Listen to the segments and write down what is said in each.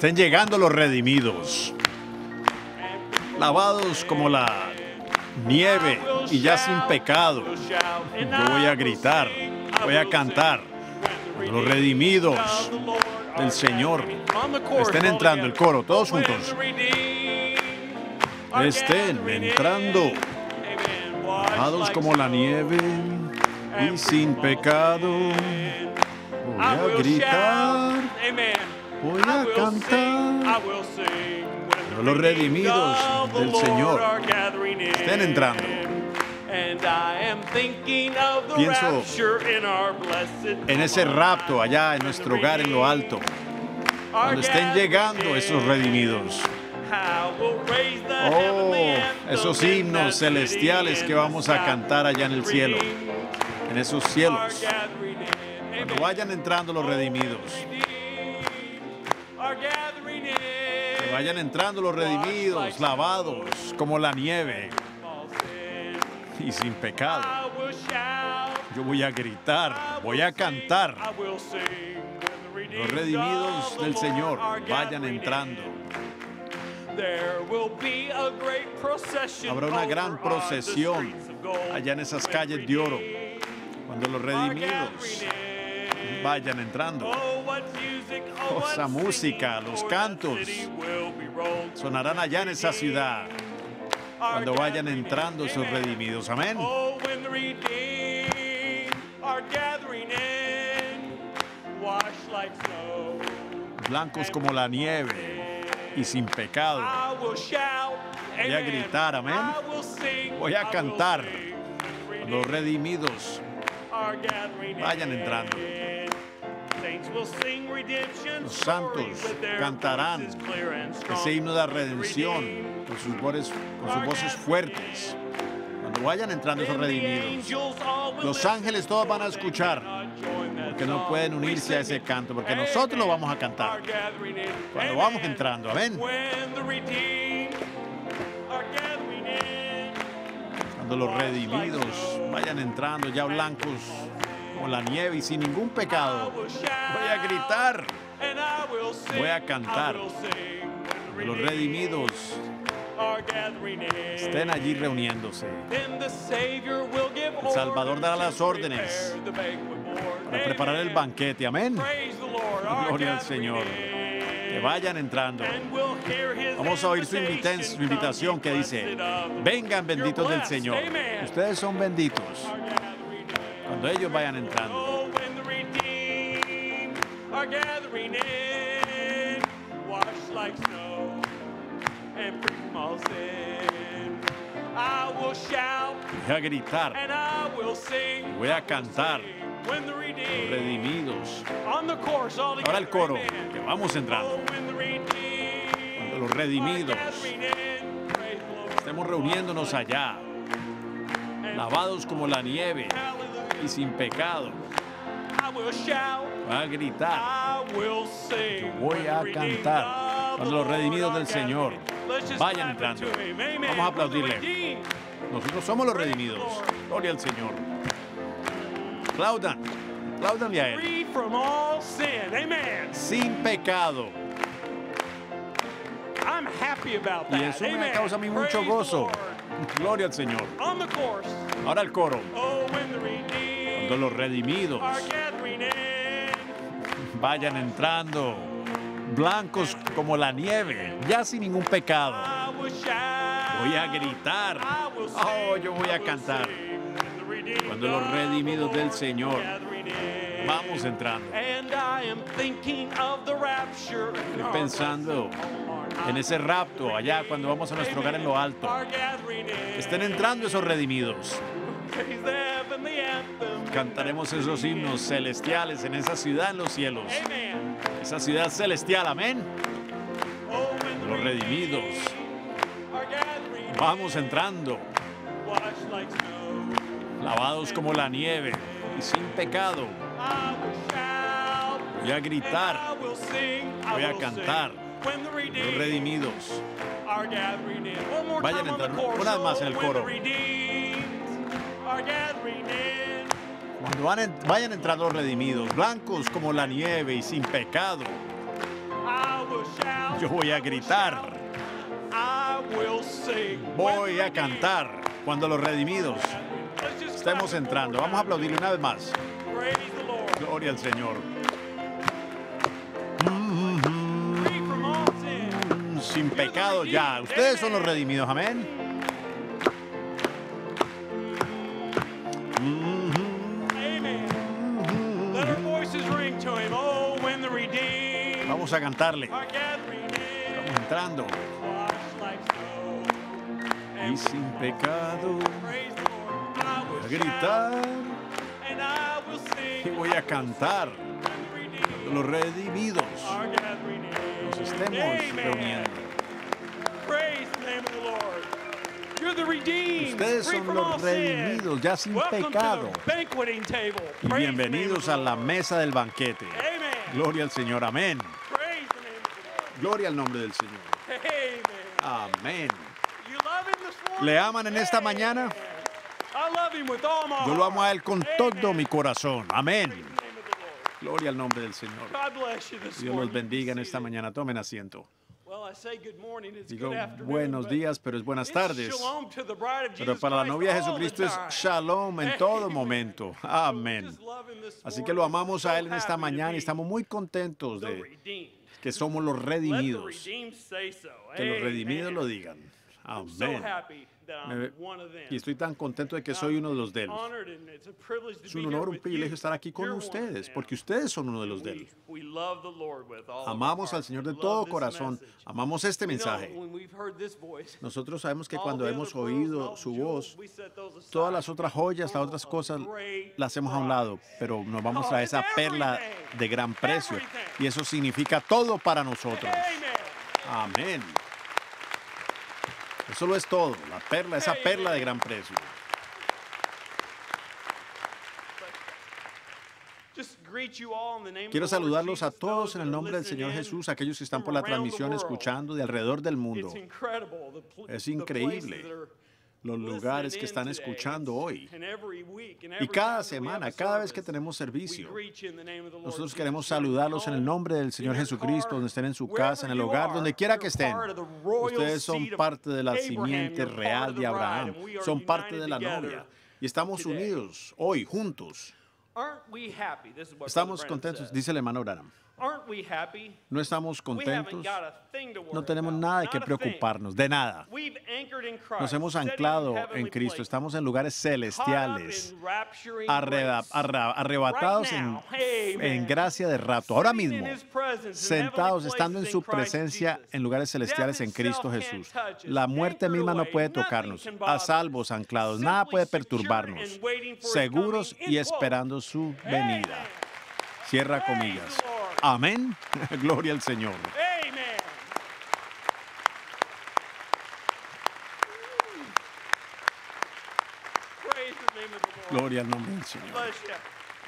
estén llegando los redimidos, lavados como la nieve y ya sin pecado, yo voy a gritar, voy a cantar. Los redimidos del Señor estén entrando, el coro, todos juntos, estén entrando, lavados como la nieve y sin pecado. Voy a gritar, voy a cantar. Cuando los redimidos del Señor estén entrando. Pienso en ese rapto allá en nuestro hogar en lo alto. Cuando estén llegando esos redimidos. Oh, esos himnos celestiales que vamos a cantar allá en el cielo. En esos cielos. Cuando vayan entrando los redimidos. Que vayan entrando los redimidos, lavados como la nieve y sin pecado. Yo voy a gritar, voy a cantar. Los redimidos del Señor vayan entrando. Habrá una gran procesión allá en esas calles de oro cuando los redimidos vayan entrando. Esa música, los cantos sonarán allá en esa ciudad cuando vayan entrando esos redimidos. Amén. Blancos como la nieve y sin pecado. Voy a gritar, amén. Voy a cantar. Los redimidos vayan entrando. Los santos cantarán ese himno de redención con sus, voces, con sus voces fuertes. Cuando vayan entrando esos redimidos, los ángeles todos van a escuchar, porque no pueden unirse a ese canto, porque nosotros lo vamos a cantar. Cuando vamos entrando, amén. Cuando los redimidos vayan entrando ya blancos como la nieve y sin ningún pecado, voy a gritar, voy a cantar. Los redimidos estén allí reuniéndose. El Salvador dará las órdenes para preparar el banquete. Amén. Gloria al Señor. Que vayan entrando. Vamos a oír su, invitación que dice, vengan benditos del Señor. Ustedes son benditos cuando ellos vayan entrando. Voy a gritar. Voy a cantar. Los redimidos. Ahora el coro. Que vamos entrando. Cuando los redimidos estemos reuniéndonos allá. Lavados como la nieve y sin pecado. Va a gritar. Yo voy a cantar. Cuando los redimidos del Señor vayan entrando. Vamos a aplaudirle. Nosotros somos los redimidos. Gloria al Señor. Aplaudan. Aplaudanle a Él. Sin pecado. Y eso me causa a mí mucho gozo. Gloria al Señor. Ahora el coro. Cuando los redimidos vayan entrando, blancos como la nieve, ya sin ningún pecado. Voy a gritar. Oh, yo voy a cantar. Cuando los redimidos del Señor vamos entrando. Estoy pensando en ese rapto allá cuando vamos a nuestro hogar en lo alto. Estén entrando esos redimidos. Cantaremos esos himnos celestiales en esa ciudad en los cielos. Esa ciudad celestial, amén. Los redimidos. Vamos entrando. Lavados como la nieve y sin pecado. Voy a gritar. Voy a cantar. Los redimidos. Vayan entrando una vez más en el coro. Cuando vayan entrando los redimidos, blancos como la nieve y sin pecado, yo voy a gritar, voy a cantar. Cuando los redimidos estemos entrando, vamos a aplaudirle una vez más. Gloria al Señor. From all sin. Sin pecado ya. Ustedes son los redimidos, amén. Vamos a cantarle. Estamos entrando. Y sin pecado voy a gritar y voy a cantar. Los redimidos nos estemos reuniendo. Ustedes son los redimidos, ya sin pecado. Y bienvenidos a la mesa del banquete. Gloria al Señor, amén. Praise the name of the Lord. Gloria al nombre del Señor. Amén. ¿Le aman en esta mañana? Yo lo amo a. Él con todo mi corazón. Amén. Gloria al nombre del Señor. Dios los bendiga en esta mañana. Tomen asiento. Digo buenos días, pero es buenas tardes. Pero para la novia de Jesucristo es shalom en todo momento. Amén. Así que lo amamos a Él en esta mañana y estamos muy contentos de. Que somos los redimidos. Que los redimidos lo digan. Amén. Me-. Y estoy tan contento de que soy uno de los de Él. Es un honor, un privilegio estar aquí con ustedes, porque ustedes son uno de los de Él. Amamos al. Señor de todo corazón. Amamos este mensaje. Nosotros sabemos que cuando hemos oído su voz, todas las otras joyas, las otras cosas las hacemos a un lado, pero nos vamos a esa perla de gran precio. Y eso significa todo para nosotros. Amén. Eso lo es todo, la perla, esa perla de gran precio. Quiero saludarlos a todos en el nombre del Señor Jesús, aquellos que están por la transmisión escuchando de alrededor del mundo. Es increíble los lugares que están escuchando hoy. Y cada semana, cada vez que tenemos servicio, nosotros queremos saludarlos en el nombre del Señor Jesucristo, donde estén en su casa, en el hogar, donde quiera que estén. Ustedes son parte de la simiente real de Abraham. Son parte de la novia. Y estamos unidos hoy, juntos. Estamos contentos, dice el hermano Branham. No estamos contentos, no tenemos nada de qué preocuparnos, de nada. Nos hemos anclado en Cristo, estamos en lugares celestiales, arreba- arra- arrebatados en, gracia de rapto. Ahora mismo, sentados, estando en su presencia en lugares celestiales en Cristo Jesús. La muerte misma no puede tocarnos. A salvos, anclados, nada puede perturbarnos. Seguros y esperando su venida. Cierra comillas. Amén. Gloria al Señor. Amen. Gloria al nombre del Señor.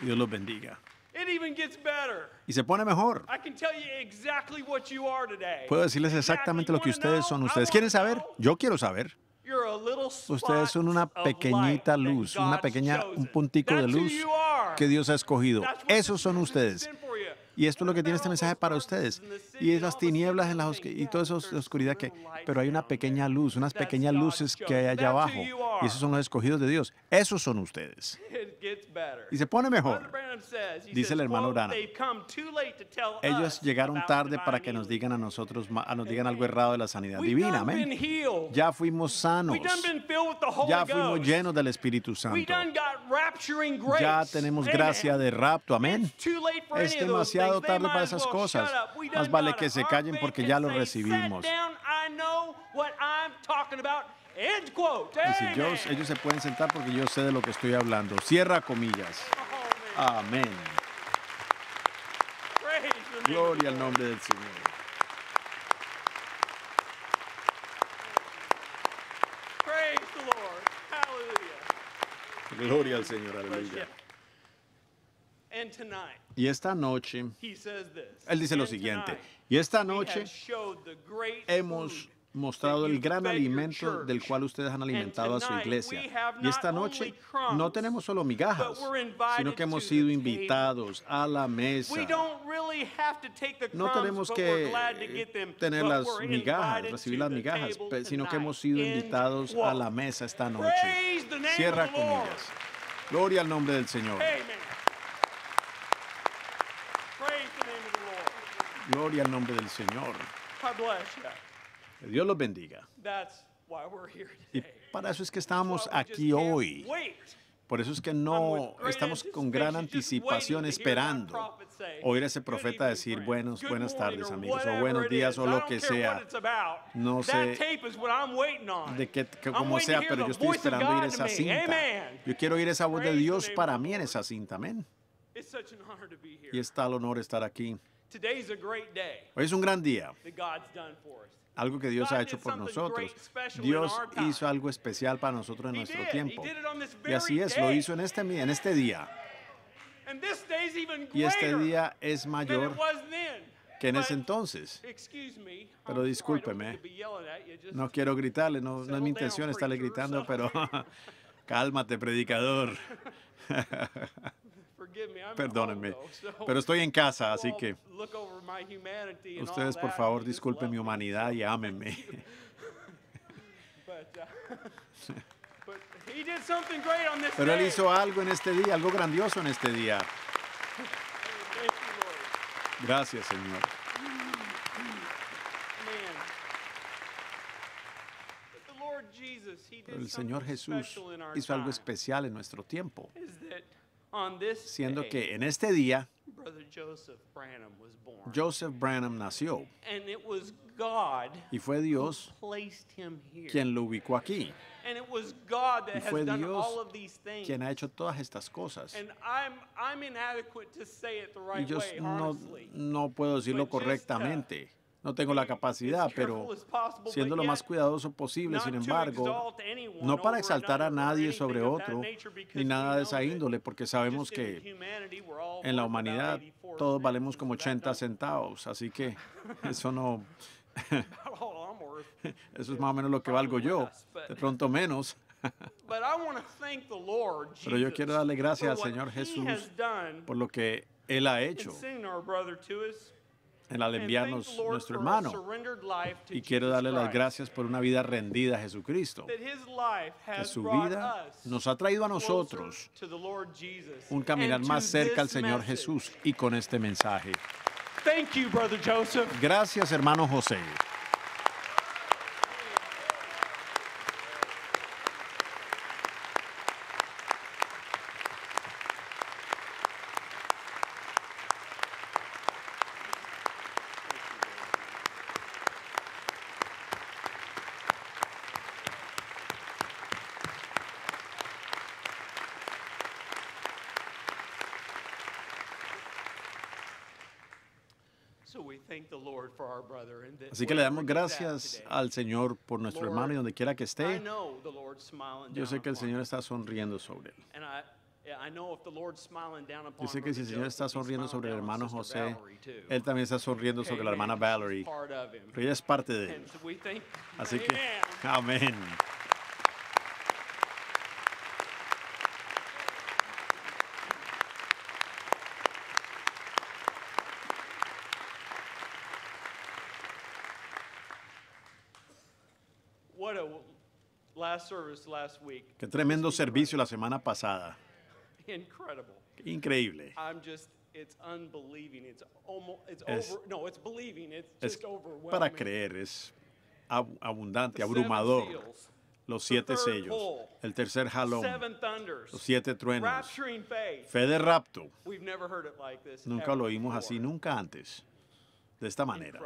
Dios los bendiga. It even gets better. Y se pone mejor. I can tell you exactly what you are today. Puedo decirles exactamente lo que ustedes son. ¿Ustedes quieren saber? Yo quiero saber. You're a little spot Ustedes son una pequeñita luz, una pequeña, un puntico de luz que Dios ha escogido. Esos son ustedes. Y esto es lo que tiene este mensaje para ustedes. Y all the tinieblas en la things. osc- y toda esa oscuridad que... Pero hay una pequeña luz, unas pequeñas luces que hay allá abajo. Y esos son los escogidos de Dios. Esos son ustedes. Y se pone mejor. Dice el hermano Branham. "They've come too late to tell Ellos llegaron tarde para que nos digan a nosotros, a nos digan algo errado de la sanidad divina. Amén. Ya fuimos sanos. Ya fuimos llenos del Espíritu Santo. Ya tenemos gracia de rapto. Amén. Es those demasiado tarde para as esas cosas. Más vale que se callen porque ya lo recibimos. "Sit down, I know what I'm talking about. End quote. Y si yo- Amen. ellos se pueden sentar porque yo sé de lo que estoy hablando. Cierra comillas. Oh. Amén. Gloria al nombre del Señor. Gloria al Señor. Aleluya. Y esta noche. Él dice lo "And siguiente. Y esta noche hemos mostrado el gran alimento del cual ustedes han alimentado a su iglesia. Y esta noche no tenemos solo migajas, sino que hemos sido invitados a la mesa. No tenemos que tener las migajas, recibir las migajas, sino que hemos sido invitados a la mesa esta noche. Cierra comillas. Gloria al nombre del Señor. Gloria al nombre del Señor. Que Dios los bendiga. Y para eso es que estamos aquí hoy. Por eso es que no estamos con gran anticipación esperando oír a ese profeta decir buenos, buenas tardes amigos, o buenos días, o lo que sea. No sé de qué, como sea, pero yo estoy esperando oír esa cinta. Yo quiero oír esa voz de Dios para mí en esa cinta, amén. Y es tal honor estar aquí. Hoy es un gran día. Algo que Dios ha hecho por nosotros. Dios hizo algo especial para nosotros en nuestro tiempo. Y así es, lo hizo en este, en este día. Y este día es mayor que en ese entonces. Pero discúlpeme, no quiero gritarle, no, no es mi intención estarle gritando, pero cálmate, predicador. Perdónenme, pero estoy en casa, así que ustedes por favor disculpen mi humanidad y ámenme. Pero él hizo algo en este día, algo grandioso en este día. Gracias, Señor. el Señor Jesús hizo algo especial en nuestro tiempo siendo que en este día Joseph Branham nació. Y fue Dios quien lo ubicó aquí. Y fue Dios quien ha hecho todas estas cosas. Y yo no, no puedo decirlo correctamente no tengo la capacidad, pero siendo lo más cuidadoso posible, sin embargo, no para exaltar a nadie sobre otro, ni nada de esa índole, porque sabemos que en la humanidad todos valemos como 80 centavos, así que eso no... Eso es más o menos lo que valgo yo, de pronto menos. Pero yo quiero darle gracias al Señor Jesús por lo que Él ha hecho en al enviarnos nuestro hermano. Y quiero darle las gracias por una vida rendida a Jesucristo. Que su vida nos ha traído a nosotros un caminar más cerca al Señor Jesús y con este mensaje. Gracias, hermano José. Así que le damos gracias al Señor por nuestro hermano y donde quiera que esté. Yo sé que el Señor está sonriendo sobre él. Yo sé que si el Señor está sonriendo sobre el hermano José, Él también está sonriendo sobre la hermana Valerie. Pero ella es parte de él. Así que, amén. Qué tremendo servicio la semana pasada. Increíble. Es para creer, es abundante, abrumador. Los siete sellos, el tercer jalón, los siete truenos, fe de rapto. Nunca lo oímos así, nunca antes, de esta manera.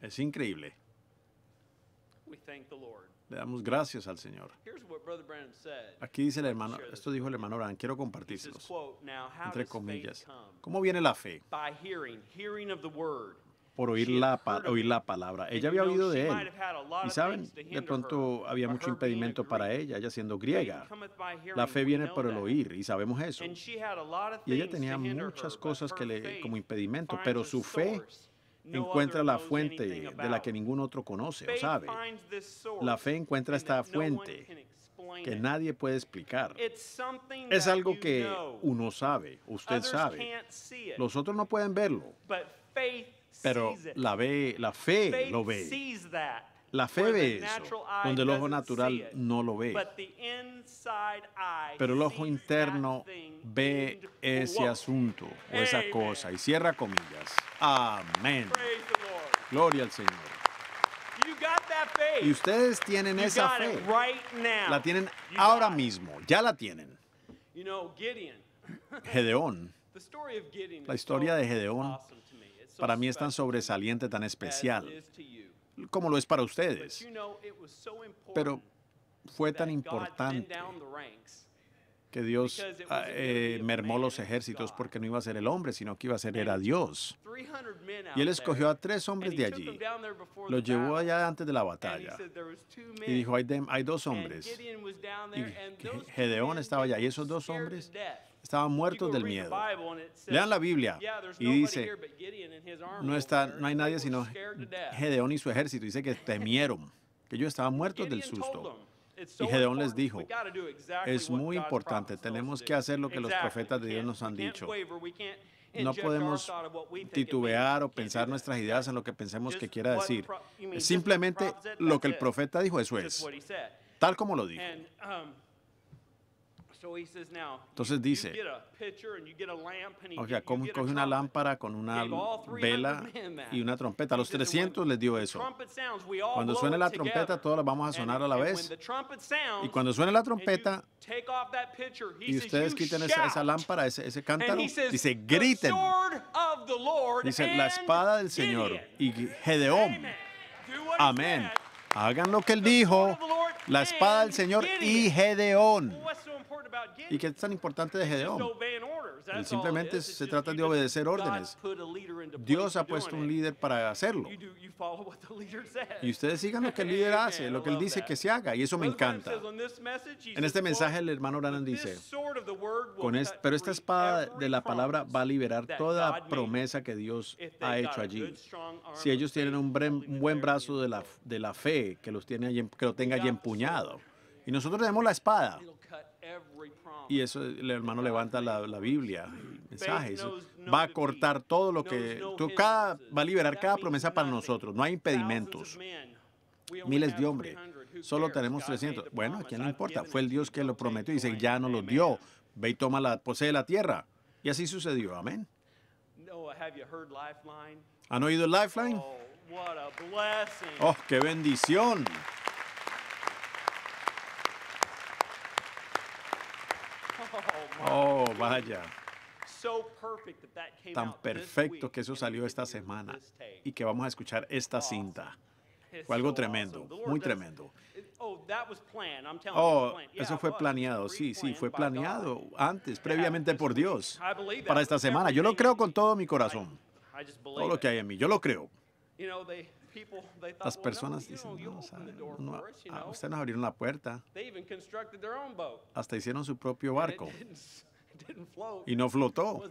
Es increíble. Le damos gracias al Señor. Aquí dice el hermano, esto dijo el hermano Abraham, quiero compartírselos, entre comillas. ¿Cómo viene la fe? Por oír la, oír la palabra. Ella había oído de él. Y saben, de pronto había mucho impedimento para ella, ella siendo griega. La fe viene por el oír, y sabemos eso. Y ella tenía muchas cosas que le, como impedimento, pero su fe encuentra la fuente de la que ningún otro conoce o sabe. La fe encuentra esta fuente que nadie puede explicar. Es algo que uno sabe, usted sabe. Los otros no pueden verlo, pero la, ve, la fe lo ve. La fe ve eso, donde el ojo natural no lo ve. Pero el ojo interno ve ese asunto o esa cosa y cierra comillas. Amén. Gloria al Señor. Y ustedes tienen esa fe. La tienen ahora mismo, ya la tienen. Gedeón. La historia de Gedeón para mí es tan sobresaliente, tan especial como lo es para ustedes. Pero fue tan importante que Dios ah, eh, mermó los ejércitos porque no iba a ser el hombre, sino que iba a ser era Dios. Y él escogió a tres hombres de allí, los llevó allá antes de la batalla y dijo, hay, hay dos hombres. Y Gedeón estaba allá y esos dos hombres estaban muertos del miedo. Lean la Biblia y dice, no, está, no hay nadie sino Gedeón y su ejército. Dice que temieron, que ellos estaban muertos del susto. Y Gedeón les dijo, es muy importante, tenemos que hacer lo que los profetas de Dios nos han dicho. No podemos titubear o pensar nuestras ideas en lo que pensemos que quiera decir. Simplemente lo que el profeta dijo, eso es. Tal como lo dijo. Entonces dice, o sea, coge una lámpara con una vela y una trompeta. A los 300 les dio eso. Cuando suene la trompeta, todos vamos a sonar a la vez. Y cuando suene la trompeta y ustedes quiten esa, lámpara, ese, ese cántaro, dice, griten. Dice, la espada del Señor y Gedeón. Amén. Hagan lo que él dijo, la espada del Señor y Gedeón. ¿Y qué es tan importante de Gedeón? simplemente se trata de obedecer órdenes. Dios ha puesto un líder para hacerlo. Y ustedes sigan lo que el líder hace, lo que él dice que se haga. Y eso me encanta. En este mensaje el hermano Branham dice, con pero esta espada de la palabra va a liberar toda promesa que Dios ha hecho allí. Si ellos tienen un buen, brazo de la, de la fe, que, los tiene que lo tenga allí empuñado. Y nosotros tenemos la espada. Y eso el hermano levanta la, Biblia, mensajes. Va a cortar todo lo que... cada, va a liberar cada promesa para nosotros. No hay impedimentos. Miles de hombres. Solo tenemos 300. Bueno, ¿a quién le importa? Fue el Dios que lo prometió y dice, ya no lo dio. Ve y toma la, posee la tierra. Y así sucedió. Amén. ¿Han oído el Lifeline? Oh, oh qué bendición. Oh, vaya. Tan perfecto que eso salió esta semana y que vamos a escuchar esta cinta. Fue algo tremendo, muy tremendo. Oh, oh eso fue planeado, sí, sí, fue planeado antes, previamente por Dios, para esta semana. Yo lo creo con todo mi corazón. Todo lo que hay en mí, yo lo creo. Las personas dicen, no, ah, ustedes nos abrieron la puerta. Hasta hicieron su propio barco. Y no flotó.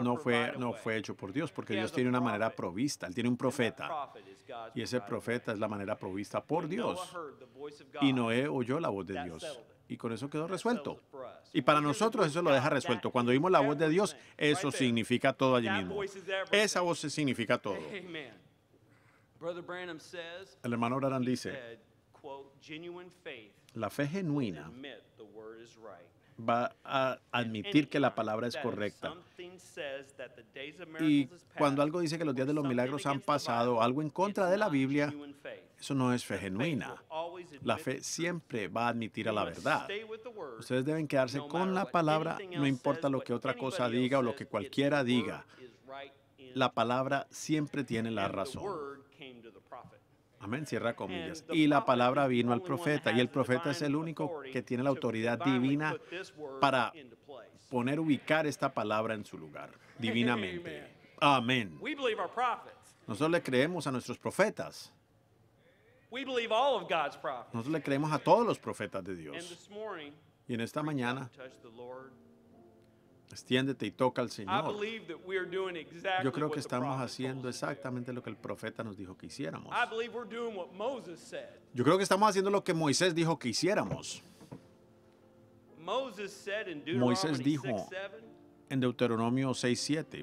No, fue, no fue hecho por Dios, porque Dios tiene una manera provista. Él tiene un profeta. Y ese profeta es la manera provista por Dios. Y Noé oyó la voz de Dios. Y con eso quedó resuelto. Y para nosotros eso lo deja resuelto. Cuando oímos la voz de Dios, eso significa todo allí mismo. Esa voz significa todo. El hermano Branham dice, la fe genuina va a admitir que la palabra es correcta. Y cuando algo dice que los días de los milagros han pasado, algo en contra de la Biblia, eso no es fe genuina. La fe siempre va a admitir a la verdad. Ustedes deben quedarse con la palabra, no importa lo que otra cosa diga o lo que cualquiera diga. La palabra siempre tiene la razón. Amén, cierra comillas. Y la palabra vino al profeta, y el profeta es el único que tiene la autoridad divina para poner, ubicar esta palabra en su lugar, divinamente. Amén. Nosotros le creemos a nuestros profetas. Nosotros le creemos a todos los profetas de Dios. Y en esta mañana Extiéndete y toca al Señor. Yo creo que estamos haciendo exactamente lo que el profeta nos dijo que hiciéramos. Yo creo que estamos haciendo lo que Moisés dijo que hiciéramos. Moisés dijo en Deuteronomio 6:7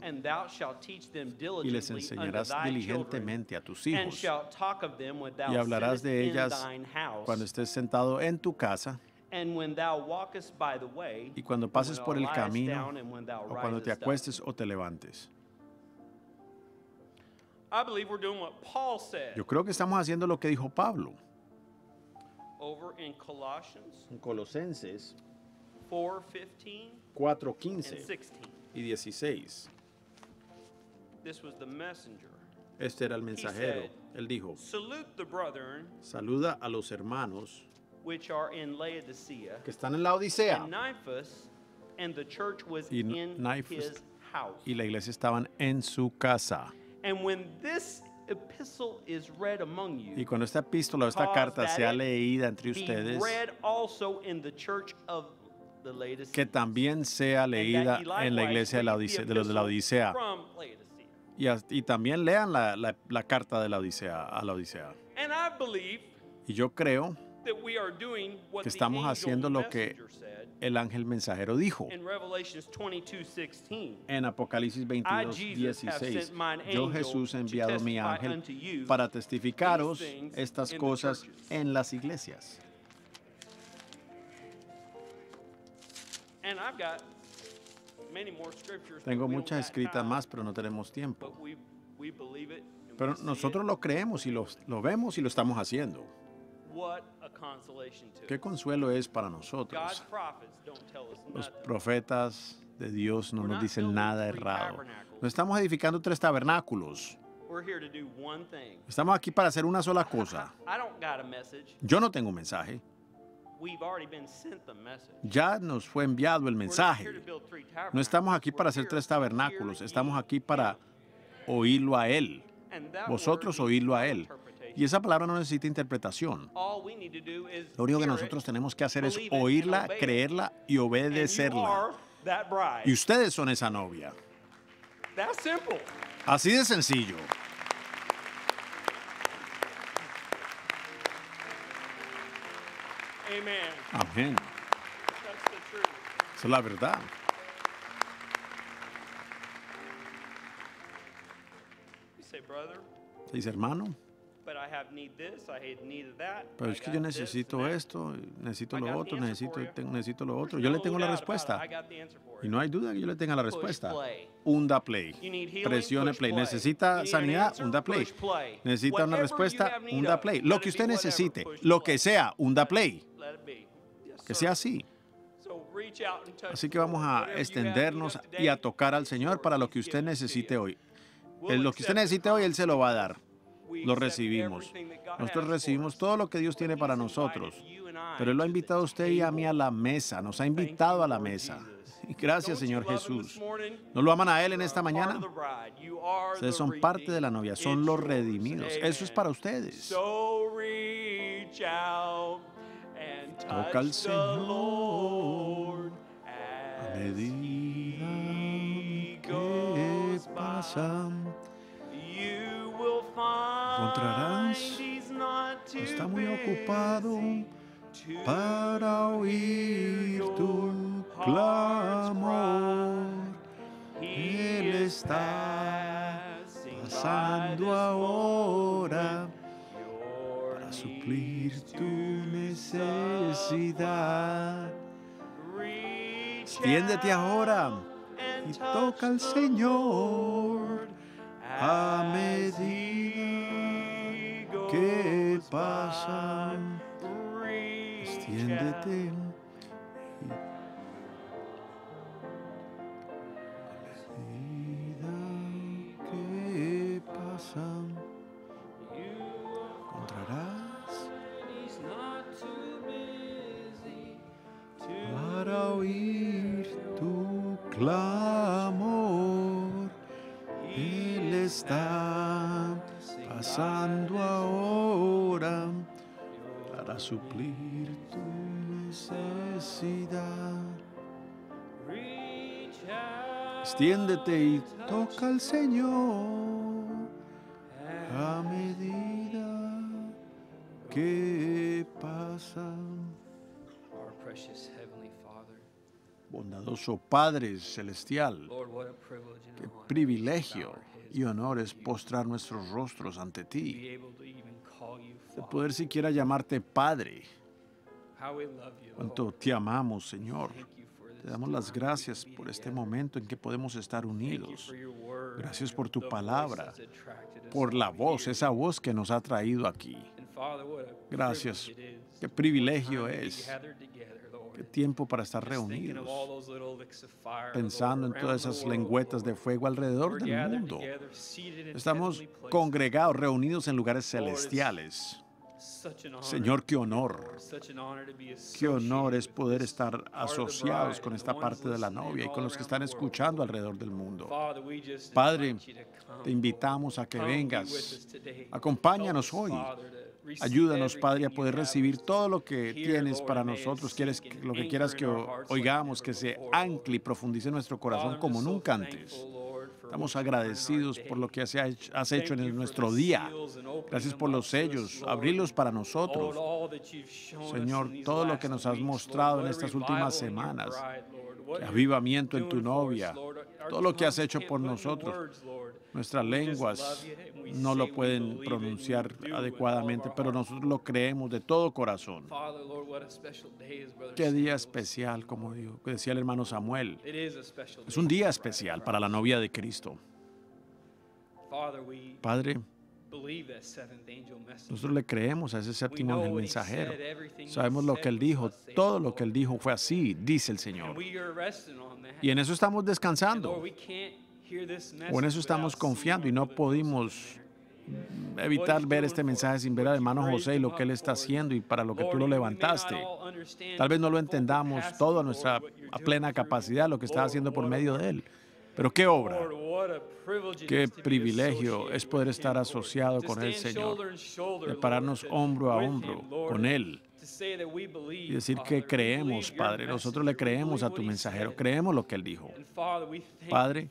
y les enseñarás diligentemente a tus hijos. y hablarás de ellas cuando estés sentado en tu casa. Y cuando pases por el camino o cuando te acuestes o te levantes. Yo creo que estamos haciendo lo que dijo Pablo. En Colosenses 4, 15 y 16. Este era el mensajero. Él dijo, saluda a los hermanos que están en la Odisea. and Nymphus, and the church was Y y la iglesia estaban en su casa. And when this epistle is read among you, Y cuando esta epístola o esta carta sea leída entre ustedes, que también sea leída en la iglesia de, la Odisea- de los de la Odisea. Y, también lean la, la- la carta de la Odisea a la Odisea. And I believe Y yo creo that we are doing what que estamos haciendo lo que el ángel mensajero dijo in Revelations 22:16. en Apocalipsis I, 22, Jesus, have 16. sent mine Yo Jesús he enviado mi ángel para testificaros estas cosas en las iglesias. Tengo muchas escritas más, pero no tenemos tiempo. Pero nosotros lo creemos y lo, lo vemos y lo estamos haciendo. What a consolation to Qué us. consuelo es para nosotros. prophets don't tell us Los profetas de Dios no nos dicen nada errado. No estamos edificando tres tabernáculos. Estamos aquí para hacer una sola cosa. Yo no tengo mensaje. Ya nos fue enviado el mensaje. No estamos aquí para hacer tres tabernáculos. Estamos aquí para oírlo a Él. Vosotros oírlo a Él. Y esa palabra no necesita interpretación. Lo único que nosotros tenemos que hacer es oírla, creerla y obedecerla. Y ustedes son esa novia. Así de sencillo. Amen. Amén. That's the truth. Esa es la verdad. You say, brother, Dice, hermano, but I have need this, I had need of that. pero es que yo necesito that." esto, necesito lo otro, necesito, necesito lo otro. Yo le tengo la respuesta. Y no hay duda que yo le tenga la respuesta. play. Hunda play. Presione play. play. Necesita sanidad, answer, hunda play. play. Necesita una respuesta, hunda of, play. Lo que usted necesite, lo play. que sea, play. It be. Yes, Que sea así. Así que vamos a extendernos y a tocar al Señor para lo que usted necesite hoy. Lo que usted necesite hoy, Él se lo va a dar. Lo recibimos. Nosotros recibimos todo lo que Dios tiene para nosotros. Pero Él lo ha invitado a usted y a mí a la mesa. Nos ha invitado a la mesa. Gracias, Señor Jesús. ¿No lo aman a Él en esta mañana? Ustedes son parte de la novia, son los redimidos. Eso es para ustedes. Toca al Señor A medida que pasan, Encontrarás, está muy ocupado para oír tu clamor. Él está pasando ahora para suplir tu necesidad. Extiéndete ahora y toca al Señor a medida que pasan. Extiéndete. Que encontrarás para oír tu. Está pasando ahora para suplir tu necesidad. Extiéndete y toca al Señor a medida que Father. Bondadoso Padre Celestial, qué privilegio y honor es postrar nuestros rostros ante ti, de poder siquiera llamarte Padre. Cuánto te amamos, Señor. Te damos las gracias por este momento en que podemos estar unidos, Gracias por tu palabra, por la voz, esa voz que nos ha traído aquí. Gracias. Qué privilegio es. gathered together, Lord. Qué tiempo para estar reunidos, pensando en todas esas lengüetas de fuego alrededor del mundo. Estamos congregados, reunidos en lugares celestiales. Señor, qué honor. Qué honor es poder estar asociados con esta parte de la novia y con los que están escuchando alrededor del mundo. Padre, Te invitamos a que vengas. Acompáñanos hoy. Ayúdanos, Padre, a poder recibir todo lo que tienes para nosotros. Quieres, lo que quieras que oigamos, que se ancle y profundice en nuestro corazón como nunca antes. Estamos agradecidos por lo que has hecho- en nuestro día. Gracias por los sellos, abrirlos para nosotros. Señor, todo lo que nos has mostrado en estas últimas semanas. Avivamiento en tu novia. Todo lo que has hecho por nosotros. Nuestras lenguas no lo pueden pronunciar adecuadamente, pero nosotros lo creemos de todo corazón. Qué día especial, como dijo, decía el hermano Samuel. Es un día especial para la novia de Cristo. Padre, nosotros le creemos a ese séptimo ángel mensajero. Sabemos lo que él dijo, todo lo que él dijo fue así, dice el Señor. Y en eso estamos And descansando, O en eso estamos confiando y no there. evitar ver este mensaje sin ver al hermano José y lo que él está haciendo y para lo que tú lo levantaste. Tal vez no lo entendamos todo a nuestra a plena capacidad, lo que está haciendo por medio de él. Pero qué obra, qué privilegio es poder estar asociado con el Señor, de pararnos hombro a hombro con Él y decir que creemos, Padre, nosotros le creemos a tu mensajero, creemos lo que Él dijo. Padre,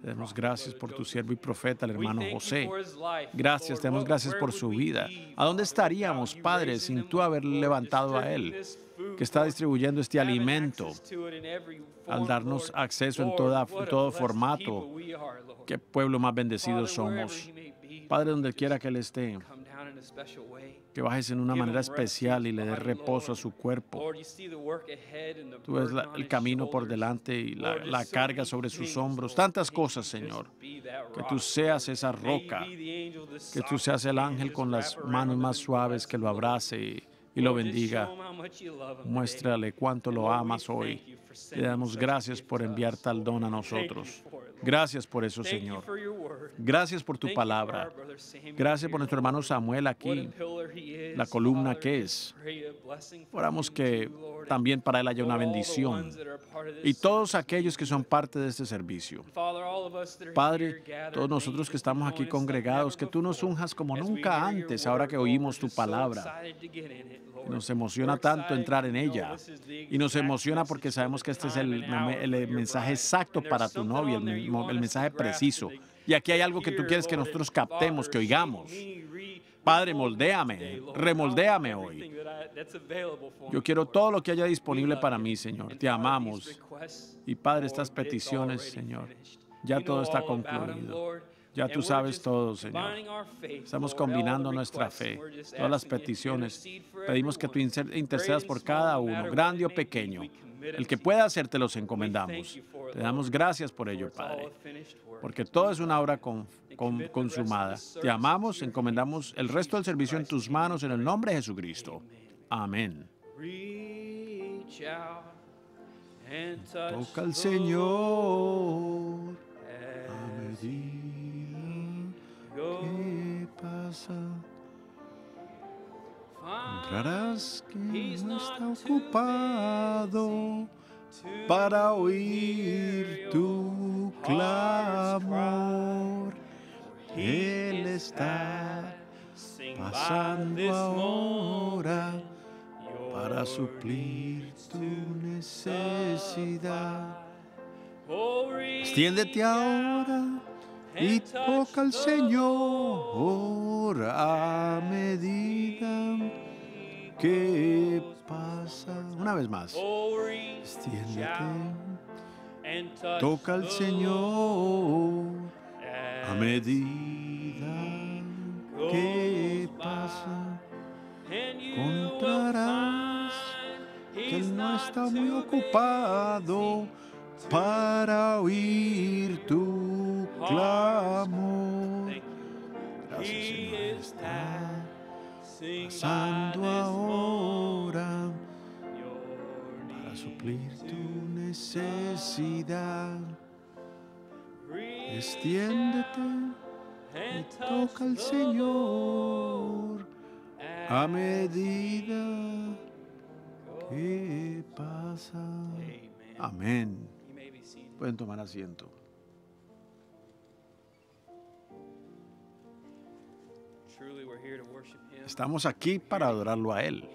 Te damos gracias por tu siervo y profeta, el hermano José. Gracias, te damos gracias por su vida. ¿A dónde estaríamos, Padre, sin tú haber levantado a Él, que está distribuyendo este alimento al darnos acceso en, toda, en todo formato? Qué pueblo más bendecido somos. Padre, donde quiera que Él esté, que bajes en una manera especial y le des reposo a su cuerpo. Tú ves la- el camino por delante y la, la carga sobre sus hombros. Tantas cosas, Señor. Que tú seas esa roca. Que tú seas el ángel con las manos más suaves que lo abrace y, y lo bendiga. Muéstrale cuánto lo amas hoy. Te damos gracias por enviar tal don a nosotros. Gracias por eso, Señor. Gracias por tu palabra. Gracias por nuestro hermano Samuel aquí, la columna que es. Oramos que también para él haya una bendición. Y todos aquellos que son parte de este servicio. Padre, todos nosotros que estamos aquí congregados, que tú nos unjas como nunca antes, ahora que oímos tu palabra. Nos emociona tanto entrar en ella. Y nos emociona porque sabemos que este es el, el mensaje exacto para tu novia, el, el mensaje preciso. Y aquí hay algo que tú quieres que nosotros captemos, que oigamos. Padre, moldéame, remoldéame hoy. Yo quiero todo lo que haya disponible para mí, Señor. Te amamos. Y Padre, estas peticiones, Señor, ya todo está concluido. Ya tú sabes todo, Señor. Estamos combinando nuestra fe, todas las peticiones. Pedimos que tú inter- intercedas por cada uno, grande o pequeño. El que pueda hacer, te los encomendamos. Te damos gracias por ello, Padre, porque todo es una obra con- con- consumada. Te amamos, encomendamos el resto del servicio en tus manos en el nombre de Jesucristo. Amén. Toca al Señor a medida que pasa. Encontrarás que no está ocupado para oír tu clamor. Él está pasando ahora para suplir tu necesidad. Extiéndete ahora y toca al Señor. A medida que pasa. Una vez más. Extiéndete. Toca al Señor a medida que pasa. Encontrarás que Él no está muy ocupado para oír tu clamor. Gracias, Señor. Pasando ahora para suplir tu necesidad. Extiéndete y toca al Señor a medida que pasa. Amén. Pueden tomar asiento. Estamos aquí para adorarlo a Él,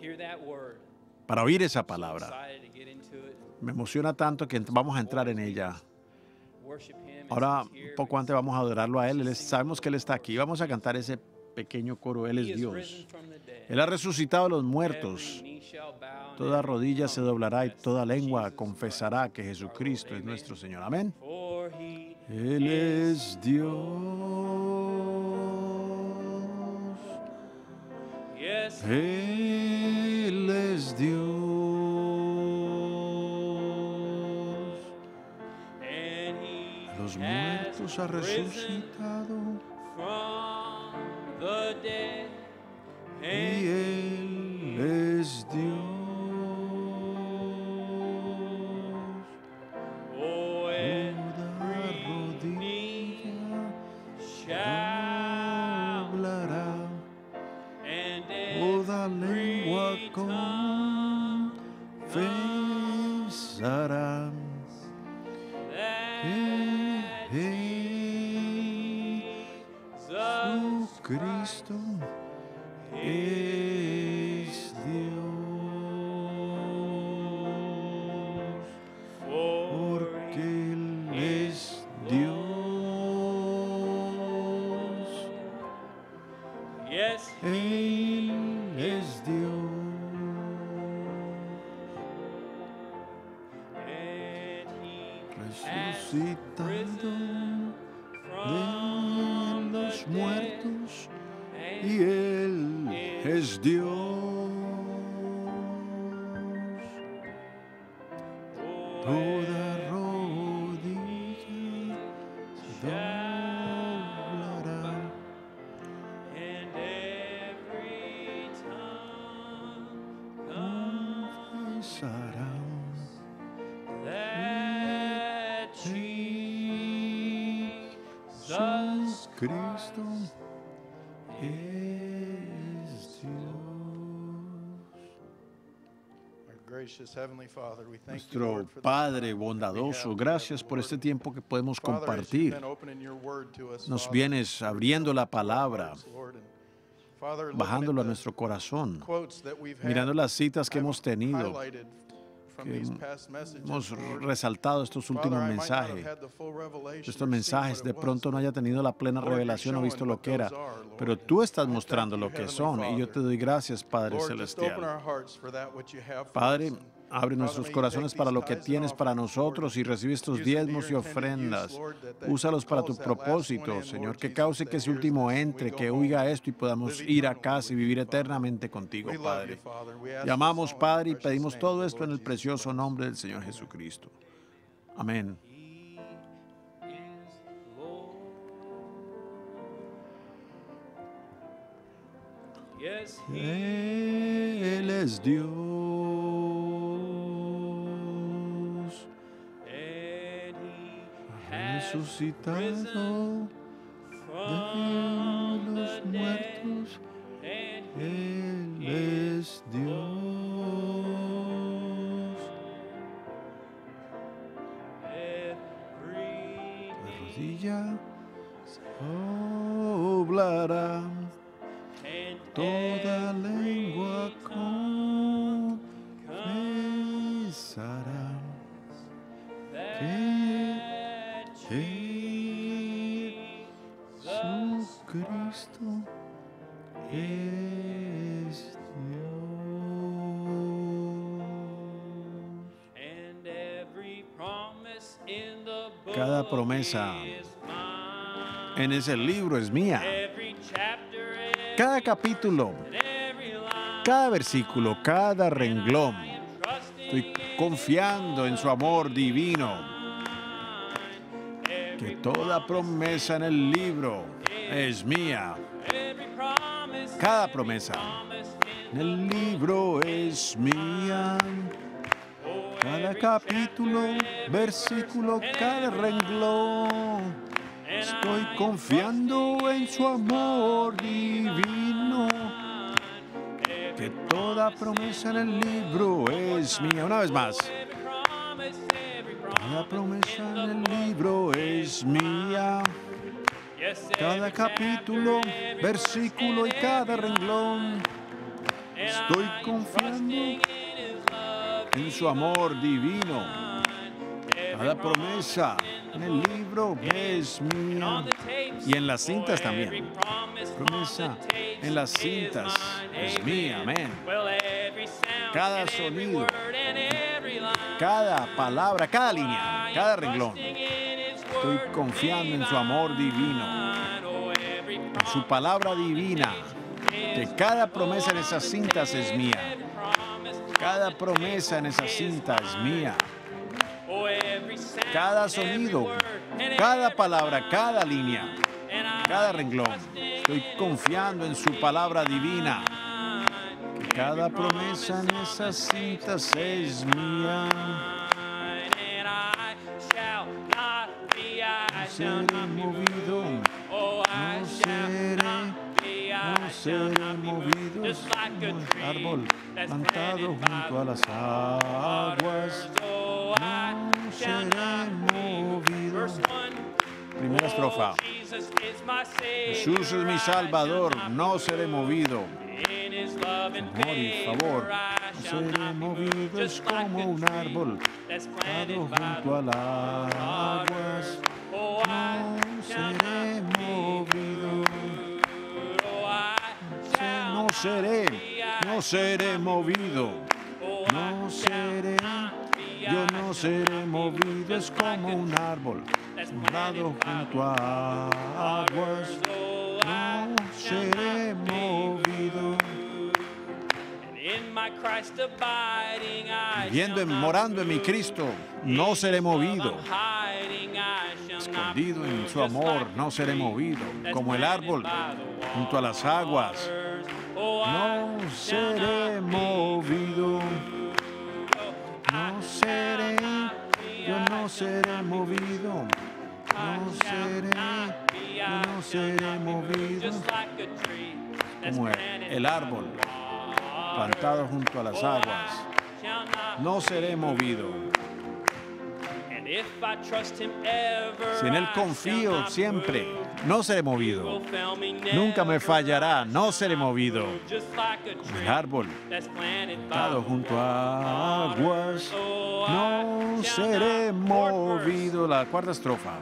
para oír esa palabra. Me emociona tanto que vamos a entrar en ella. Ahora, poco antes vamos a adorarlo a Él. Sabemos que Él está aquí. Vamos a cantar ese pequeño coro. Él es Dios. Él ha resucitado a los muertos. Toda rodilla se doblará y toda lengua confesará que Jesucristo es nuestro Señor. Amén. Él es Dios. Él es Dios. Los muertos ha resucitado. Y Él es Dios. Cristo Nuestro Padre bondadoso, gracias por este tiempo que podemos compartir. Nos vienes abriendo la palabra, bajándolo a nuestro corazón, mirando las citas que hemos tenido, hemos resaltado estos últimos mensajes. Estos mensajes de pronto no haya tenido la plena revelación o visto lo que era, pero tú estás mostrando lo que son y yo te doy gracias, Padre Celestial. Padre, Abre nuestros corazones para lo que tienes para nosotros y recibe estos diezmos y ofrendas. Úsalos para tu propósito, Señor, que cause que ese último entre, que oiga esto y podamos ir a casa y vivir eternamente contigo, Padre. Llamamos, Padre, y pedimos todo esto en el precioso nombre del Señor Jesucristo. Amén. Él es Dios. Resucitado de los muertos. Él es Dios. La rodilla hablará toda lengua confesará que Promesa en ese libro es mía. Cada capítulo, cada versículo, cada renglón. Estoy confiando en su amor divino. Que toda promesa en el libro es mía. Cada promesa en el libro es mía. Cada capítulo, versículo, cada renglón. Estoy confiando en su amor divino. Que toda promesa en el libro es mía. Una vez más. Cada promesa en el libro es mía. Cada capítulo, versículo y cada renglón. Estoy confiando en su amor divino. Cada promesa en el libro es mía. Y en las cintas también. Promesa en las cintas es mía. Amén. Cada sonido, cada palabra, cada línea, cada renglón. Estoy confiando en su amor divino. En su palabra divina. Que cada promesa en esas cintas es mía. Cada promesa en esa cinta es mía. Cada sonido, cada palabra, cada línea, cada renglón. Estoy confiando en su palabra divina. Cada promesa en esas cintas es mía. No seré movido como un árbol plantado junto a las aguas. No seré movido. Primera estrofa. Jesús es mi Salvador, no seré movido. Amor y favor, no seré movido, es como un árbol plantado junto a las aguas. No seré movido. Seré, no seré movido. No seré, yo no seré movido, es como un árbol sembrado junto a aguas. No seré movido. Viendo, en- morando en mi Cristo, no seré movido. Escondido en su amor, no seré movido. Como el árbol junto a las aguas, no seré movido. No seré, yo no seré movido. No seré, yo no seré movido. Como el, el árbol plantado junto a las aguas, no seré movido. Si en Él confío siempre, no seré movido. Nunca me fallará, no seré movido. El árbol plantado junto a aguas, no seré movido. La cuarta estrofa.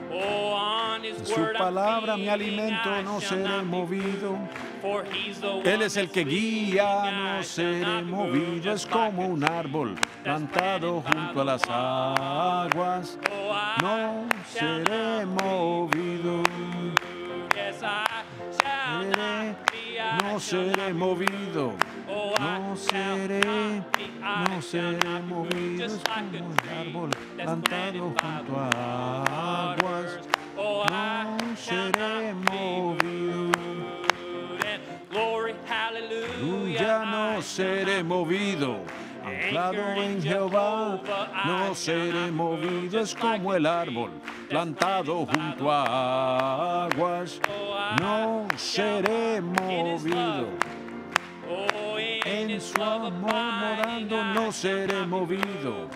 En su palabra mi alimento, no seré movido. Él es el que guía, no seré movido. Es como un árbol plantado junto a las aguas. No seré movido. No seré movido. No seré, no seré movido. Es como un árbol plantado junto a aguas. No seré movido. Aleluya, no seré movido. Anclado en Jehová, no seré movido. Es como el árbol plantado junto a aguas. No seré movido. En su amor morando, no seré movido.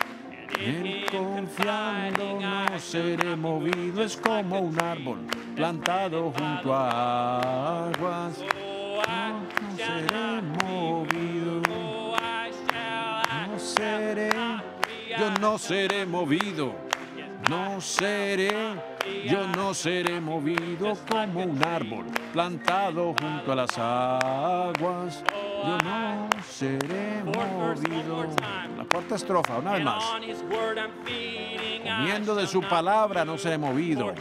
En confiando, no seré movido. Es como un árbol plantado junto a aguas. No, no seré movido. Yo no seré movido. No seré, yo no seré movido como un árbol plantado junto a las aguas. Yo no seré movido. La cuarta estrofa, una vez más. Comiendo de su palabra no seré movido.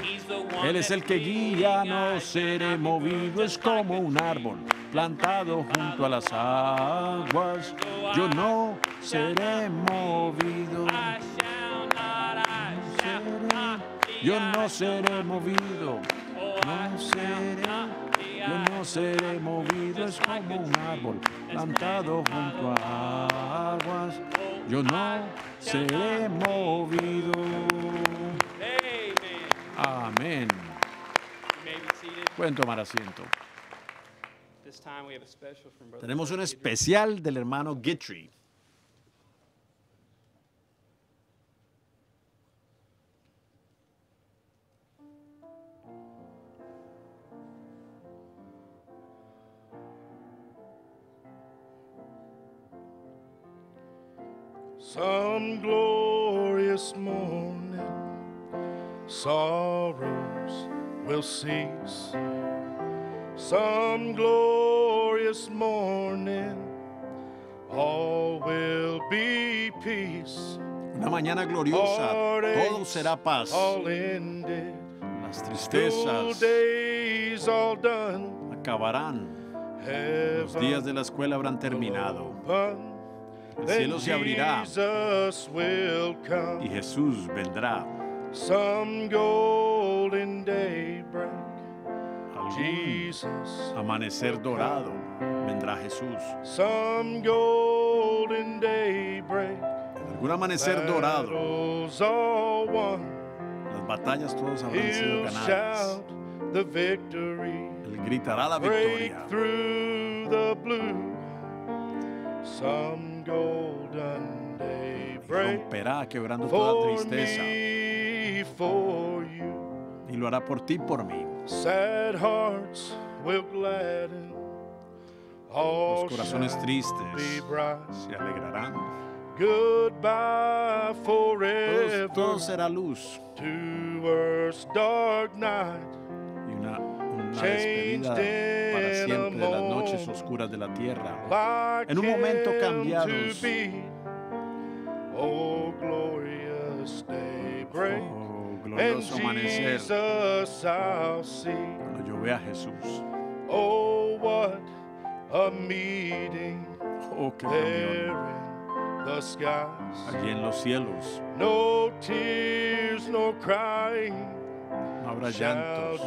Él es el que guía, no seré movido. Es como un árbol plantado junto a las aguas. Yo no seré movido. Yo no seré movido. No seré yo no seré movido, es como un árbol plantado junto a aguas. Yo no seré movido. Amén. Pueden tomar asiento. Tenemos un especial del hermano Guitry. Some glorious morning, sorrows will cease. Some glorious morning, all will be peace. Una mañana gloriosa, todo será paz. Las tristezas acabarán. Los días de la escuela habrán terminado. El cielo se abrirá y Jesús vendrá. Some golden Algún Jesus. amanecer dorado vendrá Jesús. Some golden daybreak, En algún amanecer dorado, las batallas todas habrán sido ganadas. shout the victory, Él gritará la victoria. through the blue. Some golden y daybreak Romperá quebrando toda for tristeza. me, for you. Y lo hará por ti, por mí. Sad hearts will gladden. All Los corazones tristes se alegrarán. Goodbye forever Todo, todo será luz y una, una despedida para siempre de las noches oscuras de la tierra. En un momento cambiados. Oh, glorious daybreak. Glorioso amanecer cuando yo vea a Jesús. Oh, what a meeting Oh, qué there reunión in the skies. allí en los cielos. No tears, no crying. No habrá llantos.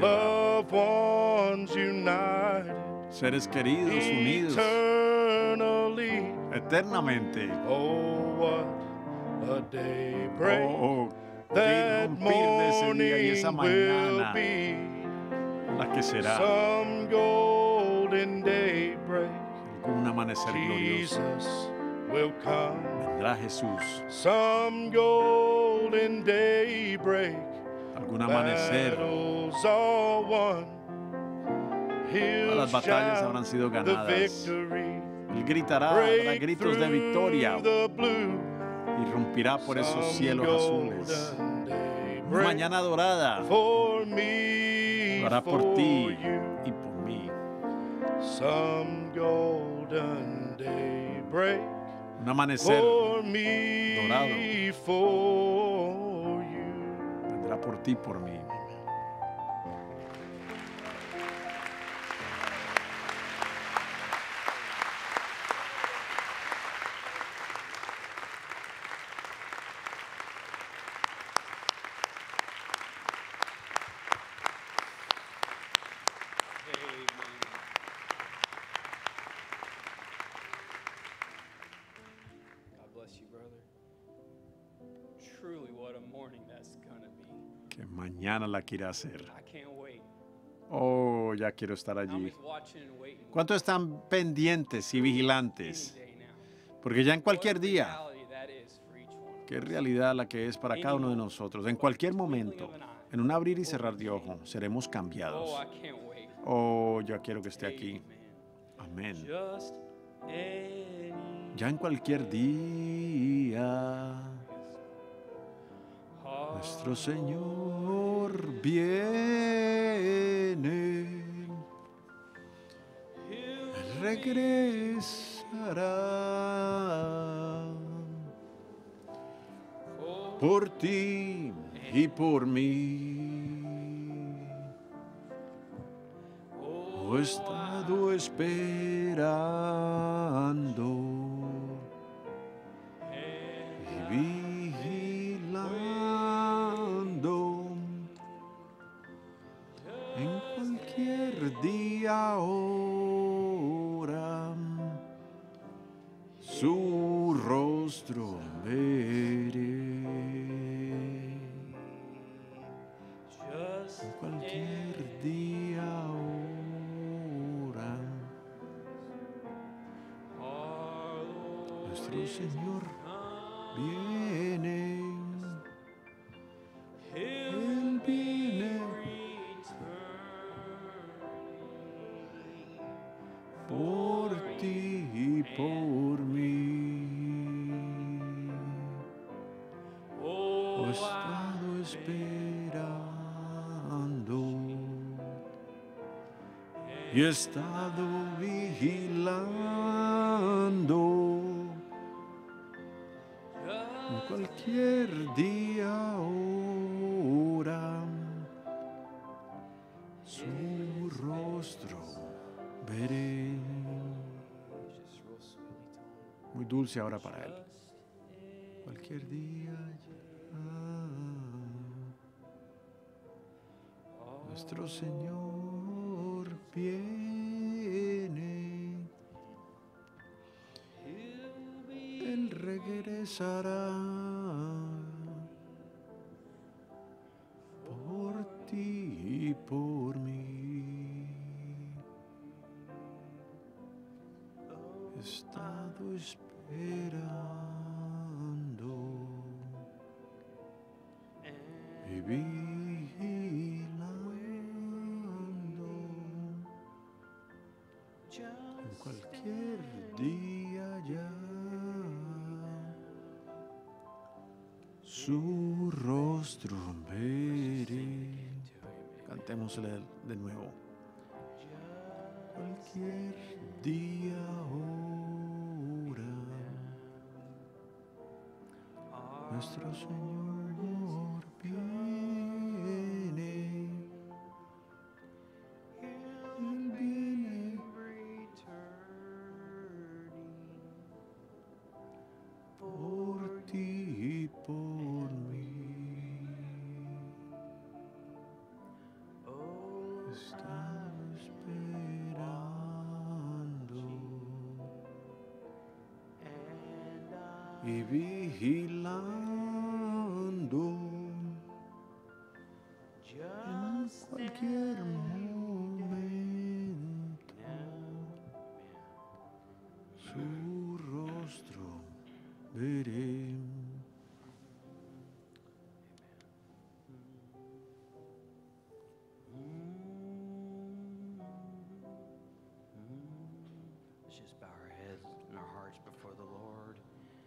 Loved ones united Seres queridos unidos eternally. eternamente. Oh, a daybreak. Oh, oh, that ese día y esa mañana la que será some golden daybreak. un amanecer glorioso. Jesus will come. Vendrá Jesús, Some golden daybreak. algún amanecer. Battles all won. He'll Todas las batallas habrán sido the ganadas. victory. Él gritará, gritos de victoria blue. irrumpirá por esos cielos azules. Una mañana dorada for me, lo hará por ti you. y por mí. Some golden daybreak Un amanecer dorado. vendrá por ti y por mí. La quiera hacer. Oh, ya quiero estar allí. ¿Cuántos están pendientes y vigilantes? Porque ya en cualquier día, qué realidad la que es para cada uno de nosotros. En cualquier momento, en un abrir y cerrar de ojo, seremos cambiados. Oh. Oh, yo quiero que esté aquí. Amén. Ya en cualquier día, nuestro Señor Señor viene, regresará. Por ti y por mí. He estado esperando. Yahweh. estado vigilando. Cualquier día, hora, su rostro veré. Muy dulce ahora para él. Cualquier día. nuestro Señor bien. deixará. ছিলেন he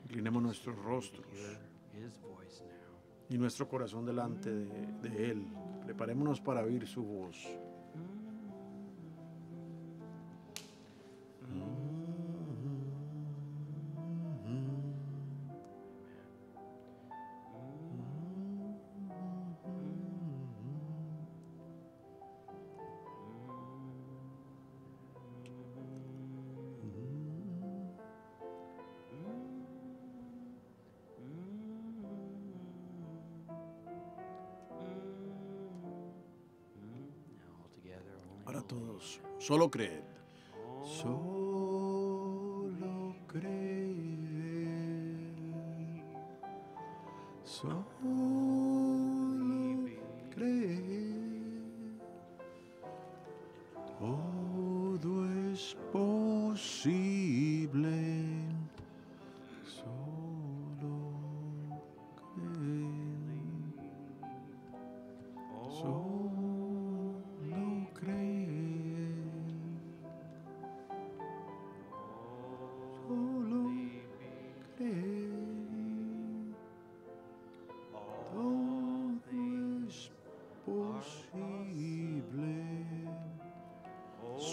Inclinemos nuestros rostros y nuestro corazón delante de, de Él. Preparémonos para oír su voz. Solo crees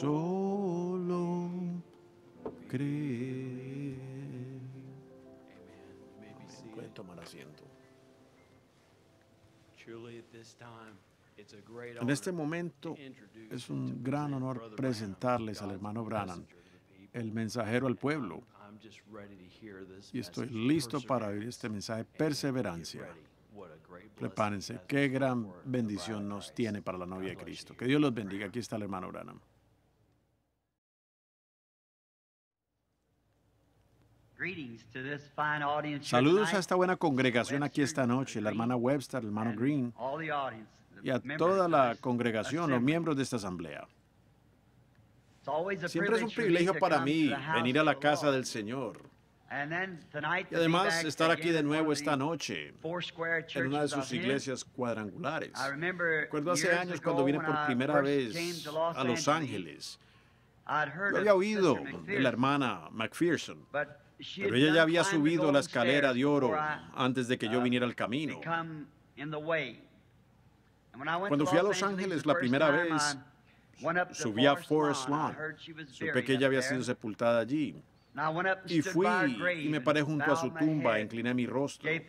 solo creer. Pueden tomar asiento. En este momento es un gran honor presentarles al hermano Branham, el mensajero al pueblo. Y estoy listo para oír este mensaje perseverancia. Prepárense, qué gran bendición nos tiene para la novia de Cristo. Que Dios los bendiga. Aquí está el hermano Branham. Saludos a esta buena congregación aquí esta noche, la hermana Webster, el hermano Green, y a toda la congregación, los miembros de esta asamblea. Siempre es un privilegio para mí venir a la casa del Señor. Y además estar aquí de nuevo esta noche en una de sus iglesias cuadrangulares. Recuerdo hace años cuando vine por primera vez a Los Ángeles. Lo había oído de la hermana McPherson, pero ella ya había subido la escalera de oro antes de que yo viniera al camino. Cuando fui a Los Ángeles la primera vez, subí a Forest Lawn. Supe que ella había sido sepultada allí. Y fui y me paré junto a su tumba, incliné mi rostro. Le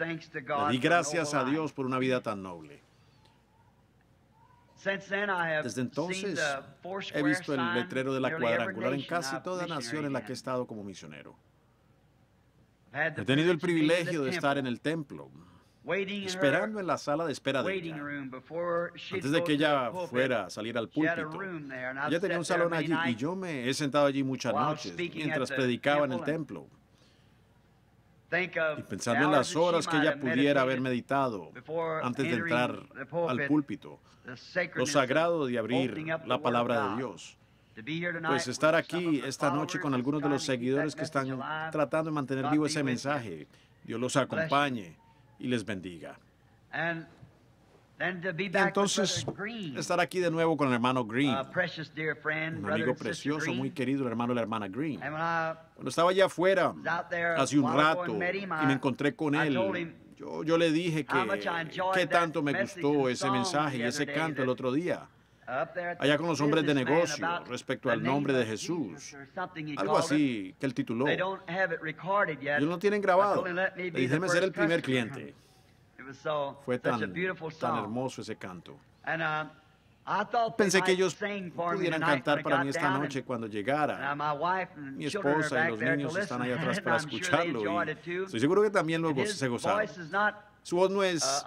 di gracias a Dios por una vida tan noble. Desde entonces he visto el letrero de la cuadrangular en casi toda nación en la que he estado como misionero. He tenido el privilegio de estar en el templo, esperando en la sala de espera de ella. Antes de que ella fuera a salir al púlpito, ella tenía un salón allí y yo me he sentado allí muchas noches mientras predicaba en el templo. Y pensando en las horas que ella pudiera haber meditado antes de entrar al púlpito, lo sagrado de abrir la palabra de Dios pues estar aquí esta noche con algunos de los seguidores que están tratando de mantener vivo ese mensaje. Dios los acompañe y les bendiga. Entonces, estar aquí de nuevo con el hermano Green, un amigo precioso, muy querido, el hermano y la hermana Green. Cuando estaba allá afuera, hace un rato, y me encontré con él, yo, yo le dije que, que tanto me gustó ese mensaje y ese canto el otro día allá con los hombres de negocio respecto al nombre de Jesús, algo así que él tituló. Ellos no tienen grabado. Le déjeme ser el primer cliente. Fue tan, tan hermoso ese canto. Pensé que ellos pudieran cantar para mí esta noche cuando llegara. Mi esposa y los niños están ahí atrás para escucharlo y estoy seguro que también lo se gozaron. Su voz no es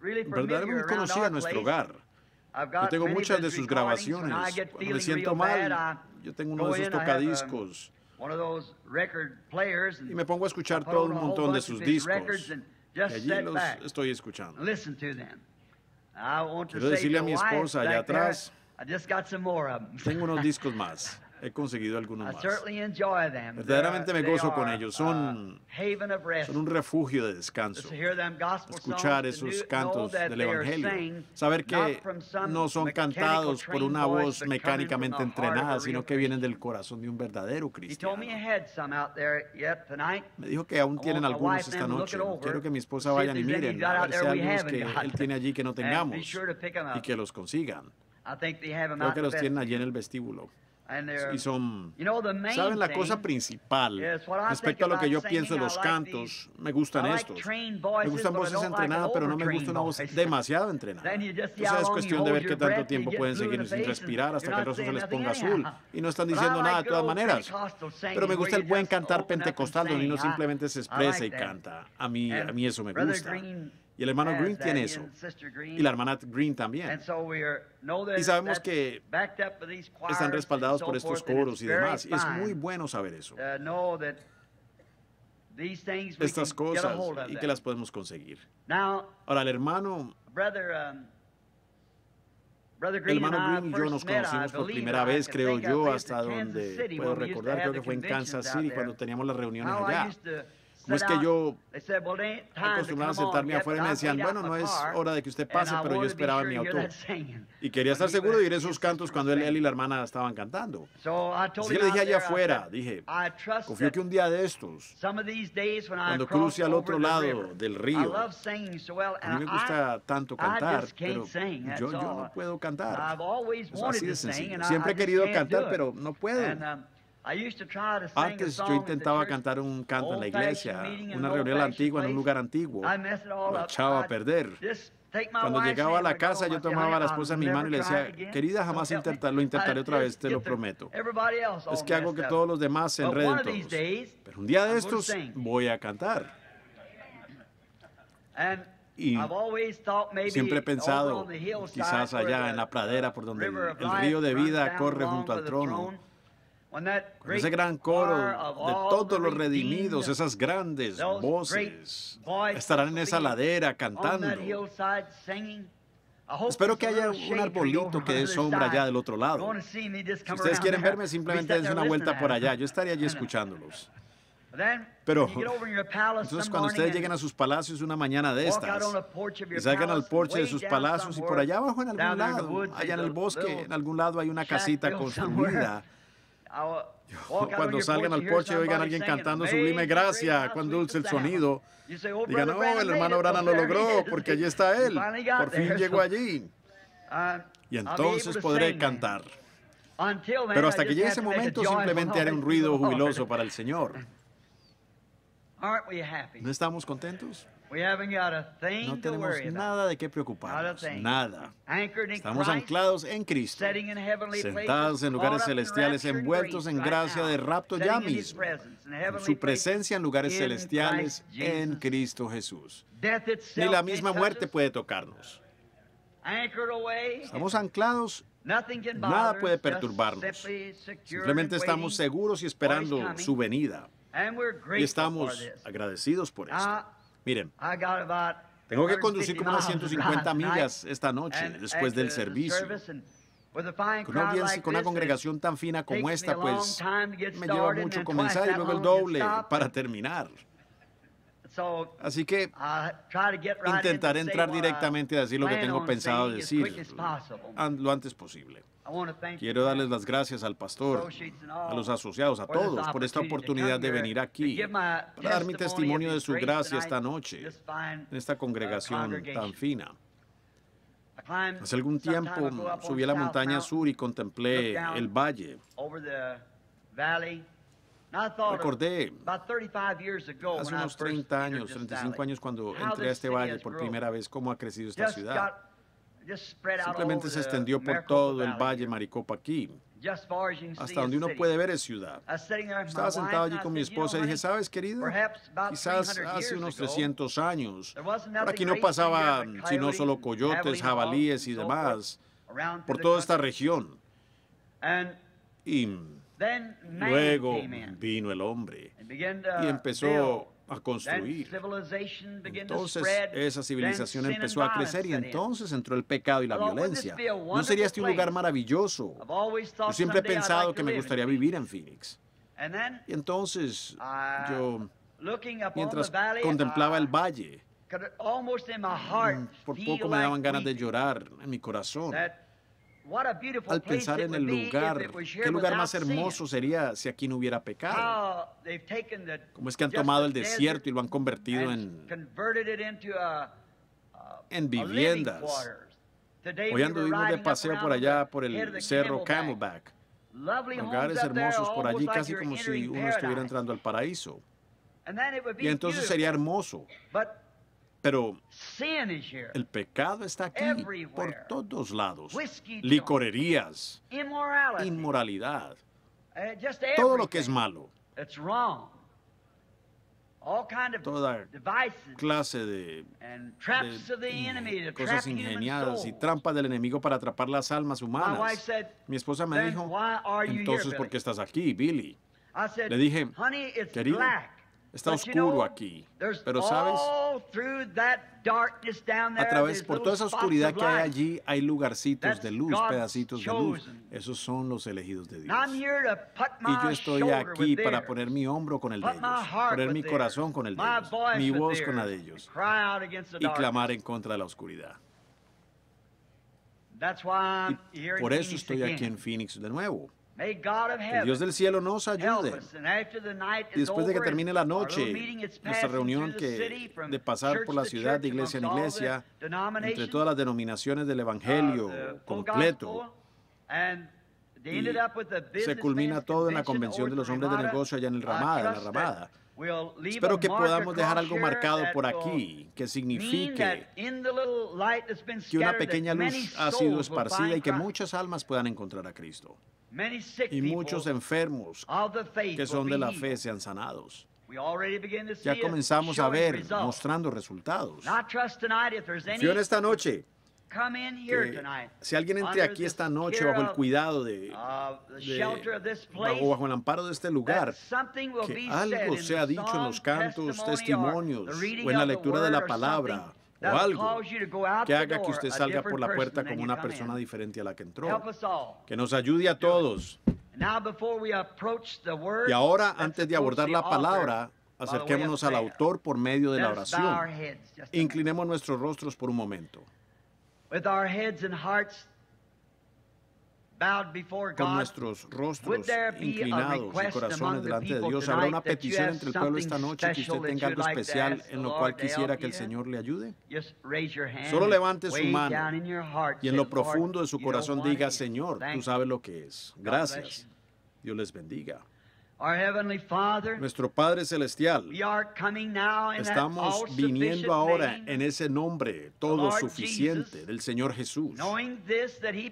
verdaderamente conocida en nuestro hogar. Yo tengo muchas de sus grabaciones. Cuando me siento mal, yo tengo uno de sus tocadiscos. Y me pongo a escuchar todo un montón de sus discos. Y allí los estoy escuchando. Quiero decirle a mi esposa allá atrás, tengo unos discos más he conseguido algunos más. Verdaderamente me gozo con ellos. Son, son un refugio de descanso. Escuchar esos cantos del Evangelio. Saber que no son cantados por una voz mecánicamente entrenada, sino que vienen del corazón de un verdadero cristiano. Me dijo que aún tienen algunos esta noche. Quiero que mi esposa vayan y miren a ver si hay algunos que él tiene allí que no tengamos y que los consigan. Creo que los tienen allí en el vestíbulo y son, ¿saben? La cosa principal respecto a lo que yo pienso de los cantos, me gustan estos. Me gustan voces entrenadas, pero no me gusta una voz demasiado entrenada. Entonces es cuestión de ver qué tanto tiempo pueden seguir sin respirar hasta que el rostro se les ponga azul. Y no están diciendo nada de todas maneras. Pero me gusta el buen cantar pentecostal donde uno simplemente se expresa y canta. A mí, a mí eso me gusta. Y el hermano Green tiene eso. Y la hermana Green también. Y sabemos que están respaldados por estos coros y demás. Y es muy bueno saber eso. Estas cosas y que las podemos conseguir. Ahora, el hermano... El hermano Green y yo nos conocimos por primera vez, creo yo, hasta donde puedo recordar, creo que fue en Kansas City cuando teníamos las reuniones allá. No es que yo acostumbraba a sentarme afuera y me decían, bueno, no es hora de que usted pase, pero yo esperaba mi auto. Y quería estar seguro de oír esos cantos cuando él, él y la hermana estaban cantando. Así que le dije allá afuera, dije, confío que un día de estos, cuando cruce al otro lado del río, a mí me gusta tanto cantar, pero yo, yo no puedo cantar. Así de sencillo. Siempre he querido cantar, pero no puedo. Antes yo intentaba cantar un canto en la iglesia, una reunión antigua en un lugar antiguo. Lo echaba a perder. Cuando llegaba a la casa, yo tomaba a la esposa en mi mano y le decía, querida, jamás lo intentaré otra vez, te lo prometo. Es que hago que todos los demás se enreden todos. Pero un día de estos voy a cantar. Y siempre he pensado, quizás allá en la pradera por donde el río de vida corre junto al trono, con ese gran coro de todos los redimidos, esas grandes voces, estarán en esa ladera cantando. Espero que haya un arbolito que dé sombra allá del otro lado. Si ustedes quieren verme, simplemente dense una vuelta por allá. Yo estaría allí escuchándolos. Pero entonces cuando ustedes lleguen a sus palacios una mañana de estas y salgan al porche de sus palacios y por allá abajo en algún lado, allá en el bosque, en algún lado hay una casita construida. Cuando salgan al porche y oigan a alguien cantando sublime gracia, cuán dulce el sonido, digan, no, el hermano Brana lo logró porque allí está él, por fin llegó allí. Uh, Y entonces podré cantar. Pero hasta que llegue ese momento simplemente haré un ruido jubiloso para el Señor. ¿No estamos contentos? No tenemos nada de qué preocuparnos, nada. Estamos anclados en Cristo, sentados en lugares celestiales, envueltos en gracia de rapto ya mismo, en su presencia en lugares celestiales en Cristo Jesús. Ni la misma muerte puede tocarnos. Estamos anclados, nada puede perturbarnos. Simplemente estamos seguros y esperando su venida. Y estamos agradecidos por esto. Miren, tengo que conducir como unas 150 millas esta noche después del servicio. Con una audiencia, con una congregación tan fina como esta, pues me lleva mucho comenzar y luego el doble para terminar. Así que intentaré entrar directamente a decir lo que tengo pensado decir lo antes posible. Quiero darles las gracias al pastor, a los asociados, a todos por esta oportunidad de venir aquí para dar mi testimonio de su gracia esta noche en esta congregación tan fina. Hace algún tiempo subí a la montaña sur y contemplé el valle. Recordé hace unos 30 años, 35 años cuando entré a este valle por primera vez cómo ha crecido esta ciudad. Simplemente se extendió por todo el valle Maricopa aquí, hasta donde uno puede ver es ciudad. Estaba sentado allí con mi esposa y dije, ¿sabes, querido? Quizás hace unos 300 años, por aquí no pasaba sino solo coyotes, jabalíes y demás, por toda esta región. Y luego vino el hombre y empezó a construir. Entonces esa civilización empezó a crecer y entonces entró el pecado y la violencia. ¿No sería este un lugar maravilloso? Yo siempre he pensado que me gustaría vivir en Phoenix. Y entonces yo, mientras contemplaba el valle, mm, por poco me daban ganas de llorar en mi corazón al pensar en el lugar, qué lugar más hermoso sería si aquí no hubiera pecado. Como es que han tomado el desierto y lo han convertido en, en viviendas. Hoy anduvimos de paseo por allá, por el cerro Camelback. Lugares hermosos por allí, casi como si uno estuviera entrando al paraíso. Y entonces sería hermoso. Pero el pecado está aquí por todos lados. Licorerías, inmoralidad, todo lo que es malo. Toda clase de, de cosas ingeniadas y trampas del enemigo para atrapar las almas humanas. Mi esposa me dijo, entonces, ¿por qué estás aquí, Billy? Le dije, querido, Está oscuro aquí. Pero sabes, a través, por toda esa oscuridad que hay allí, hay lugarcitos de luz, pedacitos de luz. Esos son los elegidos de Dios. Y yo estoy aquí para poner mi hombro con el de ellos, poner mi corazón con el de ellos, mi voz con la de ellos, y clamar en contra de la oscuridad. Y por eso estoy aquí en Phoenix de nuevo. El Dios del cielo nos ayude. Y después de que termine la noche, nuestra reunión que de pasar por la ciudad de iglesia en iglesia, entre todas las denominaciones del Evangelio completo, y se culmina todo en la convención de los hombres de negocio allá en el Ramada, en la Ramada. Espero que podamos dejar algo marcado por aquí que signifique que una pequeña luz ha sido esparcida y que muchas almas puedan encontrar a Cristo. Y muchos enfermos que son de la fe sean sanados. Ya comenzamos a ver, mostrando resultados. Confío esta noche que si alguien entre aquí esta noche bajo el cuidado de, uh, de- bajo, bajo el amparo de este lugar, que algo sea dicho en los cantos, testimonios, o en la lectura de la palabra, o algo que haga que usted salga por la puerta como una persona diferente a la que entró. Que nos ayude a todos. Now before we approach the word, Y ahora, antes de abordar la palabra, acerquémonos al autor por medio de la oración. Inclinemos nuestros rostros por un momento. Con nuestros rostros inclinados y corazones delante de Dios. ¿Habrá una petición entre el pueblo esta noche que usted tenga algo especial en lo cual quisiera que el? Señor le ayude? Solo levante su mano Y en lo "Lord, profundo de su corazón diga. Señor, tú you." sabes lo que es. Gracias. Dios les bendiga. Our Heavenly Father, Nuestro Padre Celestial, we are coming now in that estamos viniendo ahora en ese nombre todo suficiente del Señor Jesús.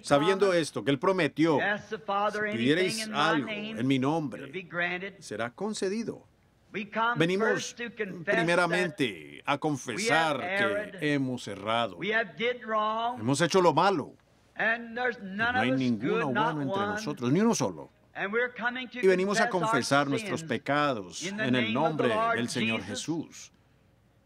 Sabiendo esto, que Él prometió, si pidierais in my algo name, en mi nombre, granted. será concedido. We come Venimos first to confess that primeramente a confesar que hemos errado. we have did wrong, Hemos hecho lo malo. No hay ninguno bueno entre nosotros, ni uno solo. And we're coming to Y venimos a confesar nuestros pecados en el nombre del Señor Jesus, Jesús.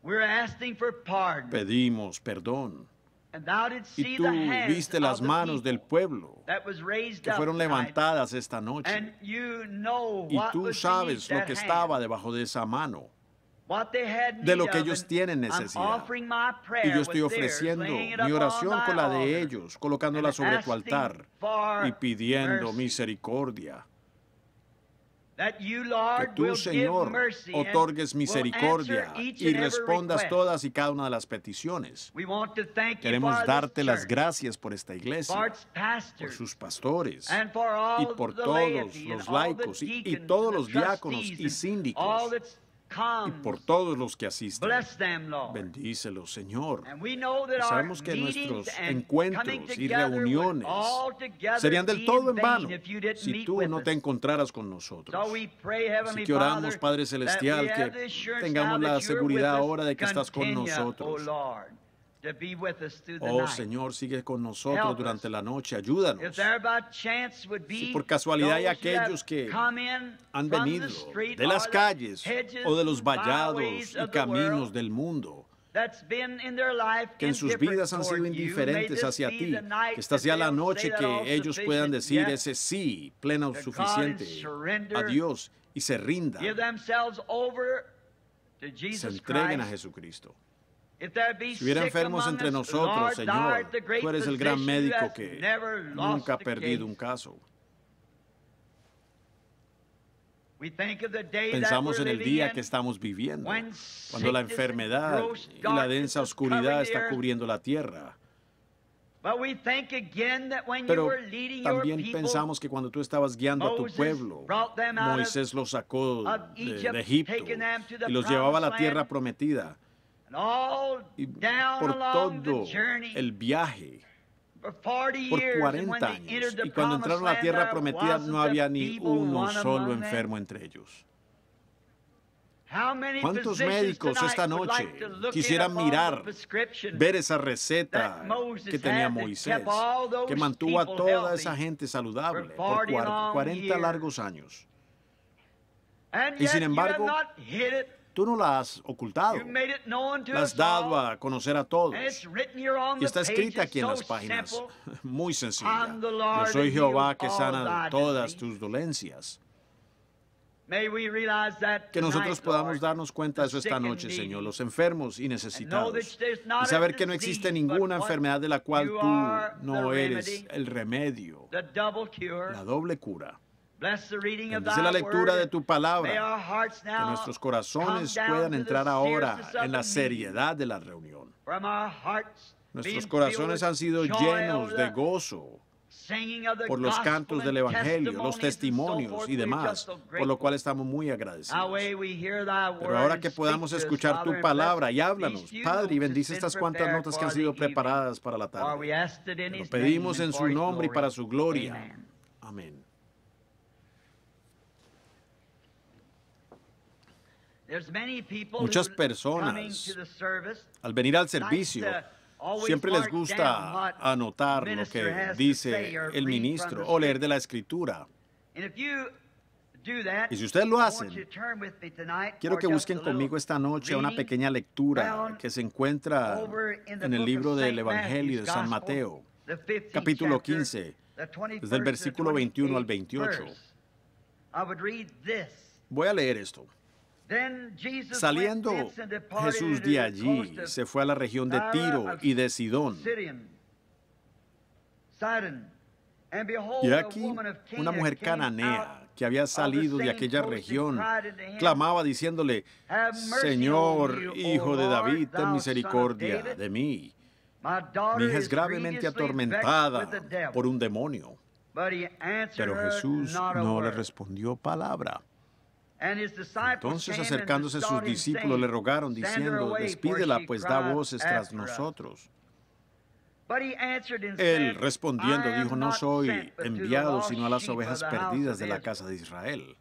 We're asking for pardon. Pedimos perdón. And thou didst Y see tú viste las manos del pueblo that was raised que fueron levantadas esta noche. And you know Y tú sabes lo que estaba debajo de esa mano. De lo que ellos tienen necesidad. Y yo estoy ofreciendo mi oración on con la de ellos, colocándola sobre tu altar y pidiendo misericordia. Que tú, Señor, otorgues misericordia y respondas todas y cada una de las peticiones. Queremos darte las gracias por esta iglesia, por sus pastores y por todos los laicos y, y todos los diáconos y síndicos y por todos los que asisten. Bendícelos, Señor. Y sabemos que nuestros encuentros y reuniones serían del todo en vano si tú no te encontraras con nosotros. Así que oramos, Padre Celestial, que tengamos la seguridad ahora de que estás con nosotros. Oh. Señor, sigue con nosotros durante la noche. If Ayúdanos. there by chance would be Si por casualidad hay aquellos que Han from the venido de las calles o de los vallados y of the caminos world del mundo. that's been in their life que en sus vidas han sido indiferentes hacia ti, que esta sea la noche que ellos puedan decir ese sí pleno suficiente a Dios y se rindan, give themselves over to se Jesus entreguen a. Jesucristo. Si hubiera enfermos entre nosotros, Señor, tú eres el gran médico que nunca ha perdido un caso. Pensamos en el día que estamos viviendo, cuando la enfermedad y la densa oscuridad está cubriendo la tierra. But we think again that when you Pero también pensamos que cuando tú estabas guiando a tu pueblo, Moisés los sacó de, Egipto y los llevaba a la tierra prometida. Y por todo el viaje, for 40 por years, and when 40 they años, y cuando entraron a la tierra prometida no había ni uno solo enfermo entre ellos. ¿Cuántos médicos esta noche quisieran mirar, ver esa receta que tenía Moisés, que mantuvo a toda esa gente saludable por 40 cuar- long 40 years? largos años? Y sin embargo, Tú no la has ocultado, la has dado a conocer a todos. Y está escrita aquí en las páginas, muy sencilla. Yo soy Jehová que sana todas tus dolencias. Que nosotros podamos darnos cuenta de eso esta noche. Señor, los enfermos y necesitados. Y saber que no existe ninguna enfermedad de la cual tú no eres el remedio, the double cure. la doble cura. Bless the reading of Bendice la lectura de tu palabra. our hearts Que now nuestros corazones puedan entrar ahora en la seriedad de la reunión. Nuestros corazones han sido llenos de the gozo por los cantos del Evangelio, los testimonios y demás, por lo cual estamos muy agradecidos. Pero ahora que podamos escuchar tu palabra y háblanos, Padre, y bendice estas cuantas notas que han sido preparadas para la tarde. Lo pedimos en su nombre y para su gloria. Amén. Muchas personas al venir al servicio siempre les gusta anotar lo que dice el ministro o leer de la escritura. Y si ustedes lo hacen, quiero que busquen conmigo esta noche una pequeña lectura que se encuentra en el libro del Evangelio de San Mateo, capítulo 15, desde el versículo 21 al 28. Voy a leer esto. Saliendo Jesús de allí, se fue a la región de Tiro y de Sidón. Y aquí una mujer cananea que había salido de aquella región clamaba diciéndole, Señor, hijo de David, ten misericordia de mí. Mi hija es gravemente atormentada por un demonio. Pero Jesús no le respondió palabra. Entonces acercándose a sus discípulos le rogaron diciendo, despídela pues da voces tras nosotros. Él respondiendo dijo, no soy enviado sino a las ovejas perdidas de la casa de Israel.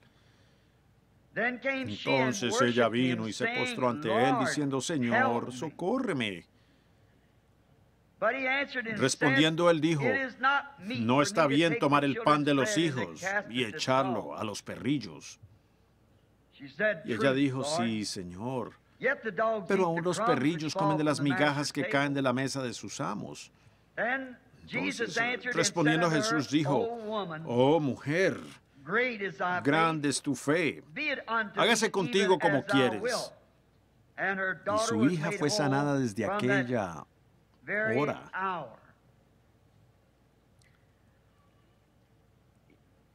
Entonces ella vino y se postró ante él diciendo, Señor, socórreme. Respondiendo él dijo, no está bien tomar el pan de los hijos y echarlo a los perrillos. Y ella dijo, sí, Señor. Pero aún los perrillos comen de las migajas que caen de la mesa de sus amos. Entonces, respondiendo Jesús dijo, oh mujer, grande es tu fe, hágase contigo como quieres. Y su hija fue sanada desde aquella hora.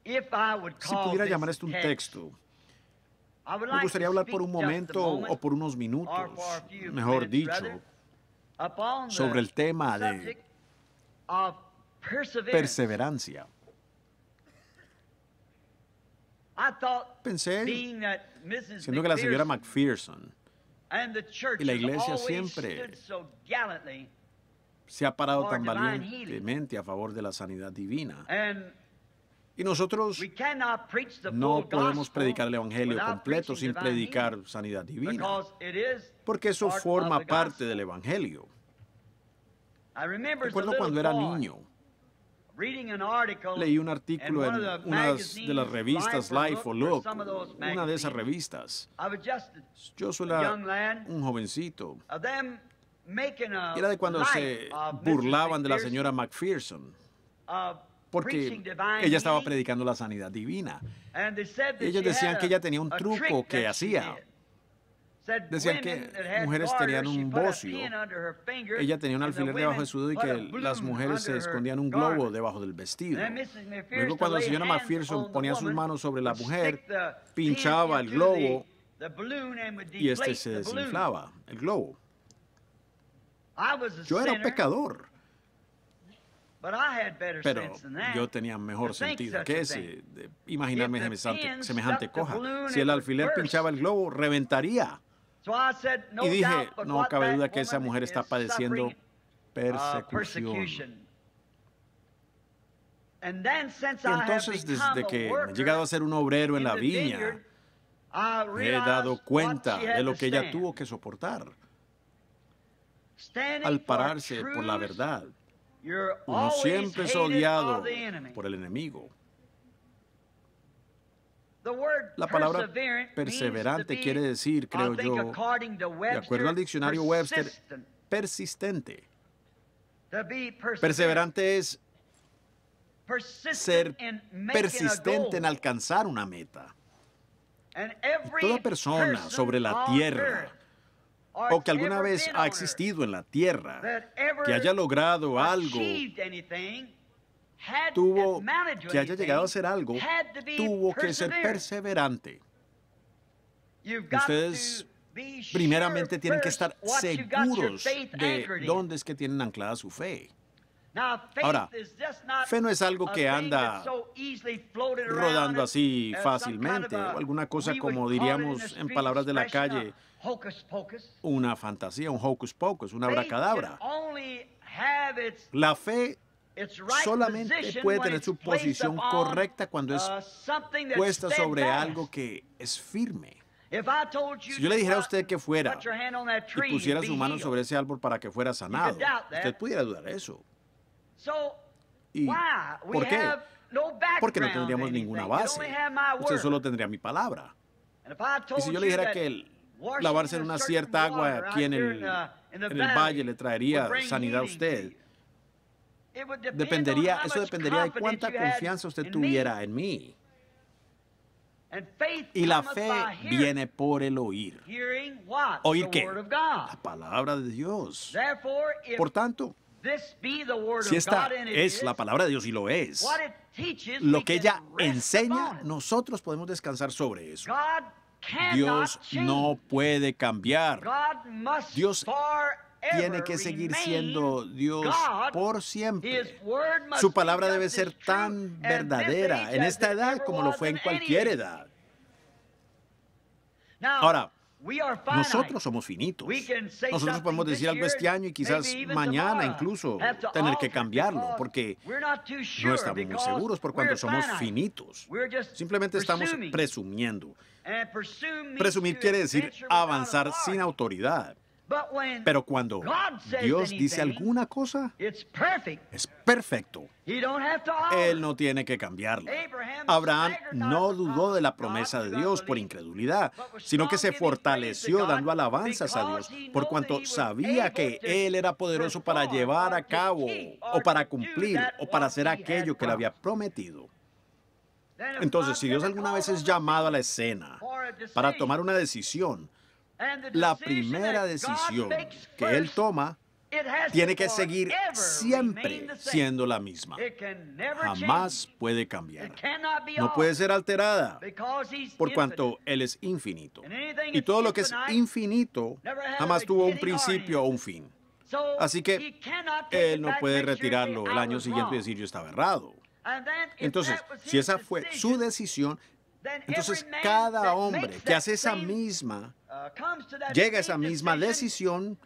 Si pudiera llamar esto un texto, me gustaría hablar por un momento o por unos minutos, mejor dicho, sobre el tema de perseverancia. Pensé, siendo que la señora McPherson y la iglesia siempre se ha parado tan valientemente a favor de la sanidad divina. Y nosotros no podemos predicar el Evangelio completo sin predicar sanidad divina, porque eso forma parte del Evangelio. Recuerdo cuando era niño, leí un artículo en una de las revistas Life o Look, una de esas revistas. Yo soy un jovencito. Era de cuando se burlaban de la señora McPherson porque ella estaba predicando la sanidad divina. Ellos decían que ella tenía un truco que hacía. Decían que mujeres tenían un bocio. Ella tenía un alfiler debajo de su dedo y que las mujeres se escondían un globo debajo del vestido. Luego cuando la señora McPherson ponía sus manos sobre la mujer, pinchaba el globo y este se desinflaba, el globo. Yo era un pecador. Pero yo tenía mejor sentido que ese, de imaginarme semejante, semejante coja. Si el alfiler pinchaba el globo, reventaría. Y dije, no cabe duda que esa mujer está padeciendo persecución. Y entonces, desde que he llegado a ser un obrero en la viña, me he dado cuenta de lo que ella tuvo que soportar al pararse por la verdad. Uno siempre es odiado por el enemigo. La palabra perseverante quiere decir, creo yo, de acuerdo al diccionario Webster, persistente. Perseverante es ser persistente en alcanzar una meta. toda persona sobre la tierra o que alguna vez ha existido en la tierra, que haya logrado algo, tuvo, que haya llegado a ser algo, tuvo que ser perseverante. Ustedes primeramente tienen que estar seguros de dónde es que tienen anclada su fe. Ahora, fe no es algo que anda rodando así fácilmente, o alguna cosa como diríamos en palabras de la calle, una fantasía, un hocus pocus, una abracadabra. La fe solamente puede tener su posición correcta cuando es puesta sobre algo que es firme. Si yo le dijera a usted que fuera y pusiera su mano sobre ese árbol para que fuera sanado, usted pudiera dudar eso. ¿Y por qué? Porque no tendríamos ninguna base. Usted solo tendría mi palabra. Y si yo le dijera que el lavarse en una cierta agua aquí en el, en el valle le traería sanidad a usted, dependería, eso dependería de cuánta confianza usted tuviera en mí. Y la fe viene por el oír. ¿Oír qué? La palabra de Dios. Por tanto, si esta es la palabra de Dios y lo es, lo que ella enseña, nosotros podemos descansar sobre eso. Dios no puede cambiar. Dios tiene que seguir siendo Dios por siempre. Su palabra debe ser tan verdadera en esta edad como lo fue en cualquier edad. Ahora, nosotros somos finitos. Nosotros podemos decir algo este año y quizás mañana incluso tener que cambiarlo porque no estamos muy seguros por cuanto somos finitos. Simplemente estamos presumiendo. Presumir quiere decir avanzar sin autoridad. Pero cuando Dios dice alguna cosa, es perfecto. Él no tiene que cambiarlo. Abraham no dudó de la promesa de Dios por incredulidad, sino que se fortaleció dando alabanzas a Dios, por cuanto sabía que Él era poderoso para llevar a cabo o para cumplir o para hacer aquello que le había prometido. Entonces, si Dios alguna vez es llamado a la escena para tomar una decisión, la primera decisión que Él toma tiene que seguir siempre siendo la misma. Jamás puede cambiar. No puede ser alterada por cuanto Él es infinito. Y todo lo que es infinito jamás tuvo un principio o un fin. Así que Él no puede retirarlo el año siguiente y decir yo estaba errado. Entonces, si esa fue su decisión, entonces cada hombre que hace esa misma, llega a esa misma decisión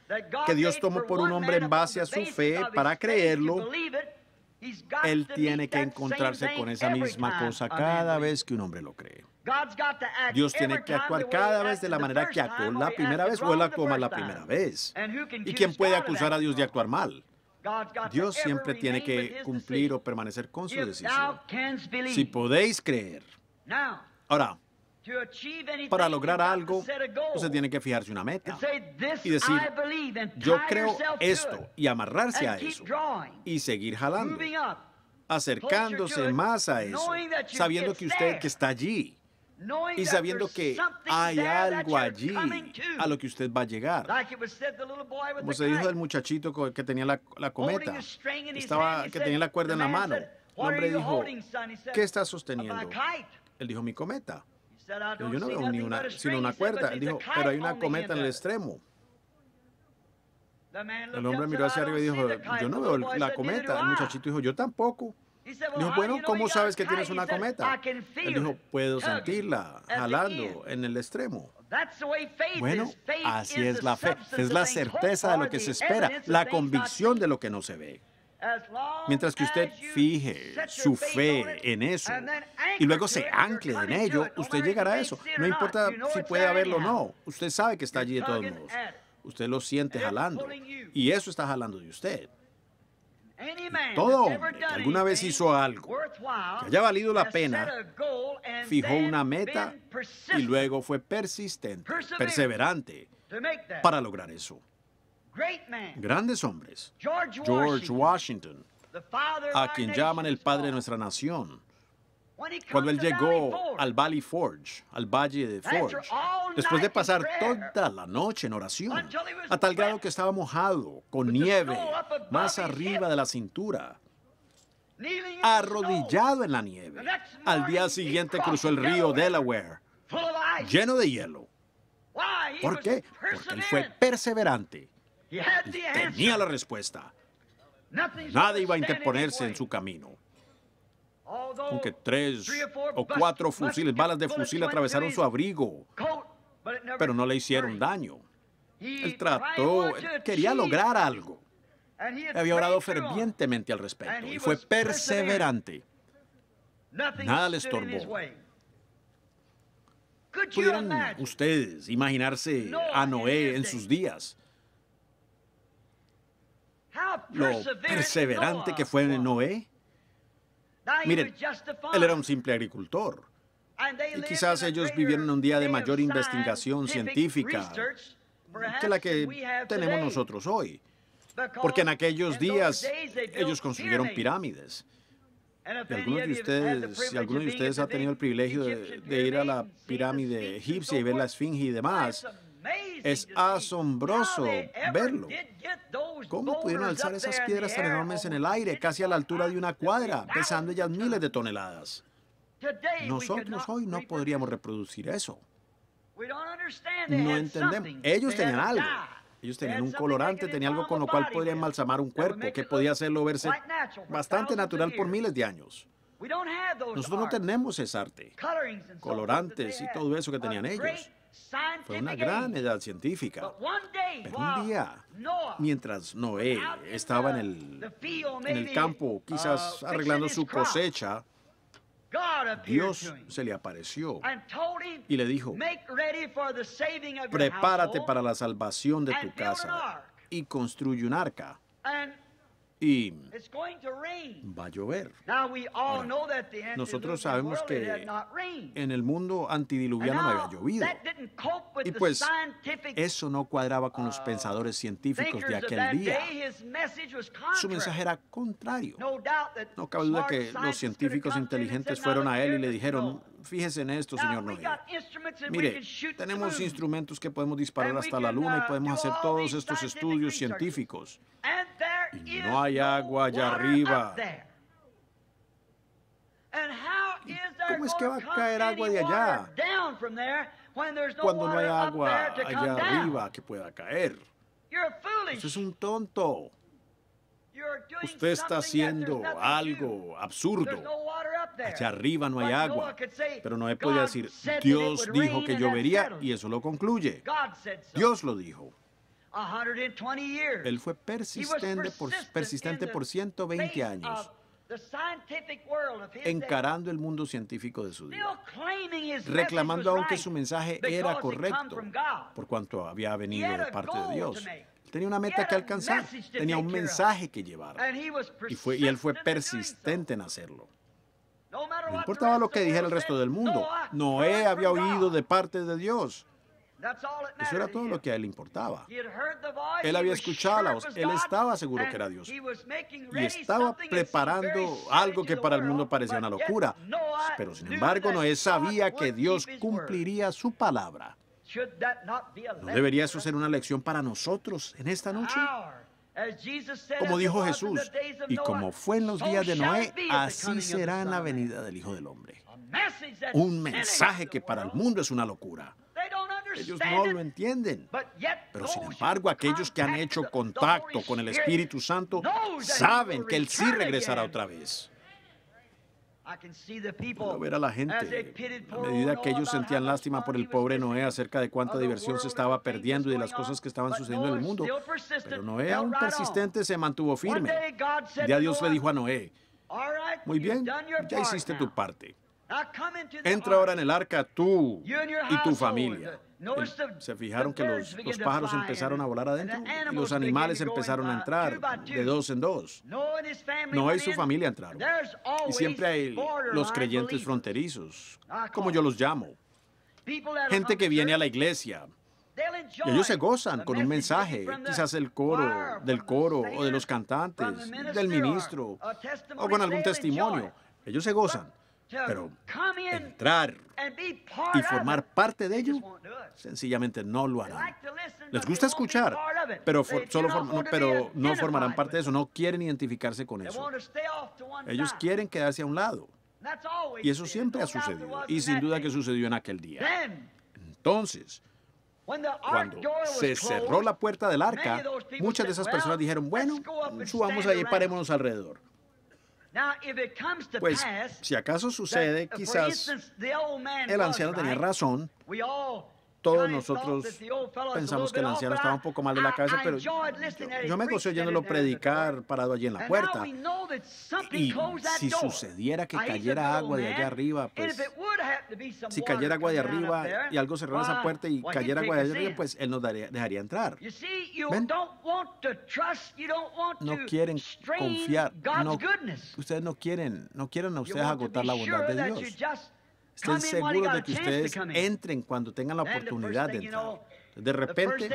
que Dios tomó por un hombre en base a su fe para creerlo, él tiene que encontrarse con esa misma cosa cada vez que un hombre lo cree. Dios tiene que actuar cada vez de la manera que actuó la primera vez o él actuó mal la primera vez. ¿Y quién puede acusar a Dios de actuar mal? Dios siempre tiene que cumplir o permanecer con su decisión. Si podéis creer. Ahora, para lograr algo, usted tiene que fijarse una meta y decir, yo creo esto y amarrarse a eso y seguir jalando, acercándose más a eso, sabiendo que usted que está allí y sabiendo que hay algo allí a lo que usted va a llegar. Como se dijo del muchachito que tenía la, cometa, estaba, que tenía la cuerda en la mano. El hombre dijo, ¿qué está sosteniendo? Él dijo, mi cometa. Yo no veo ni una, sino una cuerda. Él dijo, pero hay una cometa en el extremo. El hombre miró hacia arriba y dijo, yo no veo la cometa. El muchachito dijo, yo tampoco. Dijo, bueno, ¿cómo sabes que tienes una cometa? Él dijo, puedo sentirla jalando en el extremo. Bueno, así es la fe. Es la certeza de lo que se espera, la convicción de lo que no se ve. Mientras que usted fije su fe en eso y luego se ancle en ello, usted llegará a eso. No importa si puede haberlo o no, usted sabe que está allí de todos modos. Usted lo siente jalando y eso está jalando de usted. todo hombre que alguna vez hizo algo que haya valido la pena, fijó una meta y luego fue persistente, perseverante para lograr eso. Grandes hombres. George Washington, a quien llaman el padre de nuestra nación. Cuando él llegó al Valley Forge, al Valle de Forge, después de pasar toda la noche en oración, a tal grado que estaba mojado, con nieve, más arriba de la cintura, arrodillado en la nieve, al día siguiente cruzó el río Delaware, lleno de hielo. ¿Por qué? Porque él fue perseverante tenía la respuesta. Nada iba a interponerse en su camino. Aunque tres o cuatro fusiles, balas de fusil atravesaron su abrigo, pero no le hicieron daño. Él trató, quería lograr algo. Había orado fervientemente al respecto y fue perseverante. Nada le estorbó. ¿Pudieran ustedes imaginarse a Noé en sus días? Lo perseverante que fue Noé. Miren, él era un simple agricultor. Y quizás ellos vivieron un día de mayor investigación científica que la que tenemos nosotros hoy. Porque en aquellos días ellos construyeron pirámides. Y algunos de ustedes, si alguno de ustedes ha tenido el privilegio de, de ir a la pirámide egipcia y ver la esfinge y demás, es asombroso verlo. ¿Cómo pudieron alzar esas piedras tan enormes en el aire, casi a la altura de una cuadra, pesando ellas miles de toneladas? Nosotros hoy no podríamos reproducir eso. No entendemos. Ellos tenían algo. Ellos tenían un colorante, tenían algo con lo cual podrían embalsamar un cuerpo, que podía hacerlo verse bastante natural por miles de años. Nosotros no tenemos ese arte, colorantes y todo eso que tenían ellos. Fue una gran edad científica. Pero un día, mientras Noé estaba en el, en el campo, quizás arreglando su cosecha, Dios se le apareció y le dijo, prepárate para la salvación de tu casa y construye un arca y va a llover. Ahora, nosotros sabemos que en el mundo antidiluviano no había llovido. Y pues eso no cuadraba con los pensadores científicos de aquel día. Su mensaje era contrario. No cabe duda que los científicos inteligentes fueron a él y le dijeron, fíjese en esto, señor Noé. Mire, tenemos instrumentos que podemos disparar hasta la luna y podemos hacer todos estos estudios científicos. Y no hay agua allá arriba. ¿Cómo es que va a caer agua de allá cuando no hay agua allá arriba que pueda caer? Usted es un tonto. Usted está haciendo algo absurdo. Allá arriba no hay agua. Pero no podía decir, Dios dijo que llovería y eso lo concluye. Dios lo dijo. Él fue persistente por, persistente por 120 años, encarando el mundo científico de su día, reclamando aunque su mensaje era correcto, por cuanto había venido de parte de Dios. Tenía una meta que alcanzar, tenía un mensaje que llevar, y, fue, y él fue persistente en hacerlo. No importaba lo que dijera el resto del mundo, Noé había oído de parte de Dios. Eso era todo lo que a él importaba. Él había escuchado la voz, él estaba seguro que era Dios. Y estaba preparando algo que para el mundo parecía una locura. Pero sin embargo, Noé sabía que Dios cumpliría su palabra. ¿No debería eso ser una lección para nosotros en esta noche? Como dijo Jesús, y como fue en los días de Noé, así será en la venida del Hijo del Hombre. Un mensaje que para el mundo es una locura. Ellos no lo entienden. Pero sin embargo, aquellos que han hecho contacto con el Espíritu Santo saben que Él sí regresará otra vez. Puedo ver a la gente a medida que ellos sentían lástima por el pobre Noé acerca de cuánta diversión se estaba perdiendo y de las cosas que estaban sucediendo en el mundo. Pero Noé, aún persistente, se mantuvo firme. Ya Dios le dijo a Noé, muy bien, ya hiciste tu parte. Entra ahora en el arca tú y tu familia. Se fijaron que los, los, pájaros empezaron a volar adentro y los animales empezaron a entrar de dos en dos. Noé y su familia entraron. Y siempre hay los creyentes fronterizos, como yo los llamo. Gente que viene a la iglesia. Y ellos se gozan con un mensaje, quizás el coro, del coro o de los cantantes, del ministro o con algún testimonio. Ellos se gozan. Pero entrar y formar parte de ello, sencillamente no lo harán. Les gusta escuchar, pero, solo no, pero no formarán parte de eso, no quieren identificarse con eso. Ellos quieren quedarse a un lado. Y eso siempre ha sucedido, y sin duda que sucedió en aquel día. Entonces, Cuando se cerró la puerta del arca, muchas de esas personas dijeron, bueno, subamos ahí y parémonos alrededor. Pues si acaso sucede, quizás el anciano tenía razón todos nosotros pensamos que el anciano estaba un poco mal de la cabeza, pero yo, me gocé oyéndolo predicar parado allí en la puerta. Y si sucediera que cayera agua de allá arriba, pues si cayera agua de arriba y algo cerrara esa puerta y cayera agua de allá arriba, pues él nos dejaría entrar. ¿Ven? No quieren confiar. No, ustedes no quieren, no quieren a ustedes agotar la bondad de Dios. Estén seguros de que ustedes entren cuando tengan la oportunidad de entrar. De repente,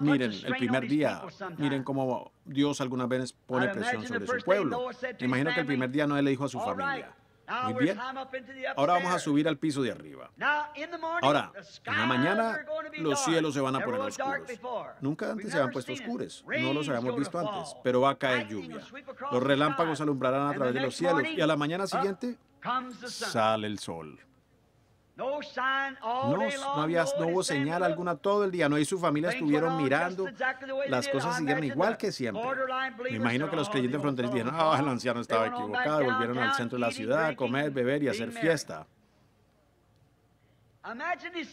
miren, el primer día, miren cómo Dios algunas veces pone presión sobre su pueblo. Me imagino que el primer día Noé le dijo a su familia, muy bien, ahora vamos a subir al piso de arriba. Ahora, en la mañana los cielos se van a poner oscuros. Nunca antes se habían puesto oscuros, no los habíamos visto antes, pero va a caer lluvia. Los relámpagos alumbrarán a través de los cielos. y a la mañana siguiente sale el sol. No, no, había, no hubo señal alguna todo el día. No y su familia estuvieron mirando. Las cosas siguieron igual que siempre. Me imagino que los creyentes fronterizos dijeron, ah, el anciano estaba equivocado. Volvieron al centro de la ciudad a comer, beber y hacer fiesta.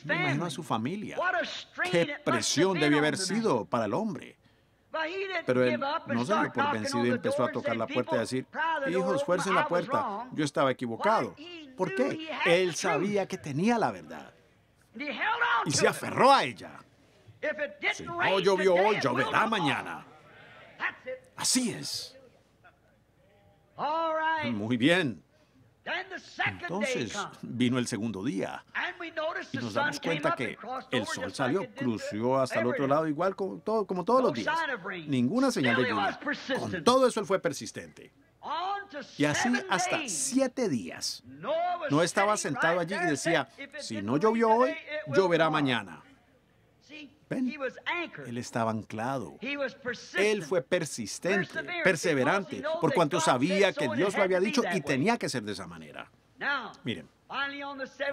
Me imagino a su familia. Qué presión debió haber sido para el hombre. Pero él no se dio por vencido y empezó a tocar la puerta y decir, hijos, fuercen la puerta, yo estaba equivocado. ¿Por qué? Él sabía que tenía la verdad y se aferró a ella. Si no llovió hoy, lloverá mañana. Así es. Muy bien. Entonces vino el segundo día y nos damos cuenta que el sol salió, cruzó hasta el otro lado igual como, todo, como todos los días. Ninguna señal de lluvia. Con todo eso él fue persistente. Y así hasta siete días. No estaba sentado allí y decía, si no llovió hoy, lloverá mañana. Él estaba anclado. Él fue persistente, perseverante, por cuanto sabía que Dios lo había dicho y tenía que ser de esa manera. Miren,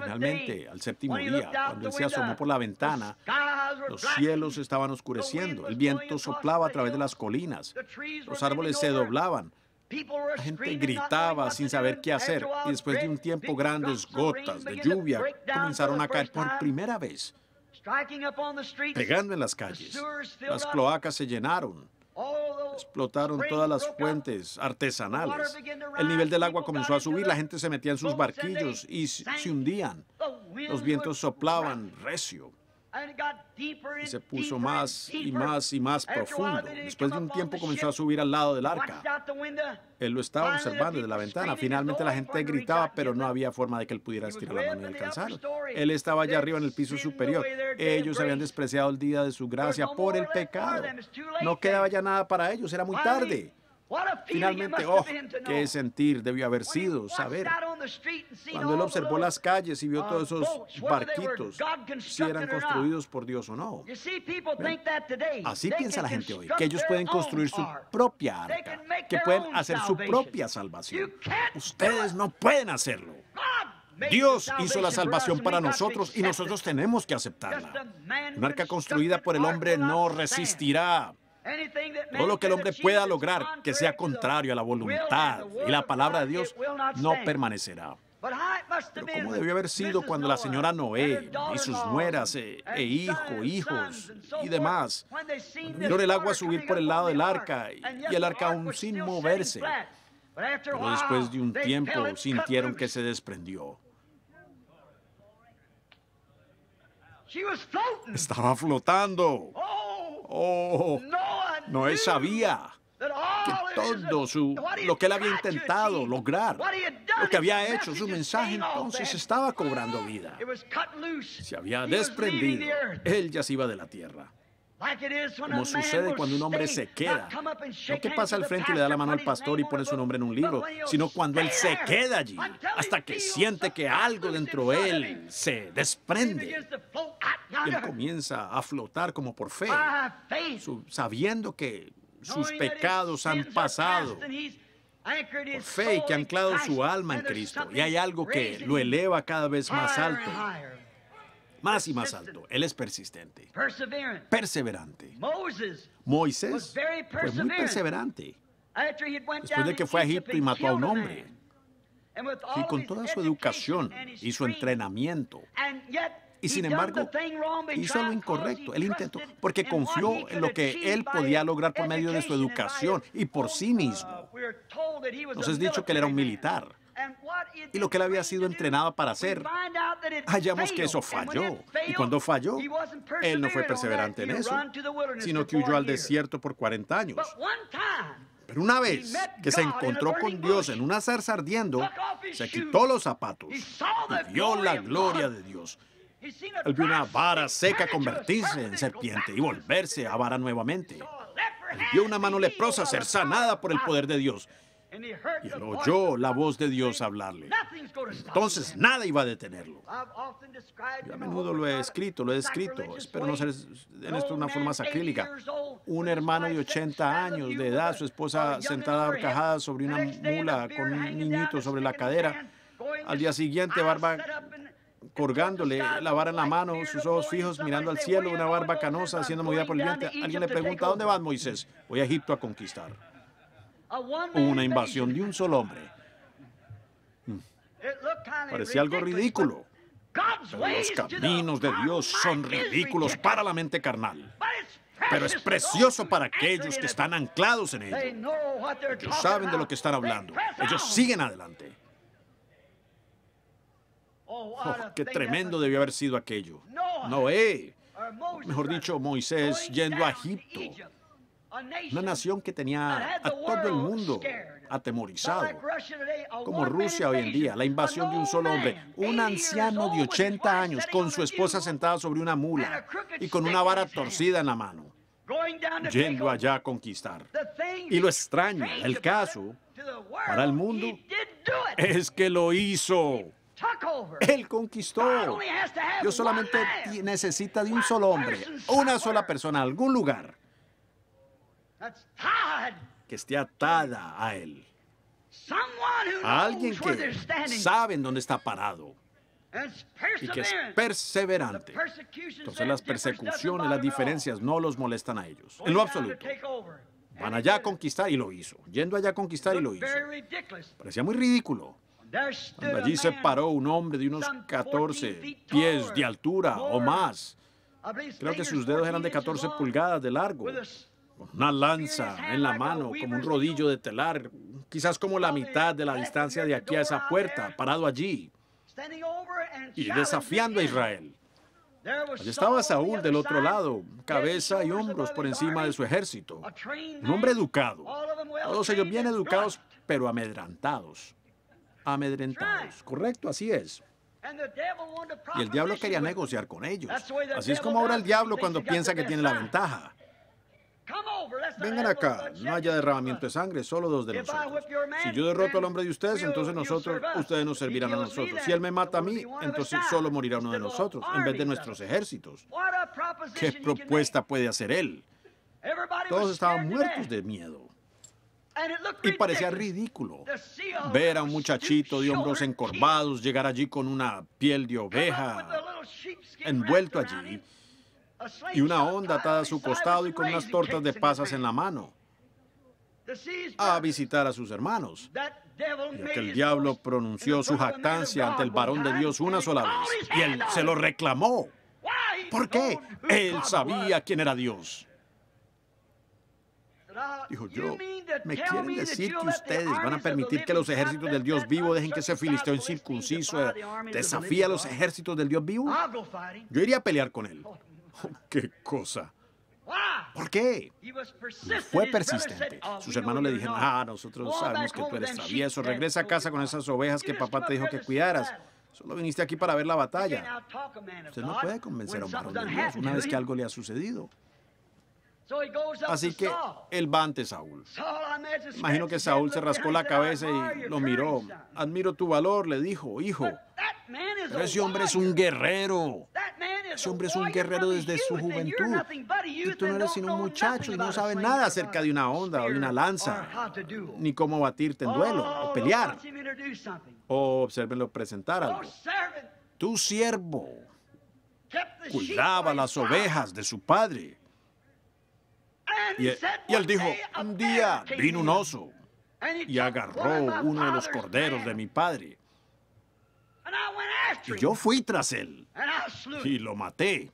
finalmente, al séptimo día, cuando él se asomó por la ventana, los cielos estaban oscureciendo, el viento soplaba a través de las colinas, los árboles se doblaban, la gente gritaba sin saber qué hacer y después de un tiempo grandes gotas de lluvia comenzaron a caer por primera vez pegando en las calles. Las cloacas se llenaron. Explotaron todas las fuentes artesanales. El nivel del agua comenzó a subir, la gente se metía en sus barquillos y se hundían. Los vientos soplaban recio y se puso más y más y más profundo. Después de un tiempo comenzó a subir al lado del arca. Él lo estaba observando desde la ventana. Finalmente la gente gritaba, pero no había forma de que él pudiera estirar la mano y alcanzar. Él estaba allá arriba en el piso superior. Ellos habían despreciado el día de su gracia por el pecado. No quedaba ya nada para ellos, era muy tarde. Finalmente, oh, qué sentir debió haber sido, saber. Cuando él observó las calles y vio todos esos barquitos, si eran construidos por Dios o no. Así piensa la gente hoy, que ellos pueden construir su propia arca, que pueden hacer su propia salvación. Ustedes no pueden hacerlo. Dios hizo la salvación para nosotros y nosotros tenemos que aceptarla. Una arca construida por el hombre no resistirá. Todo lo que el hombre pueda lograr que sea contrario a la voluntad y la palabra de Dios no permanecerá. Pero ¿cómo debió haber sido cuando la señora Noé y sus nueras e, e hijos, hijos y demás vieron el agua subir por el lado del arca y el arca aún sin moverse? Pero después de un tiempo sintieron que se desprendió. Estaba flotando. Oh, Noé sabía que todo su, lo que él había intentado lograr, lo que había hecho, su mensaje entonces estaba cobrando vida. Se había desprendido. Él ya se iba de la tierra. Como sucede cuando un hombre se queda. No que pasa al frente y le da la mano al pastor y pone su nombre en un libro, sino cuando él se queda allí hasta que siente que algo dentro de él se desprende. Él comienza a flotar como por fe, sabiendo que sus pecados han pasado. Por fe y que ha anclado su alma en Cristo. Y hay algo que lo eleva cada vez más alto. Más y más alto. Él es persistente, perseverant. perseverante. Moses, Moisés fue muy perseverante. Después de que fue a Egipto y mató a un hombre. Y con toda su educación y su entrenamiento. Y sin embargo, hizo lo incorrecto. Él intentó, porque confió en lo que él podía lograr por medio de su educación y por sí mismo. uh, was Nos es dicho que él era un militar. Y lo que él había sido entrenado para hacer, hallamos que eso falló. Y cuando falló, él no fue perseverante en eso, sino que huyó al 40 years. desierto por 40 años. Pero una vez que se encontró con Dios en una zarza ardiendo, se quitó los zapatos y vio la gloria de Dios. Él vio una vara seca convertirse en serpiente y volverse a vara nuevamente. Él vio una mano leprosa ser sanada por el poder de Dios. Voice oyó la voz de Dios hablarle. "Nothing's gonna stop Entonces you." nada iba a detenerlo. Yo a menudo lo he escrito, lo he escrito. Espero no ser en esto una forma sacrílica. 80 years old, Un hermano de wife sitting 80 straddled años de edad, su esposa sentada ahorcajada sobre una mula con un niñito sobre la cadera. Al día siguiente, barba colgándole la vara en la mano, sus ojos fijos mirando al cielo, una barba canosa siendo movida por el viento. Alguien le pregunta, ¿a dónde vas, Moisés? Voy a Egipto a conquistar. Una invasión de un solo hombre. Kinda Parecía algo ridículo. Pero los caminos de Dios son ridículos para la mente carnal. Pero es precioso para aquellos que están anclados en ello. Ellos saben de lo que están hablando. Ellos siguen adelante. Oh, Oh, qué tremendo debió haber sido aquello. Noé, mejor dicho, Moisés yendo a Egipto. Una nación que tenía a todo el mundo atemorizado, como Rusia hoy en día, la invasión de un solo hombre, un anciano de 80 años con su esposa sentada sobre una mula y con una vara torcida en la mano, yendo allá a conquistar. Y lo extraño, el caso, para el mundo, es que lo hizo. Él conquistó. Dios solamente necesita de un solo hombre, una sola persona, algún lugar que esté atada a él. A alguien que sabe en dónde está parado y que es perseverante. Entonces las persecuciones, las diferencias no los molestan a ellos. En lo absoluto. Van allá a conquistar y lo hizo. Yendo allá a conquistar y lo hizo. Parecía muy ridículo. Cuando allí se paró un hombre de unos 14 pies de altura o más. Creo que sus dedos eran de 14 pulgadas de largo. Con una lanza en la mano, como un rodillo de telar, quizás como la mitad de la distancia de aquí a esa puerta, parado allí y desafiando a Israel. Allí estaba Saúl del otro lado, cabeza y hombros por encima de su ejército. Un hombre educado. Todos ellos bien educados, pero amedrantados. Amedrentados. Correcto, así es. Y el diablo quería negociar con ellos. Así es como ahora el diablo cuando piensa que tiene la ventaja. Vengan acá, no haya derramamiento de sangre, solo dos de nosotros. Si yo derroto al hombre de ustedes, entonces nosotros, ustedes nos servirán a nosotros. Si él me mata a mí, entonces solo morirá uno de nosotros, en vez de nuestros ejércitos. ¿Qué propuesta puede hacer él? Todos estaban muertos de miedo. Y parecía ridículo ver a un muchachito de hombros encorvados llegar allí con una piel de oveja envuelto allí y una onda atada a su costado y con unas tortas de pasas en la mano a visitar a sus hermanos. Y aquel diablo pronunció su jactancia ante el varón de Dios una sola vez y él se lo reclamó. ¿Por qué? Él sabía quién era Dios. Dijo yo, ¿me quieren decir que ustedes van a permitir que los ejércitos del Dios vivo dejen que ese filisteo incircunciso desafíe a los ejércitos del Dios vivo? Yo iría a pelear con él. Oh, ¡Qué cosa! ¿Por qué? Fue persistente. Sus hermanos le dijeron, ah, nosotros sabemos que tú eres travieso, regresa a casa con esas ovejas que papá te dijo que cuidaras. Solo viniste aquí para ver la batalla. Usted no puede convencer a un varón de Dios una vez que algo le ha sucedido. Así que él va ante Saúl. Imagino que Saúl se rascó la cabeza y lo miró. Admiro tu valor, le dijo, hijo. Pero ese hombre es un guerrero. Ese hombre es un guerrero desde su juventud. Y tú no eres sino un muchacho y no sabes nada acerca de una onda o de una lanza, ni cómo batirte en duelo o pelear. O observenlo presentar algo. Tu siervo. cuidaba las ovejas de su padre. Y, y él dijo, un día vino un oso y agarró uno de los corderos de mi padre. Y yo fui tras él y lo maté.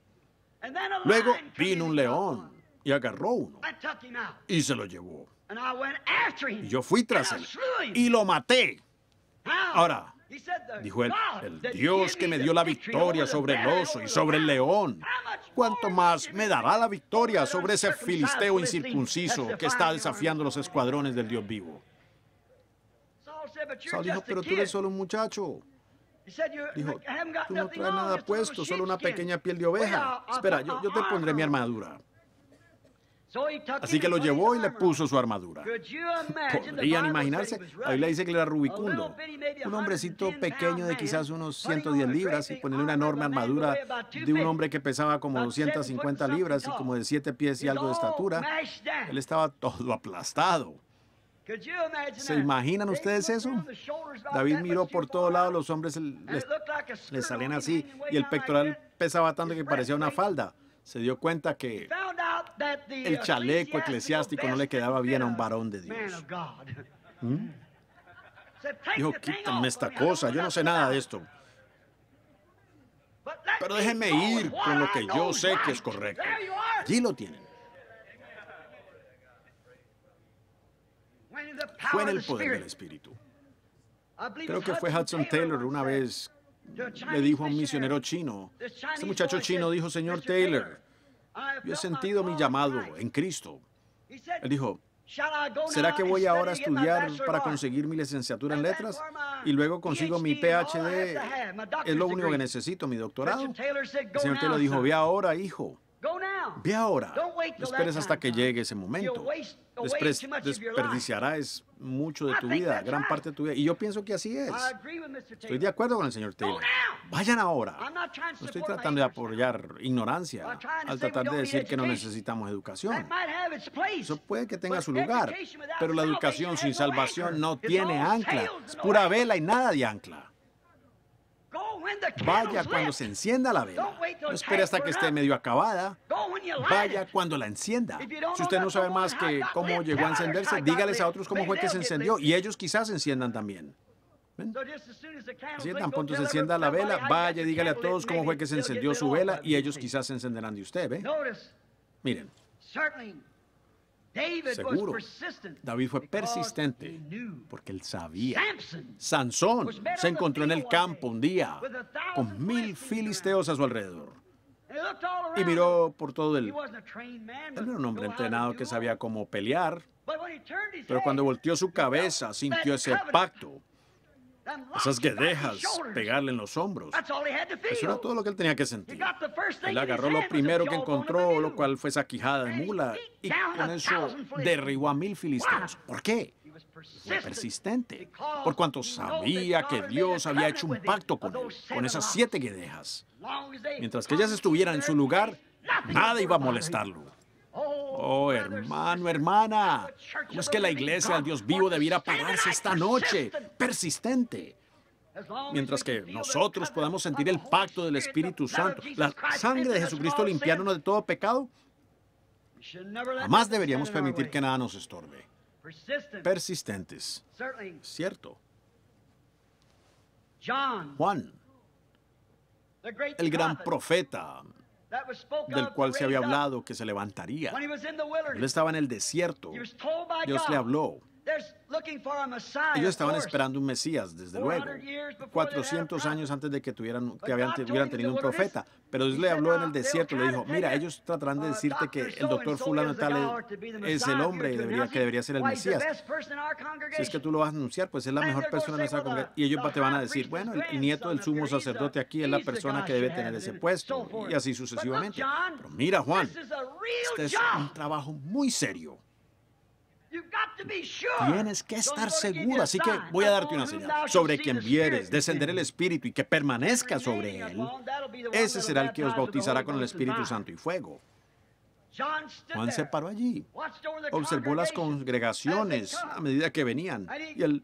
Luego vino un león y agarró uno y se lo llevó. Y yo fui tras él y lo maté. Ahora, dijo él, el Dios que me dio la victoria sobre el oso y sobre el león, ¿cuánto más me dará la victoria sobre ese filisteo incircunciso que está desafiando los escuadrones del Dios vivo? Saul dijo, pero tú eres solo un muchacho. Dijo, tú no traes nada puesto, solo una pequeña piel de oveja. Espera, yo, yo te pondré mi armadura. Así que lo llevó y le puso su armadura. ¿Podrían imaginarse? Ahí le dice que era rubicundo. Un hombrecito pequeño de quizás unos 110 libras y ponerle una enorme armadura de un hombre que pesaba como 250 libras y como de 7 pies y algo de estatura. Él estaba todo aplastado. ¿Se imaginan ustedes eso? David miró por todos lados, los hombres les, salían así y el pectoral pesaba tanto que parecía una falda. Se dio cuenta que el chaleco eclesiástico no le quedaba bien a un varón de Dios. ¿Mm? Dijo, quítame esta cosa, yo no sé nada de esto. Pero déjenme ir con lo que yo sé que es correcto. Allí lo tienen. fue en el poder del Espíritu. Creo que fue Hudson Taylor una vez le dijo a un misionero chino, este muchacho chino dijo, señor Taylor, yo he sentido mi llamado en Cristo. Él dijo, ¿será que voy ahora a estudiar para conseguir mi licenciatura en letras y luego consigo mi PhD? Es lo único que necesito, mi doctorado. El señor Taylor dijo, ve ahora, hijo. Ve ahora. No esperes hasta que llegue ese momento. desperdiciarás mucho de tu vida, gran parte de tu vida. Y yo pienso que así es. Estoy de acuerdo con el señor Taylor. Vayan ahora. No estoy tratando de apoyar ignorancia al tratar de decir que no necesitamos educación. Eso puede que tenga su lugar, pero la educación sin salvación no tiene ancla. Es pura vela y nada de ancla. Vaya cuando se encienda la vela. No espere hasta que esté medio acabada. Vaya cuando la encienda. Si usted no sabe más que cómo llegó a encenderse, dígales a otros cómo fue que se encendió y ellos quizás se enciendan también. Así tan pronto se encienda la vela, vaya, dígale a todos cómo fue que se encendió su vela y ellos quizás se encenderán de usted, ¿ve? Miren, Seguro, David fue persistente porque él sabía. Sansón se encontró en el campo un día con mil filisteos a su alrededor. Y miró por todo el... Él no era un hombre entrenado que sabía cómo pelear, pero cuando volteó su cabeza sintió ese pacto esas guedejas, pegarle en los hombros. Eso era todo lo que él tenía que sentir. Él agarró lo primero que encontró, lo cual fue esa quijada de mula, y con eso derribó a mil filisteos. ¿Por qué? Fue persistente, por cuanto sabía que Dios había hecho un pacto con él, con esas siete guedejas. Mientras que ellas estuvieran en su lugar, nada iba a molestarlo. Oh, hermano, hermana, ¿cómo es que la iglesia del Dios vivo debiera pararse esta noche? Persistente. Mientras que nosotros podamos sentir el pacto del Espíritu Santo, la sangre de Jesucristo limpiándonos de todo pecado, jamás deberíamos permitir que nada nos estorbe. Persistentes. Cierto. Juan, el gran profeta, del cual se había hablado que se levantaría. Él estaba en el desierto. Dios le habló. Ellos estaban esperando un Mesías, desde luego, 400 años antes de que tuvieran, que habían, hubieran tenido un profeta. Pero Dios le habló en el desierto le dijo, mira, ellos tratarán de decirte que el doctor fulano tal es el hombre debería, que debería ser el Mesías. Si es que tú lo vas a anunciar, pues es la mejor persona en esa congregación. Y ellos te van a decir, bueno, el, nieto del sumo sacerdote aquí es la persona que debe tener ese puesto. Y así sucesivamente. Pero mira, Juan, este es un trabajo muy serio. Tienes que estar seguro, así que voy a darte una señal. Sobre quien vieres descender el Espíritu y que permanezca sobre él, ese será el que os bautizará con el Espíritu Santo y fuego. Juan se paró allí, observó las congregaciones a medida que venían y él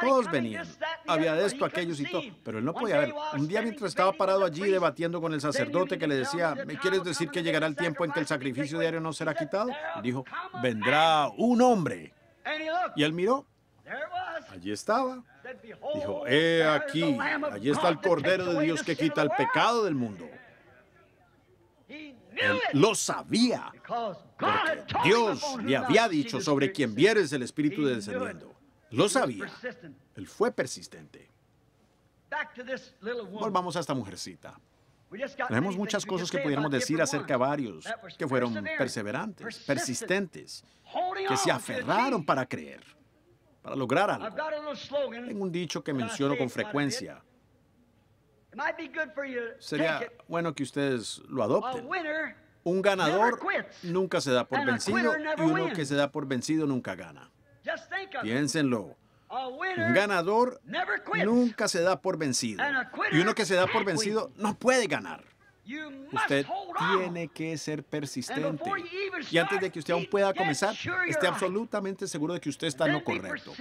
Todos venían. Había de esto, aquellos y todo. Pero él no podía ver. Un día mientras estaba parado allí debatiendo con el sacerdote que le decía, ¿me quieres decir que llegará el tiempo en que el sacrificio diario no será quitado? dijo, vendrá un hombre. Y él miró. Allí estaba. Dijo, he aquí, allí está el Cordero de Dios que quita el pecado del mundo. Él lo sabía. Porque Dios le había dicho sobre quien vieres el Espíritu descendiendo. Lo sabía. Él fue persistente. Volvamos a esta mujercita. Tenemos muchas cosas que pudiéramos decir acerca de varios que fueron perseverantes, persistentes, que se aferraron para creer, para lograr algo. Tengo un dicho que menciono con frecuencia. Sería bueno que ustedes lo adopten. Un ganador nunca se da por vencido y uno que se da por vencido nunca gana. Piénsenlo. Un ganador nunca se da por vencido y uno que se da por vencido no puede ganar. Usted tiene que ser persistente. Y antes de que usted aún pueda comenzar, esté absolutamente seguro de que usted está en lo correcto.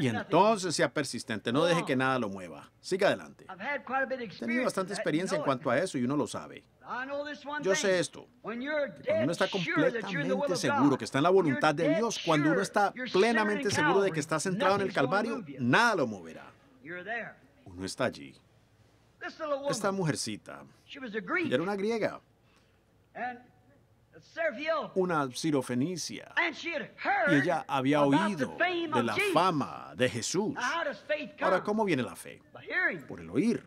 Y entonces sea persistente. No deje que nada lo mueva. Siga adelante. He tenido bastante experiencia en cuanto a eso y uno lo sabe. Yo sé esto. Cuando uno está completamente seguro que está en la voluntad de Dios, cuando uno está plenamente seguro de que está centrado en el Calvario, nada lo moverá. Uno está allí. Esta mujercita era una griega, una sirofenicia, y ella había oído de la fama de Jesús. Ahora, ¿cómo viene la fe? Por el oír,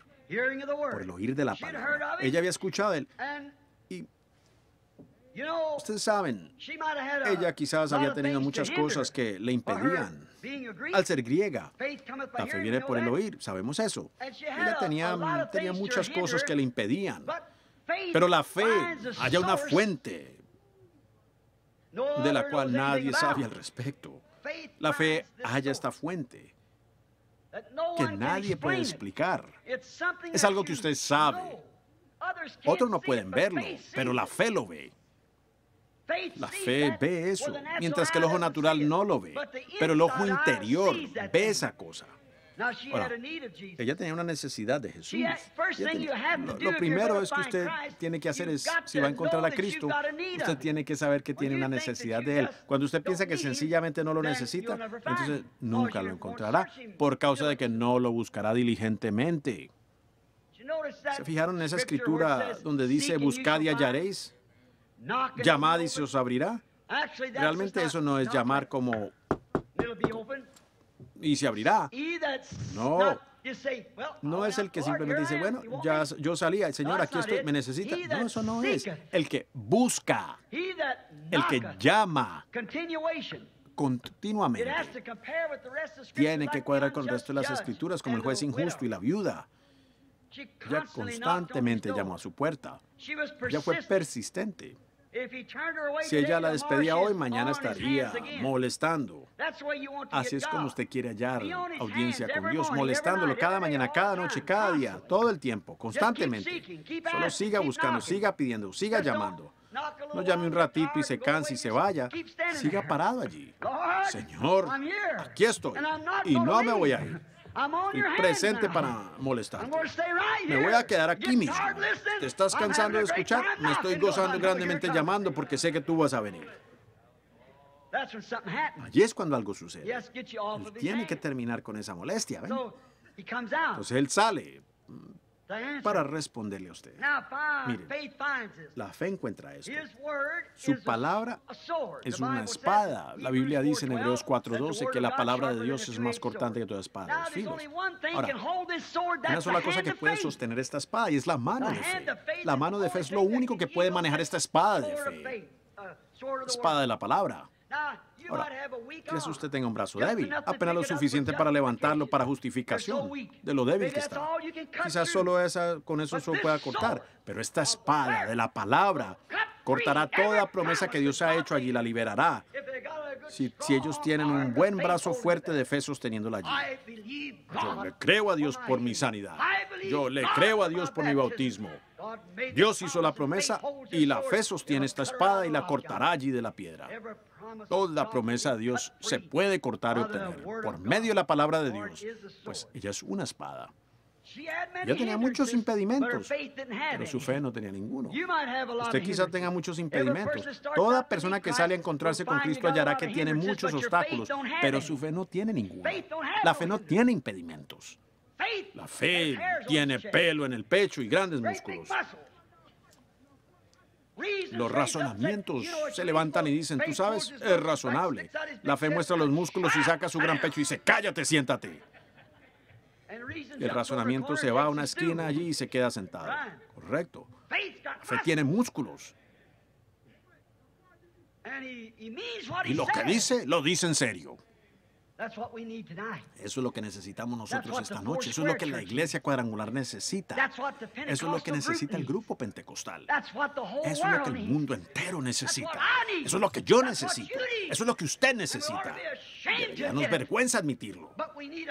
por el oír de la palabra. Ella había escuchado él. Y ustedes saben, ella quizás había tenido muchas cosas que le impedían. Al ser griega, la fe viene por el oír, sabemos eso. Ella tenía, muchas cosas que le impedían. Pero la fe haya una fuente de la cual nadie sabe al respecto. La fe haya esta fuente que nadie puede explicar. Es algo que usted sabe. Otros no pueden verlo, pero la fe lo ve. La fe ve eso, mientras que el ojo natural no lo ve, pero el ojo interior ve esa cosa. Ahora, ella tenía una necesidad de Jesús. lo, primero es que usted tiene que hacer es, si va a encontrar a Cristo, usted tiene que saber que tiene una necesidad de Él. Cuando usted piensa que sencillamente no lo necesita, entonces nunca lo encontrará por causa de que no lo buscará diligentemente. ¿Se fijaron en esa escritura donde dice buscad y hallaréis? Llamad y se os abrirá. Realmente eso no es llamar como y se abrirá. No. No es el que simplemente dice, bueno, ya yo salía, Señor, aquí estoy, me necesita. No, eso no es. El que busca, el que llama continuamente, tiene que cuadrar con el resto de las escrituras, como el juez injusto y la viuda. Ya constantemente llamó a su puerta. Ya fue persistente. Si ella la despedía hoy, mañana estaría molestando. Así es como usted quiere hallar audiencia con Dios, molestándolo cada mañana, cada noche, cada día, todo el tiempo, constantemente. Solo siga buscando, siga pidiendo, siga llamando. No llame un ratito y se canse y se vaya. Siga parado allí. Señor, aquí estoy y no me voy a ir y presente para molestar. Me voy a quedar aquí mismo. ¿Te estás cansando de escuchar? Me estoy gozando grandemente llamando porque sé que tú vas a venir. Allí es cuando algo sucede. Él tiene que terminar con esa molestia. ¿ven? Entonces él sale para responderle a usted. Miren, la fe encuentra esto. Su palabra es una espada. La Biblia dice en Hebreos 4:12 que la palabra de Dios es más cortante que toda espada filos. Ahora, una sola cosa que puede sostener esta espada y es la mano de fe. La mano de fe es lo único que puede manejar esta espada de fe. Espada de la palabra. Ahora, quizás usted tenga un brazo débil, apenas lo suficiente para levantarlo para justificación de lo débil que está. Quizás solo esa, con eso se pueda cortar, pero esta espada de la palabra cortará toda promesa que Dios ha hecho allí, la liberará. Si, si, ellos tienen un buen brazo fuerte de fe sosteniéndola allí. Yo le creo a Dios por mi sanidad. Yo le creo a Dios por mi bautismo. Dios hizo la promesa y la fe sostiene esta espada y la cortará allí de la piedra. Toda promesa de Dios se puede cortar y obtener por medio de la palabra de Dios, pues ella es una espada. Ella tenía muchos impedimentos, pero su fe no tenía ninguno. Usted quizá tenga muchos impedimentos. Toda persona que sale a encontrarse con Cristo hallará que tiene muchos obstáculos, pero su fe no tiene ninguno. La fe no tiene impedimentos. La fe tiene pelo en el pecho y grandes músculos. Los razonamientos se levantan y dicen, tú sabes, es razonable. La fe muestra los músculos y saca su gran pecho y dice, cállate, siéntate. El razonamiento se va a una esquina allí y se queda sentado. Correcto. La fe tiene músculos. Y lo que dice, lo dice en serio. Eso es lo que necesitamos nosotros esta noche. Eso es lo que la iglesia cuadrangular necesita. Eso es lo que necesita el grupo pentecostal. Eso es lo que el mundo entero necesita. Eso es lo que yo necesito. Eso es lo que usted necesita. Ya nos vergüenza admitirlo.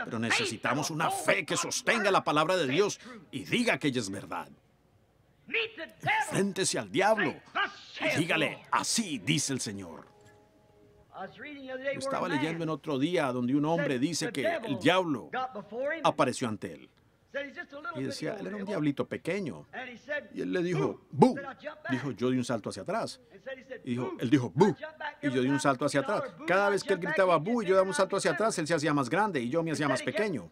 Pero necesitamos una fe que sostenga la palabra de Dios y diga que ella es verdad. Enfréntese al diablo y dígale, así dice el Señor. Estaba leyendo en otro día donde un hombre dice que el diablo apareció ante él. Y decía, él era un diablito pequeño. Y él le dijo, ¡bu! Dijo, yo di un salto hacia atrás. Y dijo, él dijo, ¡bu! Y yo di un salto hacia atrás. Cada vez que él gritaba, ¡bu! y yo daba un salto hacia atrás, él se hacía más grande y yo me hacía más pequeño.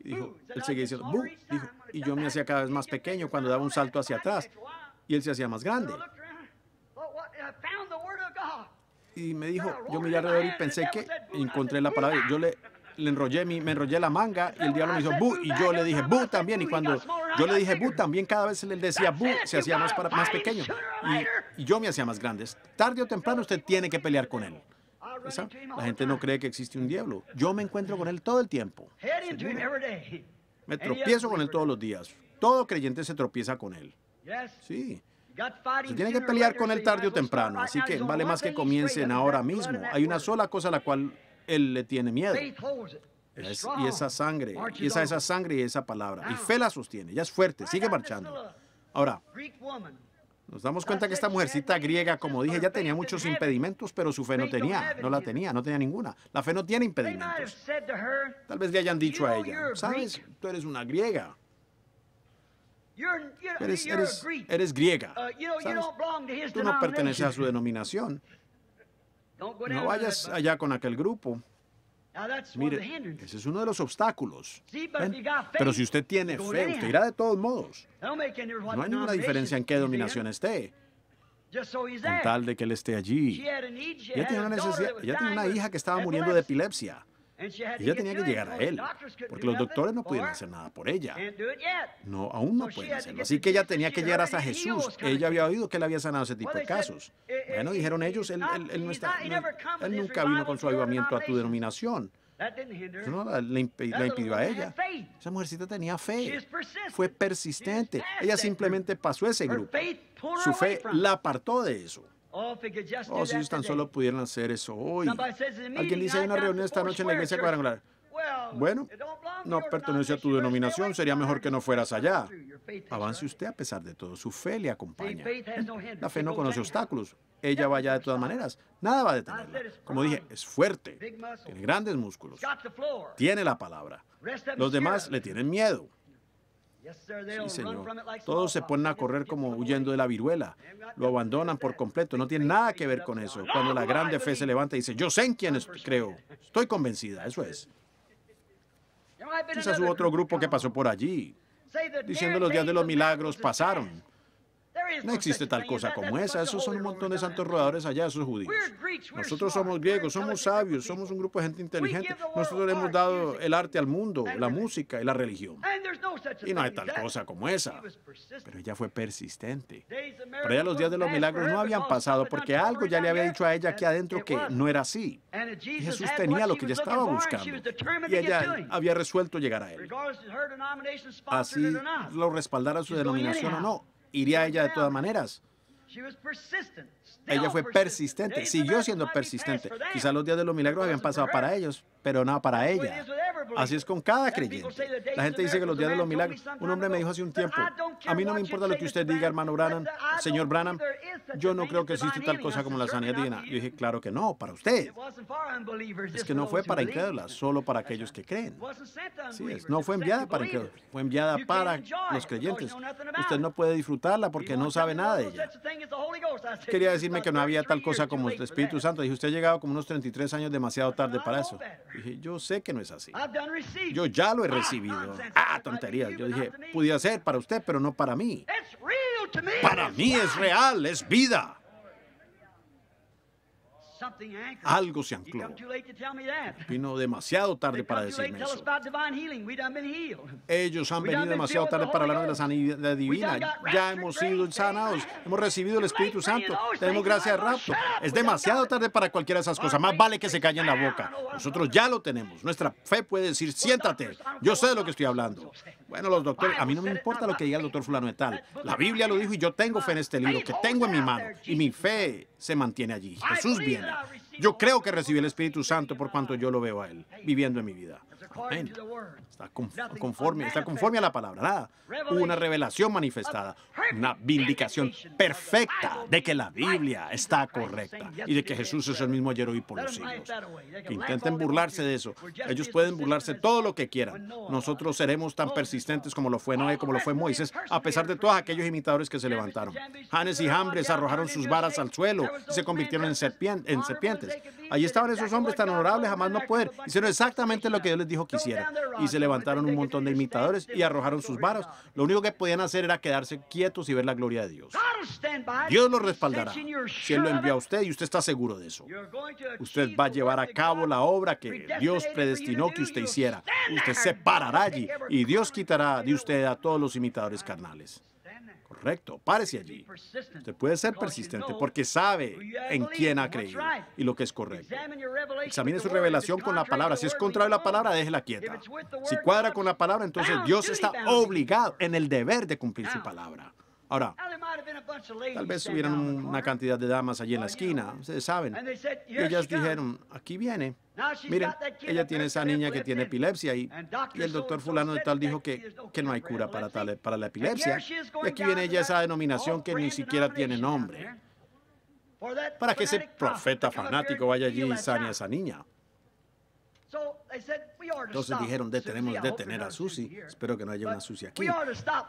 Y dijo, él seguía diciendo, ¡bu! Dijo, y yo me hacía cada vez más pequeño cuando daba un salto hacia atrás. Y él se hacía más grande. Y me dijo, yo miré alrededor y pensé que encontré la palabra. Yo le, le enrollé mi, me enrollé la manga y el diablo me dijo bu y yo le dije bu también y cuando yo le dije bu también cada vez él decía bu se hacía más para, más pequeño y, y, yo me hacía más grande. Tarde o temprano usted tiene que pelear con él. ¿Esa? La gente no cree que existe un diablo. Yo me encuentro con él todo el tiempo. Me tropiezo con él todos los días. Todo creyente se tropieza con él. Sí. Se tiene que pelear con él tarde o temprano, así que vale más que comiencen ahora mismo. Hay una sola cosa a la cual él le tiene miedo. Es, y esa sangre, y esa, esa sangre y esa palabra. Y fe la sostiene, ya es fuerte, sigue marchando. Ahora, nos damos cuenta que esta mujercita griega, como dije, ya tenía muchos impedimentos, pero su fe no tenía, no la tenía, no tenía ninguna. La fe no tiene impedimentos. Tal vez le hayan dicho a ella, sabes, tú eres una griega. Eres, eres, eres griega. ¿sabes? Tú no perteneces a su denominación. No vayas allá con aquel grupo. Mire, ese es uno de los obstáculos. ¿Ven? Pero si usted tiene fe, usted irá de todos modos. No hay ninguna diferencia en qué dominación esté. Con tal de que él esté allí. Ella tenía una, ella tenía una hija que estaba muriendo de epilepsia. Ella tenía que llegar a él, porque los doctores no pudieron hacer nada por ella. No, aún no pueden hacerlo. Así que ella tenía que llegar hasta Jesús. Ella había oído que él había sanado ese tipo de casos. Bueno, dijeron ellos, él, él, no está, él nunca vino con su avivamiento a tu denominación. Eso no la, la impidió a ella. Esa mujercita tenía fe. Fue persistente. Ella simplemente pasó ese grupo. Su fe la apartó de eso. Oh, si ellos tan solo pudieran hacer eso hoy. Alguien dice, hay una reunión esta noche en la iglesia cuadrangular. Bueno, no pertenece a tu denominación, sería mejor que no fueras allá. Avance usted a pesar de todo, su fe le acompaña. La fe no conoce obstáculos, ella va allá de todas maneras, nada va a detenerla. Como dije, es fuerte, tiene grandes músculos, tiene la palabra. Los demás le tienen miedo. Sí, Señor. Todos se ponen a correr como huyendo de la viruela. Lo abandonan por completo. No tiene nada que ver con eso. Cuando la grande fe se levanta y dice, yo sé en quién creo. Estoy convencida. Eso es. Quizás hubo otro grupo que pasó por allí, diciendo los días de los milagros pasaron. No existe tal cosa como esa. Esos son un montón de santos rodadores allá, esos judíos. Nosotros somos griegos, somos sabios, somos un grupo de gente inteligente. Nosotros le hemos dado el arte al mundo, la música y la religión. Y no hay tal cosa como esa. Pero ella fue persistente. Pero ya los días de los milagros no habían pasado porque algo ya le había dicho a ella aquí adentro que no era así. Y Jesús tenía lo que ella estaba buscando. Y ella había resuelto llegar a él. Así lo respaldara su denominación o no iría ella de todas maneras. Ella fue persistente, siguió siendo persistente. Quizás los días de los milagros habían pasado para ellos, pero no para ella. Así es con cada creyente. La gente dice que los días de los milagros, un hombre me dijo hace un tiempo, a mí no me importa lo que usted diga, hermano Branham, señor Branham, yo no creo que existe tal cosa como la sanidad divina. Yo dije, claro que no, para usted. Es que no fue para incrédulas, solo para aquellos que creen. Sí, es, no fue enviada para incrédulos, fue enviada para los creyentes. Usted no puede disfrutarla porque no sabe nada de ella. Quería decirme que no había tal cosa como el Espíritu Santo. Dije, usted ha llegado como unos 33 años demasiado tarde para eso. Dije, yo sé que no es así. Yo ya lo he recibido. Ah, tonterías. Yo dije, pudiera ser para usted, pero no para mí. Para mí es real, es vida. Algo se ancló. Vino demasiado tarde para decirme eso. Ellos han venido demasiado tarde para hablar de la sanidad divina. Ya hemos sido sanados, hemos recibido el Espíritu Santo, tenemos gracia de rapto. Es demasiado tarde para cualquiera de esas cosas. Más vale que se callen la boca. Nosotros ya lo tenemos. Nuestra fe puede decir, siéntate. Yo sé de lo que estoy hablando. Bueno, los doctores, a mí no me importa lo que diga el doctor fulano de tal. La Biblia lo dijo y yo tengo fe en este libro que tengo en mi mano. Y mi fe se mantiene allí. Jesús viene. Yo creo que recibí el Espíritu Santo por cuanto yo lo veo a Él viviendo en mi vida. Amén. Está conforme, está conforme a la palabra. Nada. Una revelación manifestada. Una vindicación perfecta de que la Biblia está correcta y de que Jesús es el mismo ayer, hoy por los siglos. Que intenten burlarse de eso. Ellos pueden burlarse todo lo que quieran. Nosotros seremos tan persistentes como lo fue Noé, como lo fue Moisés, a pesar de todos aquellos imitadores que se levantaron. Hanes y Jambres arrojaron sus varas al suelo y se convirtieron en, serpientes. Allí estaban esos hombres tan honorables, jamás no poder. Hicieron exactamente lo que Dios les dijo que hicieran. Y se levantaron un montón de imitadores y arrojaron sus varas. Lo único que podían hacer era quedarse quietos y ver la gloria de Dios. Dios lo respaldará. Si Él lo envió a usted y usted está seguro de eso. Usted va a llevar a cabo la obra que Dios predestinó que usted hiciera. Usted se parará allí y Dios quitará de usted a todos los imitadores carnales. Correcto, párese allí. Usted puede ser persistente porque sabe en quién ha creído y lo que es correcto. Examine su revelación con la palabra. Si es contra la palabra, déjela quieta. Si cuadra con la palabra, entonces Dios está obligado en el deber de cumplir su palabra. Ahora, tal vez hubieran una cantidad de damas allí en la esquina, ustedes saben. Y ellas dijeron, aquí viene. Miren, ella tiene esa niña que tiene epilepsia y, y el doctor fulano de tal dijo que, que no hay cura para, tal, para la epilepsia. Y aquí viene ella esa denominación que ni siquiera tiene nombre. Para que ese profeta fanático vaya allí y sane a esa niña. Entonces dijeron, tenemos que detener a Susie. Espero que no haya una Susie aquí.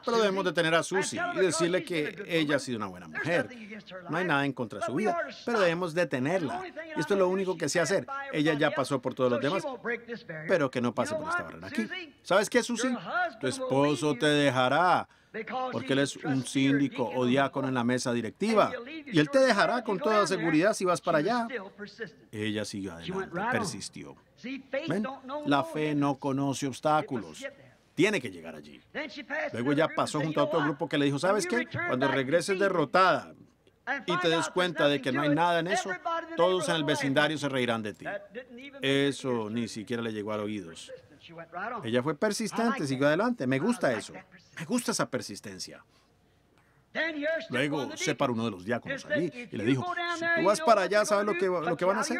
Pero debemos detener a Susie y decirle que ella ha sido una buena mujer. No hay nada en contra de su vida, pero debemos detenerla. Y esto es lo único que sé hacer. Ella ya pasó por todos los demás, pero que no pase por esta barrera aquí. ¿Sabes qué, Susie? Tu esposo te dejará porque él es un síndico o diácono en la mesa directiva. Y él te dejará con toda seguridad si vas para allá. Ella siguió adelante, persistió. La fe no conoce obstáculos. Tiene que llegar allí. Luego ella pasó junto a otro grupo que le dijo, ¿sabes qué? Cuando regreses derrotada y te des cuenta de que no hay nada en eso, todos en el vecindario se reirán de ti. Eso ni siquiera le llegó a oídos. Ella fue persistente, siguió adelante. Me gusta eso. Me gusta esa persistencia. Luego se paró uno de los diáconos allí y le dijo, si tú vas para allá, ¿sabes lo que, lo que van a hacer?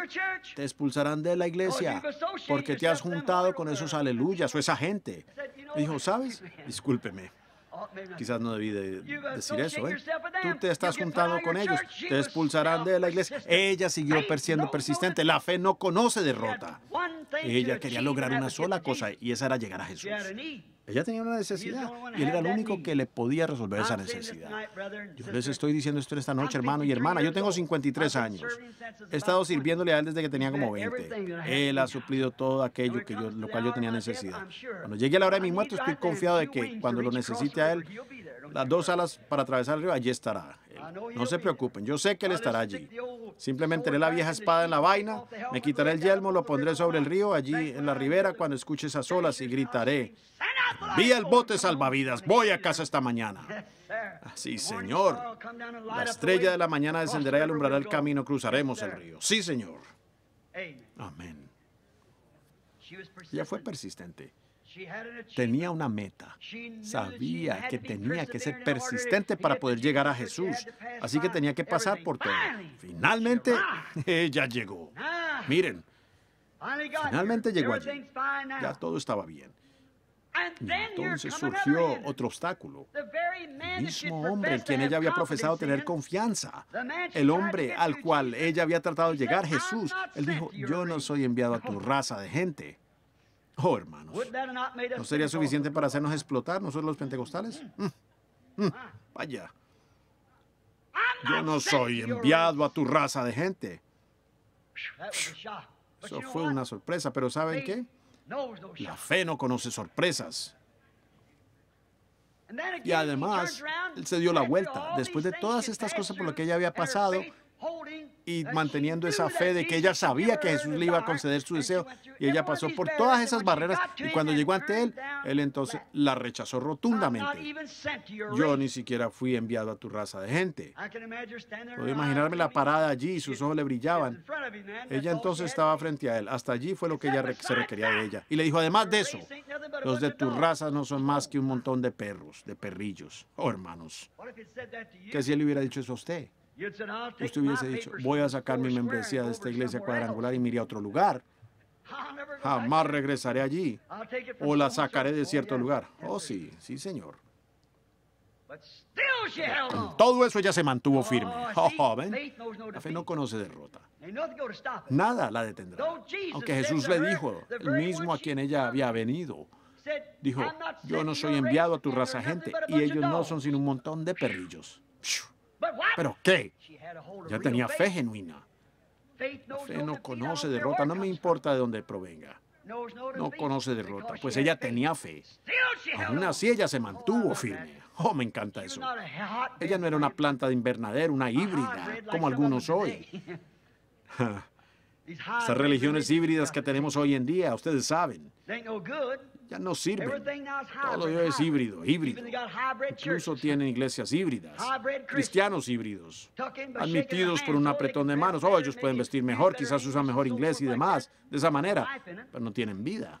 Te expulsarán de la iglesia porque te has juntado con esos aleluyas o esa gente. Le dijo, ¿sabes? Discúlpeme. Quizás no debí de decir eso, ¿eh? Tú te estás juntando con ellos, te expulsarán de la iglesia. Ella siguió siendo persistente. La fe no conoce derrota. Ella quería lograr una sola cosa y esa era llegar a Jesús. Ella tenía una necesidad y él era el único que le podía resolver esa necesidad. Yo les estoy diciendo esto esta noche, hermano y hermana. Yo tengo 53 años. He estado sirviéndole a él desde que tenía como 20. Él ha suplido todo aquello que yo, lo cual yo tenía necesidad. Cuando llegue a la hora de mi muerte, estoy confiado de que cuando lo necesite a él, las dos alas para atravesar el río, allí estará. No se preocupen, yo sé que él estará allí. Simplemente haré la vieja espada en la vaina, me quitaré el yelmo, lo pondré sobre el río, allí en la ribera, cuando escuche esas olas y gritaré. Vi el bote salvavidas, voy a casa esta mañana. Sí, Señor. La estrella de la mañana descenderá y alumbrará el camino, cruzaremos el río. Sí, Señor. Amén. Ella fue persistente. Tenía una meta. Sabía que tenía que ser persistente para poder llegar a Jesús. Así que tenía que pasar por todo. Finalmente, ella llegó. Miren, finalmente llegó allí. Ya todo estaba bien. Y entonces surgió otro obstáculo. El mismo hombre en quien ella había profesado tener confianza. El hombre al cual ella había tratado de llegar, Jesús. Él dijo, yo no soy enviado a tu raza de gente. Oh, hermanos, ¿no sería suficiente para hacernos explotar nosotros los pentecostales? Mm, mm, vaya. Yo no soy enviado a tu raza de gente. Eso fue una sorpresa, pero ¿saben qué? La fe no conoce sorpresas. Y además, él se dio la vuelta. Después de todas estas cosas por las que ella había pasado, y manteniendo esa fe de que ella sabía que Jesús le iba a conceder su deseo y ella pasó por todas esas barreras y cuando llegó ante él, él entonces la rechazó rotundamente. Yo ni siquiera fui enviado a tu raza de gente. Puedo imaginarme la parada allí y sus ojos le brillaban. Ella entonces estaba frente a él. Hasta allí fue lo que ella se requería de ella. Y le dijo, además de eso, los de tu raza no son más que un montón de perros, de perrillos. Oh, hermanos. ¿Qué si él hubiera dicho eso a usted? Usted hubiese dicho, voy a sacar mi membresía de esta iglesia cuadrangular y me iré a otro lugar. Jamás regresaré allí. O la sacaré de cierto lugar. Oh, sí, sí, señor. Con todo eso ella se mantuvo firme. Oh, joven, la fe no conoce derrota. Nada la detendrá. Aunque Jesús le dijo, el mismo a quien ella había venido, dijo, yo no soy enviado a tu raza gente y ellos no son sino un montón de perrillos. ¿Pero qué? Ya tenía fe genuina. La fe no conoce derrota, no me importa de dónde provenga. No conoce derrota, pues ella tenía fe. Aún así ella se mantuvo firme. Oh, me encanta eso. Ella no era una planta de invernadero, una híbrida, como algunos hoy. Estas religiones híbridas que tenemos hoy en día, ustedes saben, ya no sirven. Todo es híbrido, híbrido. Incluso tienen iglesias híbridas, cristianos híbridos, admitidos por un apretón de manos. Oh, ellos pueden vestir mejor, quizás usan mejor inglés y demás, de esa manera, pero no tienen vida.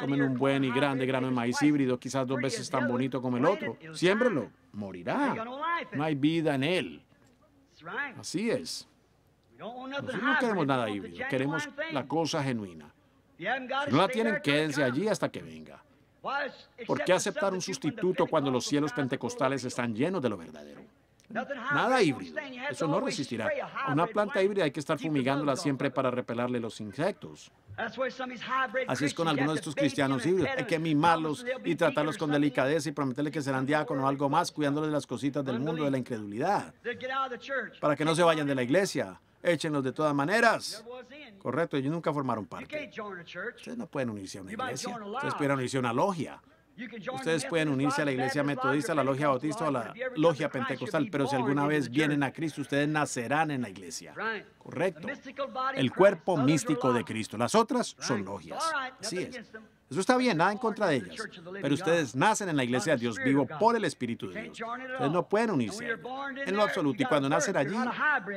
Tomen un buen y grande grano de maíz híbrido, quizás dos veces tan bonito como el otro. Siémbrelo, morirá. No hay vida en él. Así es. Nosotros no queremos nada híbrido, queremos la cosa genuina. Si no la tienen, quédense allí hasta que venga. ¿Por qué aceptar un sustituto cuando los cielos pentecostales están llenos de lo verdadero? Nada híbrido. Eso no resistirá. una planta híbrida hay que estar fumigándola siempre para repelarle los insectos. Así es con algunos de estos cristianos híbridos. Hay que mimarlos y tratarlos con delicadeza y prometerle que serán diáconos o algo más, cuidándoles de las cositas del mundo de la incredulidad. Para que no se vayan de la iglesia. Échenlos de todas maneras. Correcto, ellos nunca formaron parte. Ustedes no pueden unirse a una iglesia. Ustedes pueden unirse a una logia. Ustedes pueden unirse a la iglesia metodista, a la logia bautista o a la logia pentecostal, pero si alguna vez vienen a Cristo, ustedes nacerán en la iglesia. Correcto. El cuerpo místico de Cristo. Las otras son logias. Así es. Eso está bien, nada en contra de ellas. Pero ustedes nacen en la iglesia de Dios vivo por el Espíritu de Dios. Ustedes no pueden unirse en lo absoluto. Y cuando nacen allí,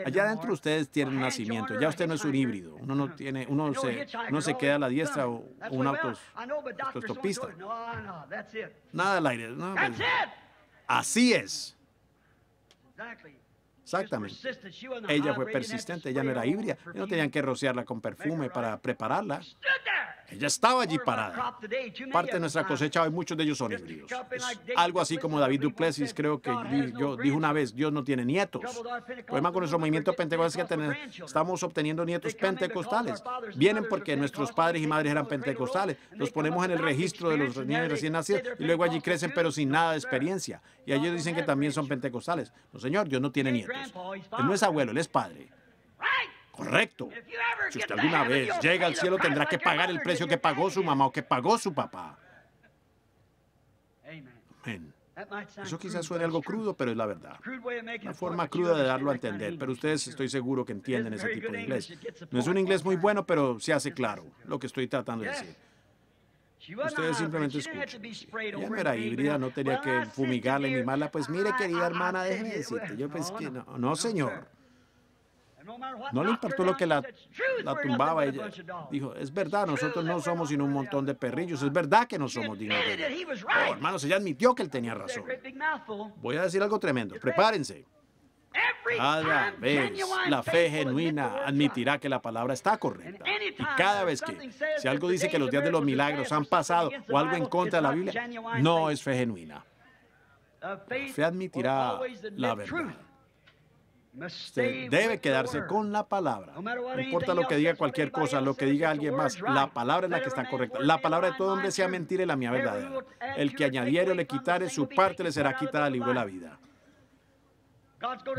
allá adentro ustedes tienen un nacimiento. Ya usted no es un híbrido. Uno no tiene, uno se, uno se queda a la diestra o un autostopista. Nada al aire. Pues, así es. Exactamente. Ella fue persistente, ella no era híbrida. No tenían que rociarla con perfume para prepararla. Ella estaba allí parada. Parte de nuestra cosecha hoy, muchos de ellos son híbridos. algo así como David Duplessis, creo que yo dijo una vez, Dios no tiene nietos. El problema con nuestro movimiento pentecostal es que estamos obteniendo nietos pentecostales. Vienen porque nuestros padres y madres eran pentecostales. Los ponemos en el registro de los niños recién nacidos y luego allí crecen pero sin nada de experiencia. Y ellos dicen que también son pentecostales. No, señor, Dios no tiene nietos. Él no es abuelo, él es padre. Correcto. Si usted alguna vez llega al cielo, tendrá que pagar el precio que pagó su mamá o que pagó su papá. Amén. Eso quizás suene algo crudo, pero es la verdad. Una forma cruda de darlo a entender, pero ustedes estoy seguro que entienden ese tipo de inglés. No es un inglés muy bueno, pero se hace claro lo que estoy tratando de decir. Ustedes simplemente escuchen. Ya no era híbrida, no tenía que fumigarla y mimarla. Pues mire, querida hermana, déjeme decirte. Yo pensé que no, no, señor. No le importó lo que la, la tumbaba. Ella dijo, es verdad, nosotros no somos sino un montón de perrillos. Es verdad que no somos dignos de. Oh, hermanos, ella admitió que él tenía razón. Voy a decir algo tremendo. Prepárense. Cada vez la fe genuina admitirá que la palabra está correcta. Y cada vez que, si algo dice que los días de los milagros han pasado o algo en contra de la Biblia, no es fe genuina. La fe admitirá la verdad. Usted debe quedarse con la palabra. No importa lo que diga cualquier cosa, lo que diga alguien más, la palabra es la que está correcta. La palabra de todo hombre sea mentira y la mía verdadera. El que añadiere o le quitare, su parte le será quitada al libro de la vida.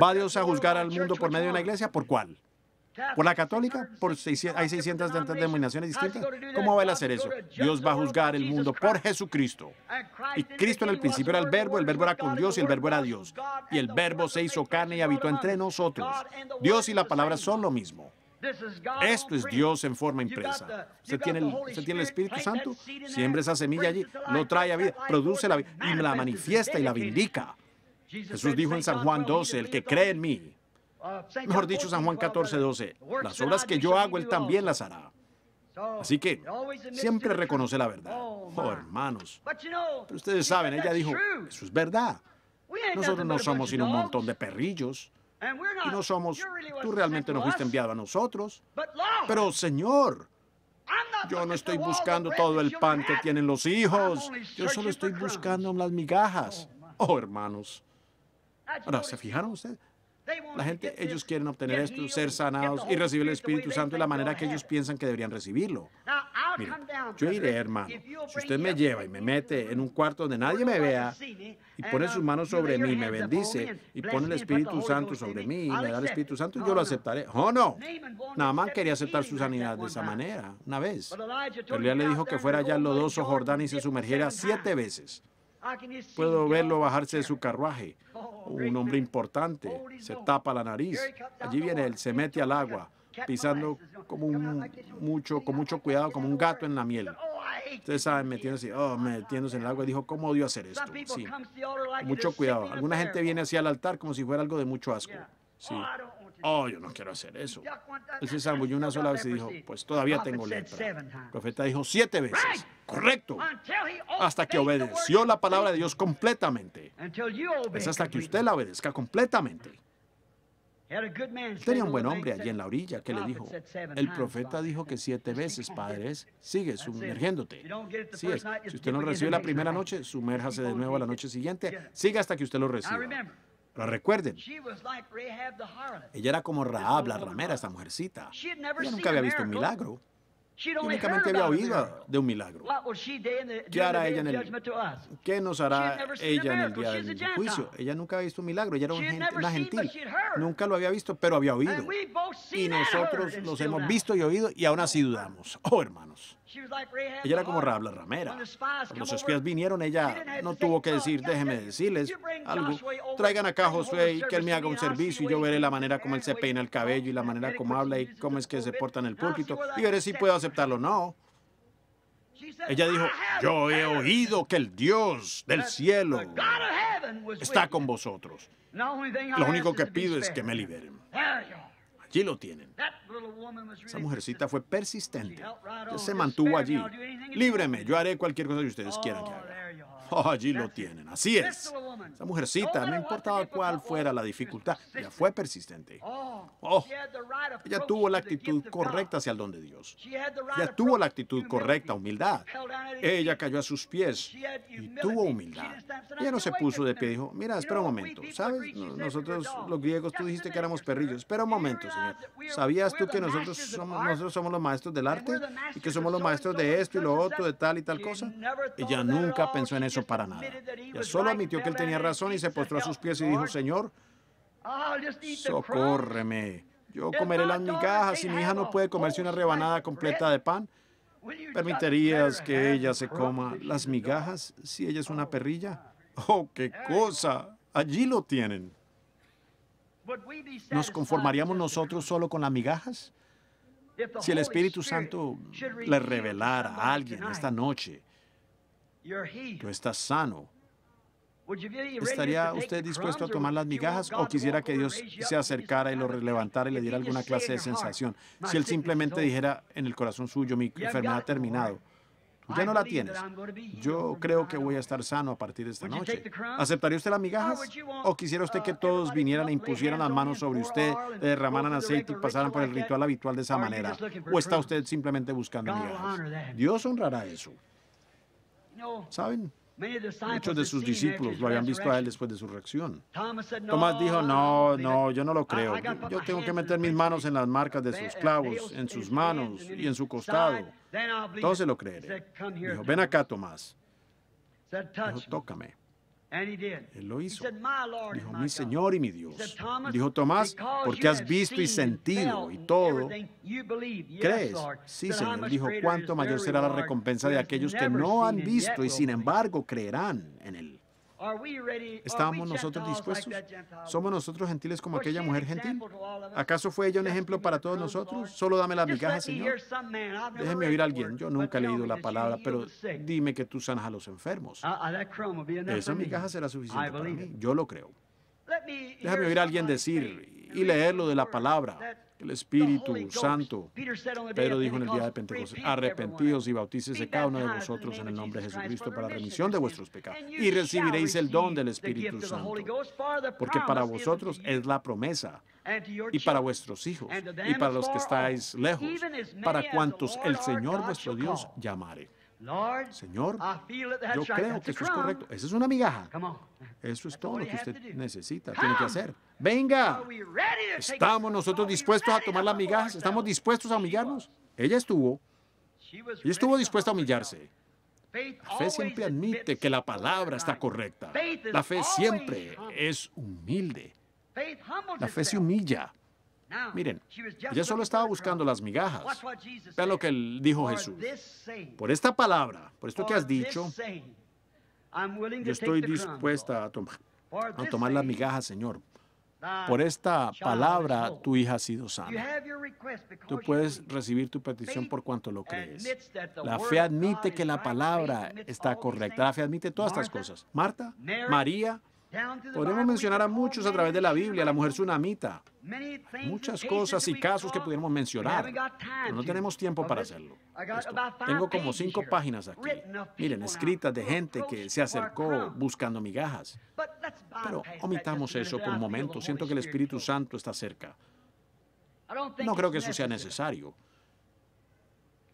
¿Va Dios a juzgar al mundo por medio de una iglesia? ¿Por cuál? ¿Por la católica? ¿Por 600, ¿Hay 600 denominaciones distintas? ¿Cómo va a hacer eso? Dios va a juzgar el mundo por Jesucristo. Y Cristo en el principio era el verbo, el verbo era con Dios y el verbo era Dios. Y el verbo se hizo carne y habitó entre nosotros. Dios y la palabra son lo mismo. Esto es Dios en forma impresa. Usted tiene, el, usted tiene el Espíritu Santo, siembra esa semilla allí, lo trae a vida, produce la vida y la manifiesta y la vindica. Jesús dijo en San Juan 12, el que cree en mí, Mejor dicho, San Juan 14, 12. Las obras que yo hago, Él también las hará. Así que siempre reconoce la verdad. Oh, hermanos. Pero ustedes saben, ella dijo, eso es verdad. Nosotros no somos sino un montón de perrillos. Y no somos, tú realmente nos fuiste enviado a nosotros. Pero Señor, yo no estoy buscando todo el pan que tienen los hijos. Yo solo estoy buscando las migajas. Oh, hermanos. Ahora, ¿se fijaron ustedes? La gente, ellos quieren obtener esto, ser sanados y recibir el Espíritu Santo de la manera que ellos piensan que deberían recibirlo. Mira, yo iré, hermano. Si usted me lleva y me mete en un cuarto donde nadie me vea y pone sus manos sobre mí, me bendice y pone el Espíritu Santo sobre mí y me da el Espíritu Santo, yo lo aceptaré. Oh, no. Naaman quería aceptar su sanidad de esa manera, una vez. Pero Elías le dijo que fuera allá al lodoso Jordán y se sumergiera siete veces. Puedo verlo bajarse de su carruaje. Un hombre importante. Se tapa la nariz. Allí viene él, se mete al agua, pisando como un, mucho, con mucho cuidado, como un gato en la miel. Ustedes saben, metiéndose, oh, metiéndose en el agua. Dijo, ¿cómo odio hacer esto? Sí. Mucho cuidado. Alguna gente viene hacia el altar como si fuera algo de mucho asco. Sí. Oh, yo no quiero hacer eso. Él se zambulló una sola vez y dijo, pues todavía tengo lepra. El profeta dijo siete veces. Correcto. Hasta que obedeció la palabra de Dios completamente. Es hasta que usted la obedezca completamente. Tenía un buen hombre allí en la orilla que le dijo, el profeta dijo que siete veces, padres, sigue sumergiéndote. Si es. Si usted no recibe la primera noche, sumérjase de nuevo a la noche siguiente, siga hasta que usted lo reciba. Pero recuerden, ella era como Rahab, la ramera, esta mujercita. Ella nunca había visto un milagro. Únicamente había oído de un milagro. ¿Qué hará ella en el ¿Qué nos hará ella en el día del juicio? Ella nunca había visto un milagro. Ella era una gentil. Nunca lo había visto, pero había oído. Y nosotros los hemos visto y oído y aún así dudamos. Oh, hermanos. Ella era como Rahab la ramera. Cuando los espías vinieron, ella no tuvo que decir, déjeme decirles algo. Traigan acá a Josué y que él me haga un servicio y yo veré la manera como él se peina el cabello y la manera como habla y cómo es que se porta en el púlpito y veré si puedo aceptarlo o no. Ella dijo, yo he oído que el Dios del cielo está con vosotros. Lo único que pido es que me liberen. Allí lo tienen. Esa mujercita fue persistente. se mantuvo allí. Líbreme, yo haré cualquier cosa que ustedes quieran que haga. Oh, allí lo tienen. Así es. Esa mujercita, no importaba cuál fuera la dificultad, ella fue persistente. Oh, ella tuvo la actitud correcta hacia el don de Dios. Ella tuvo la actitud correcta, humildad. Ella cayó a sus pies y tuvo humildad. Ella no se puso de pie y dijo, mira, espera un momento. ¿Sabes? Nosotros los griegos, tú dijiste que éramos perrillos. Espera un momento, Señor. ¿Sabías tú que nosotros somos, nosotros somos los maestros del arte? Y que somos los maestros de esto y lo otro, de tal y tal cosa. Ella nunca pensó en eso para nada. Ella solo admitió que él tenía razón y se postró a sus pies y dijo, Señor, socórreme. Yo comeré las migajas y mi hija no puede comerse una rebanada completa de pan. ¿Permitirías que ella se coma las migajas si ella es una perrilla? ¡Oh, qué cosa! Allí lo tienen. ¿Nos conformaríamos nosotros solo con las migajas? Si el Espíritu Santo le revelara a alguien esta noche Tú estás sano. ¿Estaría usted dispuesto a tomar las migajas o quisiera que Dios se acercara y lo levantara y le diera alguna clase de sensación? Si Él simplemente dijera en el corazón suyo, mi enfermedad ha terminado. Tú ya no la tienes. Yo creo que voy a estar sano a partir de esta noche. ¿Aceptaría usted las migajas? ¿O quisiera usted que todos vinieran e impusieran las manos sobre usted, le derramaran aceite y pasaran por el ritual habitual de esa manera? ¿O está usted simplemente buscando migajas? Dios honrará eso. ¿Saben? Muchos de sus discípulos lo habían visto a él después de su reacción. Tomás dijo, no, no, yo no lo creo. Yo, tengo que meter mis manos en las marcas de sus clavos, en sus manos y en su costado. Entonces lo creeré. Dijo, ven acá, Tomás. Dijo, tócame. Él lo hizo. Dijo, mi Señor y mi Dios. Dijo Tomás, porque has visto y sentido y todo, ¿crees? Sí, Señor. Dijo, ¿cuánto mayor será la recompensa de aquellos que no han visto y sin embargo creerán en Él? ¿Estábamos nosotros dispuestos? ¿Somos nosotros gentiles como aquella mujer gentil? ¿Acaso fue ella un ejemplo para todos nosotros? Solo dame las migajas, Señor. Déjeme oír a alguien. Yo nunca he leído la palabra, pero dime que tú sanas a los enfermos. Esa migaja será suficiente para mí. Yo lo creo. Déjame oír a alguien decir y leerlo de la palabra el Espíritu Santo. Pedro dijo en el día de Pentecostés, arrepentidos y bautícese cada uno de vosotros en el nombre de Jesucristo para remisión de vuestros pecados y recibiréis el don del Espíritu Santo. Porque para vosotros es la promesa y para vuestros hijos y para los que estáis lejos, para cuantos el Señor vuestro Dios llamare. Señor, yo creo que eso es correcto. Esa es una migaja. Eso es todo lo que usted necesita, tiene que hacer. Venga, ¿estamos nosotros dispuestos a tomar las migajas? ¿Estamos dispuestos a humillarnos? Ella estuvo. Ella estuvo dispuesta a humillarse. La fe siempre admite que la palabra está correcta. La fe siempre es humilde. La fe se humilla. Miren, ella solo estaba buscando las migajas. Vean lo que dijo Jesús. Por esta palabra, por esto que has dicho, yo estoy dispuesta a, a tomar las migajas, Señor. Por esta palabra tu hija ha sido sana. Tú puedes recibir tu petición por cuanto lo crees. La fe admite que la palabra está correcta. La fe admite todas estas cosas. Marta, María, Podemos mencionar a muchos a través de la Biblia, la mujer tsunamita. Muchas cosas y casos que pudiéramos mencionar, pero no tenemos tiempo para hacerlo. Tengo como cinco páginas aquí, miren, escritas de gente que se acercó buscando migajas. Pero omitamos eso por un momento. Siento que el Espíritu Santo está cerca. No creo que eso sea necesario.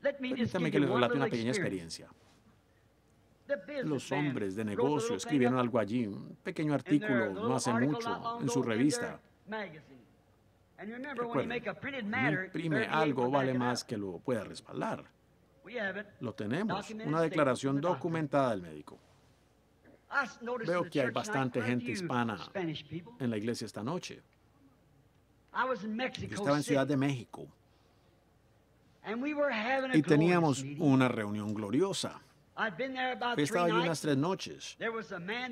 Permítame que les relate una pequeña experiencia los hombres de negocio escribieron algo allí, un pequeño artículo no hace mucho en su revista. Recuerden, imprime algo vale más que lo pueda respaldar. Lo tenemos, una declaración documentada del médico. Veo que hay bastante gente hispana en la iglesia esta noche. Yo estaba en Ciudad de México y teníamos una reunión gloriosa. He estado allí unas tres noches.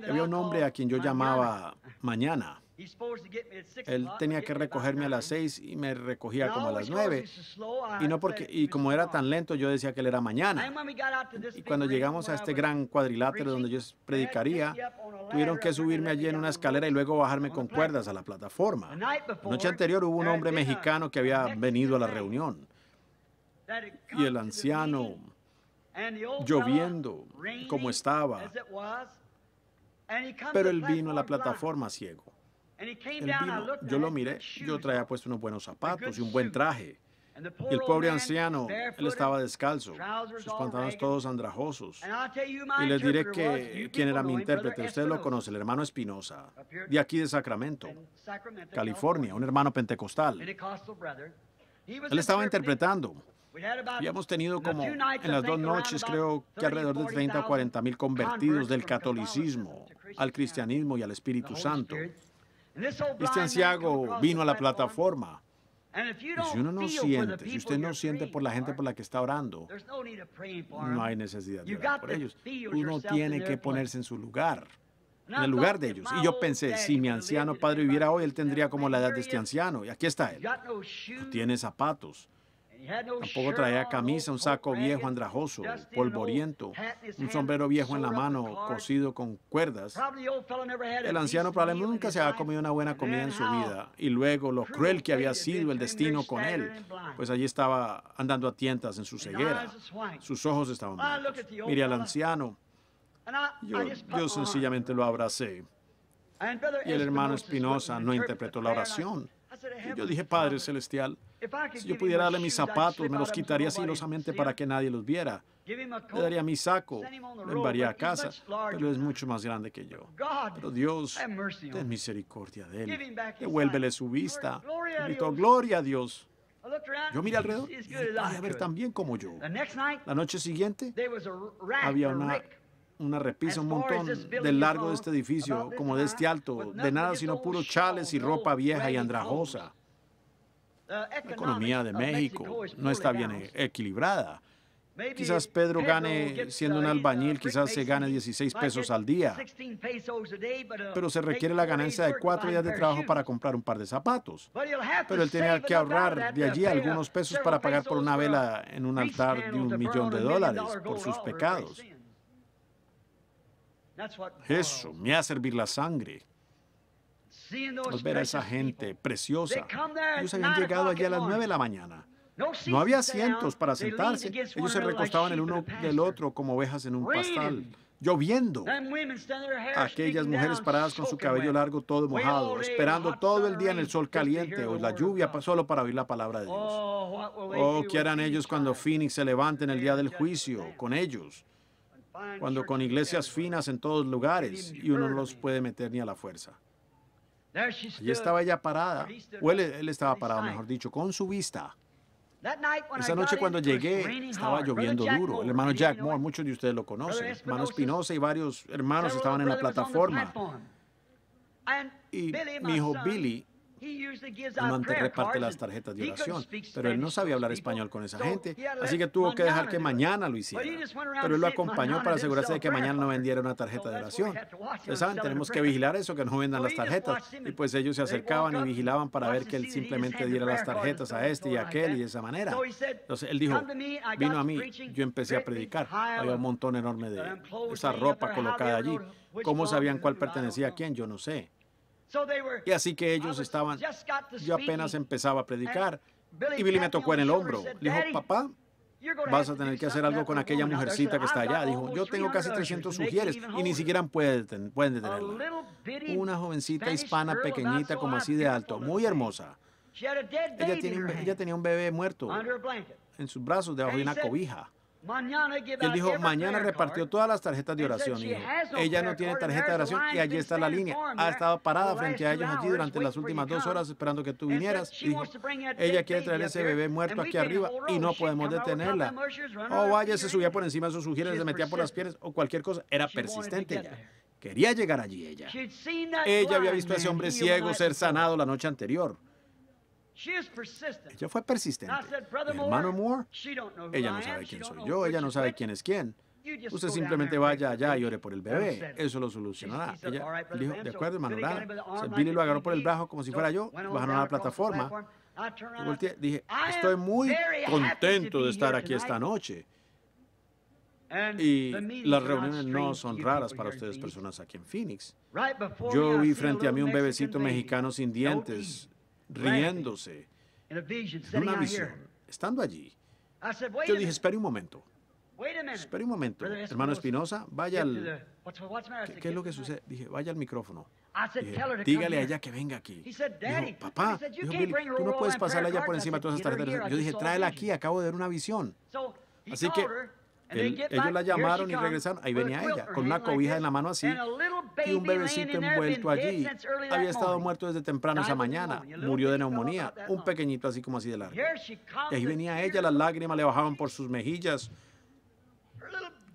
Había un hombre a quien yo llamaba mañana. Él tenía que recogerme a las seis y me recogía como a las nueve. Y, no porque, y como era tan lento, yo decía que él era mañana. Y cuando llegamos a este gran cuadrilátero donde yo predicaría, tuvieron que subirme allí en una escalera y luego bajarme con cuerdas a la plataforma. La noche anterior hubo un hombre mexicano que había venido a la reunión. Y el anciano lloviendo como estaba. Pero él vino a la plataforma ciego. Él vino, yo lo miré, yo traía puesto unos buenos zapatos y un buen traje. Y el pobre anciano, él estaba descalzo, sus pantalones todos andrajosos. Y les diré que quién era mi intérprete. Usted lo conoce, el hermano Espinosa, de aquí de Sacramento, California, un hermano pentecostal. Él estaba interpretando. Habíamos tenido como en las dos noches, creo que alrededor de 30 o 40 mil convertidos del catolicismo al cristianismo y al Espíritu Santo. Este anciano vino a la plataforma. Y si uno no siente, si usted no siente por la gente por la que está orando, no hay necesidad de orar por ellos. Uno tiene que ponerse en su lugar, en el lugar de ellos. Y yo pensé, si mi anciano padre viviera hoy, él tendría como la edad de este anciano. Y aquí está él. No tiene zapatos, Tampoco traía camisa, un saco viejo, andrajoso, polvoriento, un sombrero viejo en la mano, cosido con cuerdas. El anciano probablemente nunca se había comido una buena comida en su vida. Y luego lo cruel que había sido el destino con él, pues allí estaba andando a tientas en su ceguera. Sus ojos estaban blancos. Mire al anciano. Yo, yo sencillamente lo abracé. Y el hermano Espinosa no interpretó la oración. Y yo dije, Padre Celestial, si yo pudiera darle mis zapatos, me los quitaría silosamente para que nadie los viera. Le daría mi saco, lo enviaría a casa, pero es mucho más grande que yo. Pero Dios, ten misericordia de él. Devuélvele su vista. Gritó, gloria a Dios. Yo miré alrededor y a ver tan bien como yo. La noche siguiente había una una repisa, un montón del largo de este edificio, como de este alto, de nada sino puros chales y ropa vieja y andrajosa. La economía de México no está bien equilibrada. Quizás Pedro gane, siendo un albañil, quizás se gane 16 pesos al día. Pero se requiere la ganancia de cuatro días de trabajo para comprar un par de zapatos. Pero él tenía que ahorrar de allí algunos pesos para pagar por una vela en un altar de un millón de dólares por sus pecados. Eso me hace servir la sangre. Al ver a esa gente preciosa, ellos habían llegado allí a las nueve de la mañana. No había asientos para sentarse. Ellos se recostaban el uno del otro como ovejas en un pastal, lloviendo. Aquellas mujeres paradas con su cabello largo todo mojado, esperando todo el día en el sol caliente o la lluvia solo para oír la palabra de Dios. Oh, ¿qué harán ellos cuando Phoenix se levante en el día del juicio con ellos? cuando con iglesias finas en todos lugares y uno no los puede meter ni a la fuerza. Allí estaba ella parada, o él, estaba parado, mejor dicho, con su vista. Esa noche cuando llegué estaba lloviendo duro. El hermano Jack Moore, muchos de ustedes lo conocen. El hermano Espinosa y varios hermanos estaban en la plataforma. Y mi hijo Billy Amante reparte las tarjetas de oración, pero él no sabía hablar español con esa gente, así que tuvo que dejar que mañana lo hiciera. Pero él lo acompañó para asegurarse de que mañana no vendiera una tarjeta de oración. Ustedes saben, tenemos que vigilar eso, que no vendan las tarjetas. Y pues ellos se acercaban y vigilaban para ver que él simplemente diera las tarjetas a este y a aquel y de esa manera. Entonces él dijo, vino a mí, yo empecé a predicar. Había un montón enorme de esa ropa colocada allí. ¿Cómo sabían cuál pertenecía a quién? Yo no sé. Y así que ellos estaban, yo apenas empezaba a predicar y Billy me tocó en el hombro. Le dijo, papá, vas a tener que hacer algo con aquella mujercita que está allá. Dijo, yo tengo casi 300 sugieres y ni siquiera pueden, pueden detenerla. Una jovencita hispana pequeñita como así de alto, muy hermosa. Ella, tiene, ella tenía un bebé muerto en sus brazos debajo de una cobija. Y él dijo, mañana repartió todas las tarjetas de oración. ella no tiene tarjeta de oración y allí está la línea. Ha estado parada frente a ellos allí durante las últimas dos horas esperando que tú vinieras. dijo, ella quiere traer ese bebé muerto aquí arriba y no podemos detenerla. O oh, vaya, se subía por encima de sus sugieres, se metía por las piernas o cualquier cosa. Era persistente ella. Quería llegar allí ella. Ella había visto a ese hombre ciego ser sanado la noche anterior. Ella fue persistente. hermano Moore, ella no sabe quién soy yo, ella no sabe quién es quién. Usted simplemente vaya allá y ore por el bebé. Eso lo solucionará. Ella dijo, de acuerdo, hermano. Billy lo agarró por el brazo como si fuera yo. Bajaron a la plataforma. dije, estoy muy contento de estar aquí esta noche. Y las reuniones no son raras para ustedes personas aquí en Phoenix. Yo vi frente a mí un bebecito mexicano sin dientes, riéndose en una visión, estando allí. Yo dije, espere un momento. Espere un momento. Hermano Espinosa, vaya al... ¿Qué, es lo que sucede? Dije, vaya al micrófono. dígale a ella que venga aquí. Dijo, papá, dijo Billy, tú no puedes pasarla allá por encima de todas esas tarjetas. Yo dije, tráela aquí, acabo de ver una visión. Así que ellos la llamaron y regresaron. Ahí venía ella, con una cobija en la mano así y un bebecito envuelto allí. Había estado muerto desde temprano esa mañana. Murió de neumonía. Un pequeñito así como así de largo. Y ahí venía ella, las lágrimas le bajaban por sus mejillas.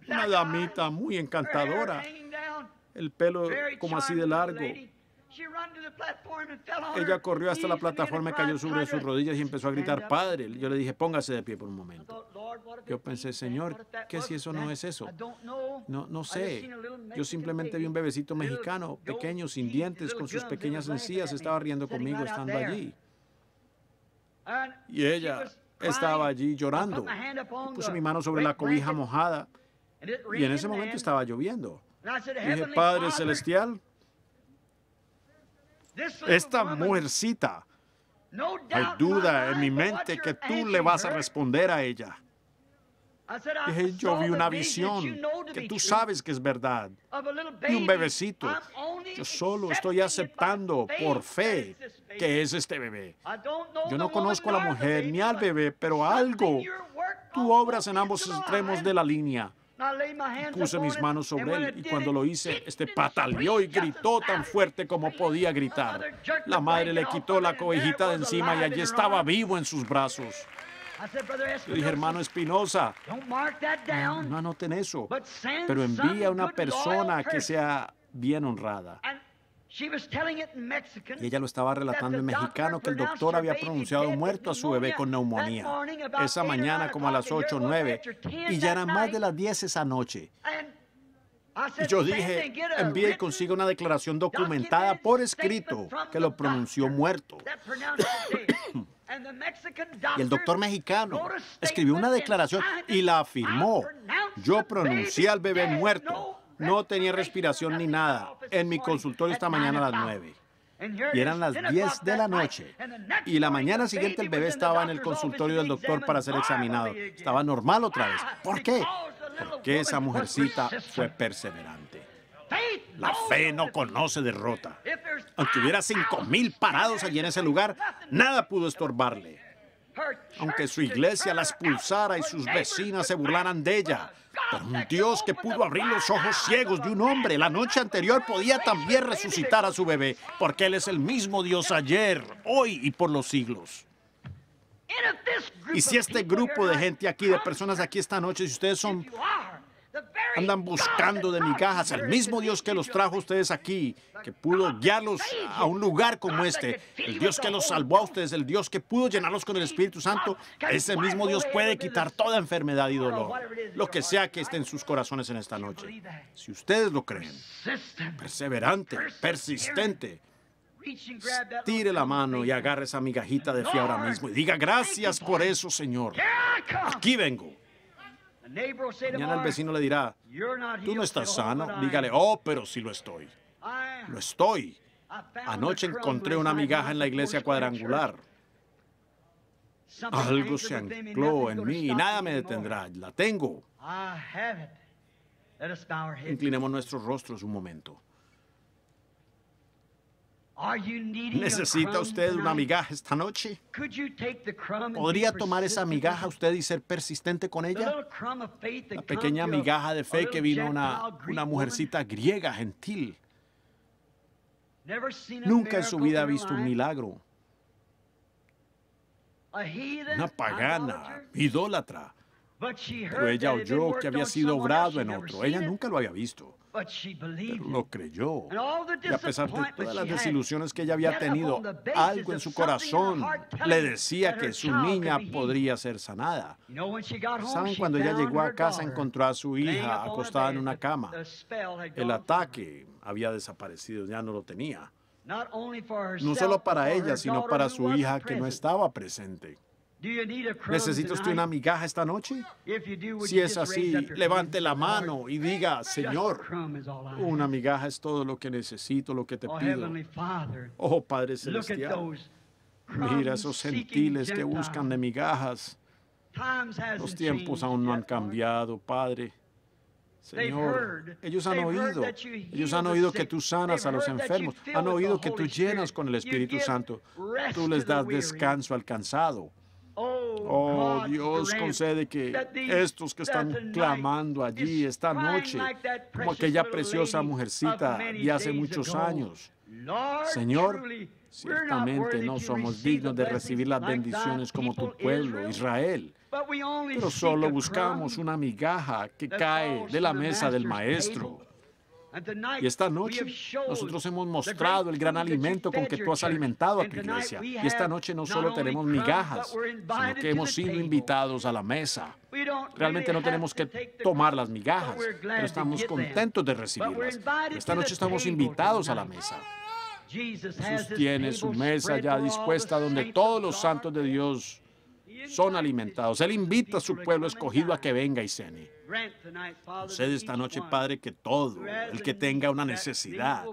Una damita muy encantadora. El pelo como así de largo. Ella corrió hasta la plataforma, cayó sobre sus rodillas y empezó a gritar, Padre. Yo le dije, póngase de pie por un momento. Yo pensé, Señor, ¿qué si eso no es eso? No, no sé. Yo simplemente vi un bebecito mexicano, pequeño, sin dientes, con sus pequeñas encías, estaba riendo conmigo estando allí. Y ella estaba allí llorando. Puse mi mano sobre la cobija mojada y en ese momento estaba lloviendo. Dije, Padre Celestial, esta mujercita, hay duda en mi mente que tú le vas a responder a ella. Dije, yo vi una visión que tú sabes que es verdad. Y un bebecito. Yo solo estoy aceptando por fe que es este bebé. Yo no conozco a la mujer ni al bebé, pero algo. Tú obras en ambos extremos de la línea. Puse mis manos sobre él y cuando lo hice, este pataleó y gritó tan fuerte como podía gritar. La madre le quitó la cobijita de encima y allí estaba vivo en sus brazos. Yo dije, hermano Espinosa, no anoten eso, pero envía a una persona que sea bien honrada. Y ella lo estaba relatando en mexicano que el doctor había pronunciado muerto a su bebé con neumonía. Esa mañana como a las 8 o 9 y ya eran más de las 10 esa noche. Y yo dije, envíe y consiga una declaración documentada por escrito que lo pronunció muerto. Y el doctor mexicano escribió una declaración y la afirmó. Yo pronuncié al bebé muerto. No tenía respiración ni nada. En mi consultorio esta mañana a las 9. Y eran las 10 de la noche. Y la mañana siguiente el bebé estaba en el consultorio del doctor para ser examinado. Estaba normal otra vez. ¿Por qué? Porque esa mujercita fue perseverante. La fe no conoce derrota. Aunque hubiera cinco mil parados allí en ese lugar, nada pudo estorbarle. Aunque su iglesia la expulsara y sus vecinas se burlaran de ella, pero un Dios que pudo abrir los ojos ciegos de un hombre la noche anterior podía también resucitar a su bebé, porque Él es el mismo Dios ayer, hoy y por los siglos. Y si este grupo de gente aquí, de personas aquí esta noche, si ustedes son andan buscando de migajas al mismo Dios que los trajo a ustedes aquí, que pudo guiarlos a un lugar como este, el Dios que los salvó a ustedes, el Dios que pudo llenarlos con el Espíritu Santo, ese mismo Dios puede quitar toda enfermedad y dolor, lo que sea que esté en sus corazones en esta noche. Si ustedes lo creen, perseverante, persistente, tire la mano y agarre esa migajita de fe ahora mismo y diga gracias por eso, Señor. Aquí vengo. Mañana el vecino le dirá, tú no estás sano. Dígale, oh, pero sí lo estoy. Lo estoy. Anoche encontré una migaja en la iglesia cuadrangular. Algo se ancló en mí y nada me detendrá. La tengo. Inclinemos nuestros rostros un momento. ¿Necesita usted una migaja esta noche? ¿Podría tomar esa migaja usted y ser persistente con ella? La pequeña migaja de fe que vino una, una mujercita griega gentil. Nunca en su vida ha visto un milagro. Una pagana, idólatra. Pero ella oyó que había sido obrado en otro. Ella nunca lo había visto. Pero lo creyó. Y a pesar de todas las desilusiones que ella había tenido, algo en su corazón le decía que su niña podría ser sanada. ¿Saben? Cuando ella llegó a casa encontró a su hija acostada en una cama. El ataque había desaparecido, ya no lo tenía. No solo para ella, sino para su hija que no estaba presente. ¿Necesita usted una migaja esta noche? Si es así, levante la mano y diga, Señor, una migaja es todo lo que necesito, lo que te pido. Oh Padre Celestial, mira esos gentiles que buscan de migajas. Los tiempos aún no han cambiado, Padre. Señor, ellos han oído, ellos han oído que tú sanas a los enfermos, han oído que tú llenas con el Espíritu Santo, tú les das descanso al cansado. Oh Dios, concede que estos que están clamando allí esta noche, como aquella preciosa mujercita de hace muchos años, Señor, ciertamente no somos dignos de recibir las bendiciones como tu pueblo, Israel, pero solo buscamos una migaja que cae de la mesa del Maestro. Y esta noche nosotros hemos mostrado el gran alimento con que tú has alimentado a tu iglesia. Y esta noche no solo tenemos migajas, sino que hemos sido invitados a la mesa. Realmente no tenemos que tomar las migajas, pero estamos contentos de recibirlas. Esta noche estamos invitados a la mesa. Jesús tiene su mesa ya dispuesta donde todos los santos de Dios son alimentados. Él invita a su pueblo escogido a que venga y cene. Concede esta noche, Padre, que todo el que tenga una necesidad,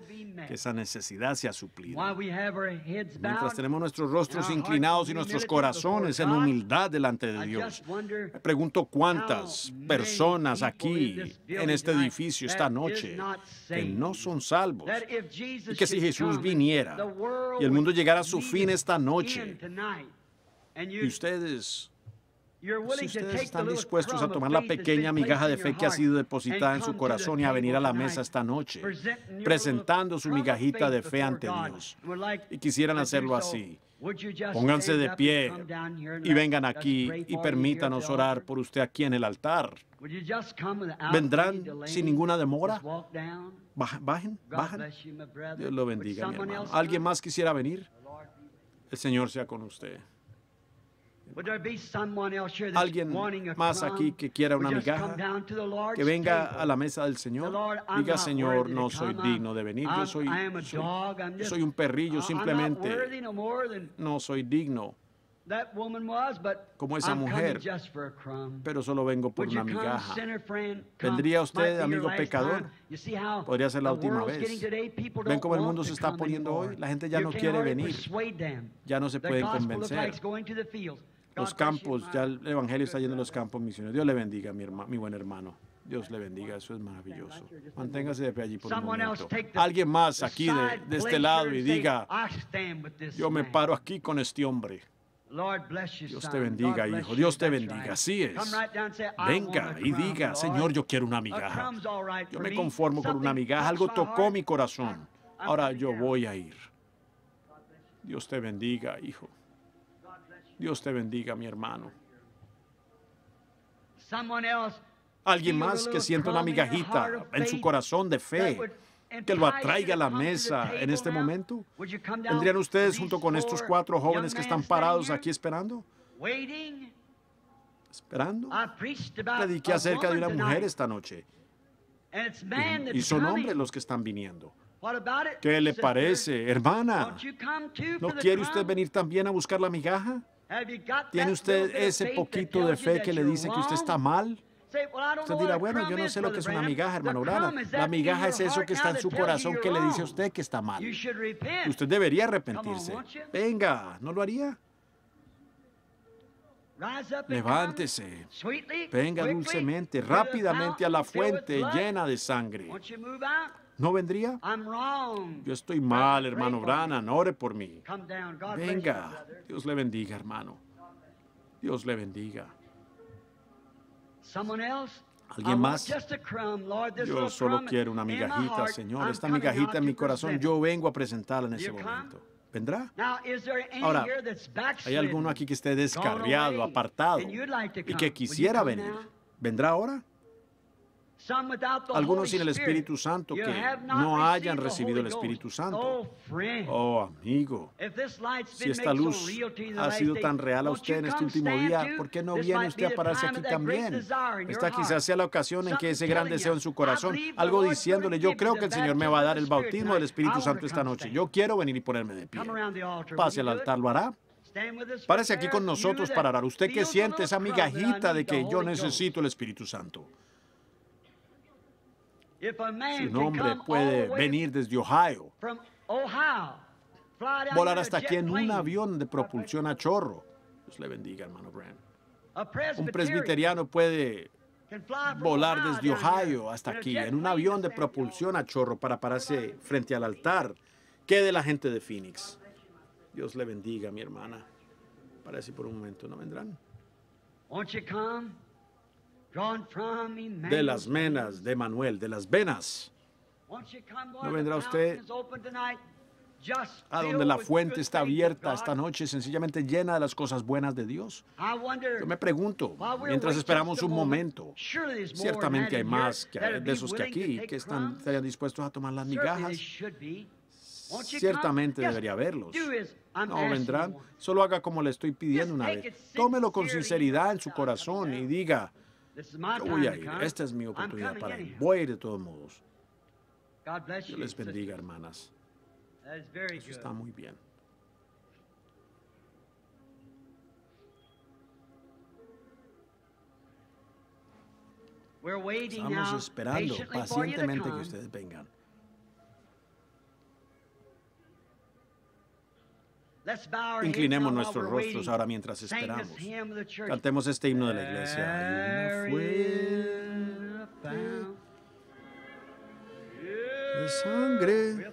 que esa necesidad sea suplida. Mientras tenemos nuestros rostros inclinados y nuestros corazones en humildad delante de Dios, me pregunto cuántas personas aquí en este edificio esta noche que no son salvos y que si Jesús viniera y el mundo llegara a su fin esta noche y ustedes si ustedes están dispuestos a tomar la pequeña migaja de fe que ha sido depositada en su corazón y a venir a la mesa esta noche, presentando su migajita de fe ante Dios, y quisieran hacerlo así, pónganse de pie y vengan aquí y permítanos orar por usted aquí en el altar. ¿Vendrán sin ninguna demora? Bajen, bajen. Dios lo bendiga, mi hermano. ¿Alguien más quisiera venir? El Señor sea con usted. Alguien más aquí que quiera una migaja, que venga a la mesa del Señor, diga, Señor, no soy digno de venir, yo soy, soy, soy un perrillo, simplemente no soy digno. Como esa mujer, pero solo vengo por una migaja. ¿Vendría usted, amigo pecador? Podría ser la última vez. ¿Ven cómo el mundo se está poniendo hoy? La gente ya no quiere venir, ya no se pueden convencer los campos, ya el Evangelio está yendo a los campos misioneros. Dios le bendiga, mi, mi buen hermano. Dios le bendiga, eso es maravilloso. Manténgase de pie allí por un momento. Alguien más aquí de, de este lado y diga, yo me paro aquí con este hombre. Dios te bendiga, hijo. Dios te bendiga. Así es. Venga y diga, Señor, yo quiero una migaja. Yo me conformo con una migaja. Algo tocó mi corazón. Ahora yo voy a ir. Dios te bendiga, hijo. Dios te bendiga, mi hermano. Alguien más que sienta una migajita en su corazón de fe, que lo atraiga a la mesa en este momento. ¿Vendrían ustedes junto con estos cuatro jóvenes que están parados aquí esperando? Esperando. Prediqué acerca de una mujer esta noche. Y son hombres los que están viniendo. ¿Qué le parece, hermana? ¿No quiere usted venir también a buscar la migaja? ¿Tiene usted ese poquito de fe que le dice que usted está mal? Usted dirá, bueno, yo no sé lo que es una migaja, hermano Branham. La migaja es eso que está en su corazón que le dice a usted que está mal. Usted debería arrepentirse. Venga, ¿no lo haría? Levántese. Venga dulcemente, rápidamente a la fuente llena de sangre. ¿No vendría? Yo estoy mal, hermano Branham. Ore por mí. Venga. Dios le bendiga, hermano. Dios le bendiga. ¿Alguien más? Yo solo quiero una migajita, Señor. Esta migajita en mi corazón, yo vengo a presentarla en ese momento. ¿Vendrá? Ahora, ¿hay alguno aquí que esté descarriado, apartado y que quisiera venir? ¿Vendrá ahora? Algunos sin el Espíritu Santo que no hayan recibido el Espíritu Santo. Oh, amigo, si esta luz ha sido tan real a usted en este último día, ¿por qué no viene usted a pararse aquí también? Esta quizás sea la ocasión en que ese gran deseo en su corazón, algo diciéndole, yo creo que el Señor me va a dar el bautismo del Espíritu Santo esta noche. Yo quiero venir y ponerme de pie. Pase al altar, ¿lo hará? Párese aquí con nosotros para orar. Usted que siente esa migajita de que yo necesito el Espíritu Santo. Si un hombre puede venir desde Ohio, volar hasta aquí en un avión de propulsión a chorro, Dios le bendiga, hermano Brand. Un presbiteriano puede volar desde Ohio hasta aquí en un avión de propulsión a chorro para pararse frente al altar. ¿Qué de la gente de Phoenix? Dios le bendiga, mi hermana. Parece por un momento, ¿no vendrán? De las menas de Manuel, de las venas. ¿No vendrá usted a donde la fuente está abierta esta noche, sencillamente llena de las cosas buenas de Dios? Yo me pregunto, mientras esperamos un momento, ciertamente hay más que, de esos que aquí, que están, estarían dispuestos a tomar las migajas. Ciertamente debería verlos. No vendrán. Solo haga como le estoy pidiendo una vez. Tómelo con sinceridad en su corazón y diga, yo voy a ir. Esta es mi oportunidad para ir. Voy a ir de todos modos. Dios les bendiga, hermanas. Eso está muy bien. Estamos esperando pacientemente que ustedes vengan. Inclinemos nuestros rostros ahora mientras esperamos. Cantemos este himno de la iglesia. Hay una fuente de sangre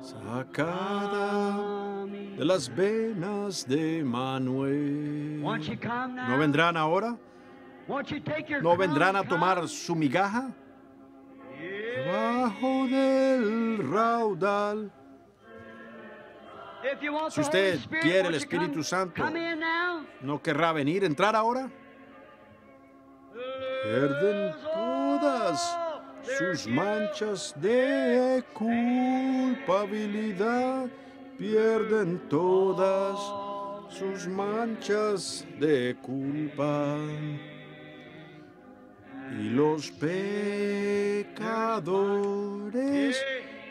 sacada de las venas de Manuel. ¿No vendrán ahora? ¿No vendrán a tomar su migaja? Debajo del raudal. If you want Si the usted quiere el Espíritu Santo. ¿No querrá venir, entrar ahora? Pierden todas sus manchas de culpabilidad. Pierden todas sus manchas de culpa. Y los pecadores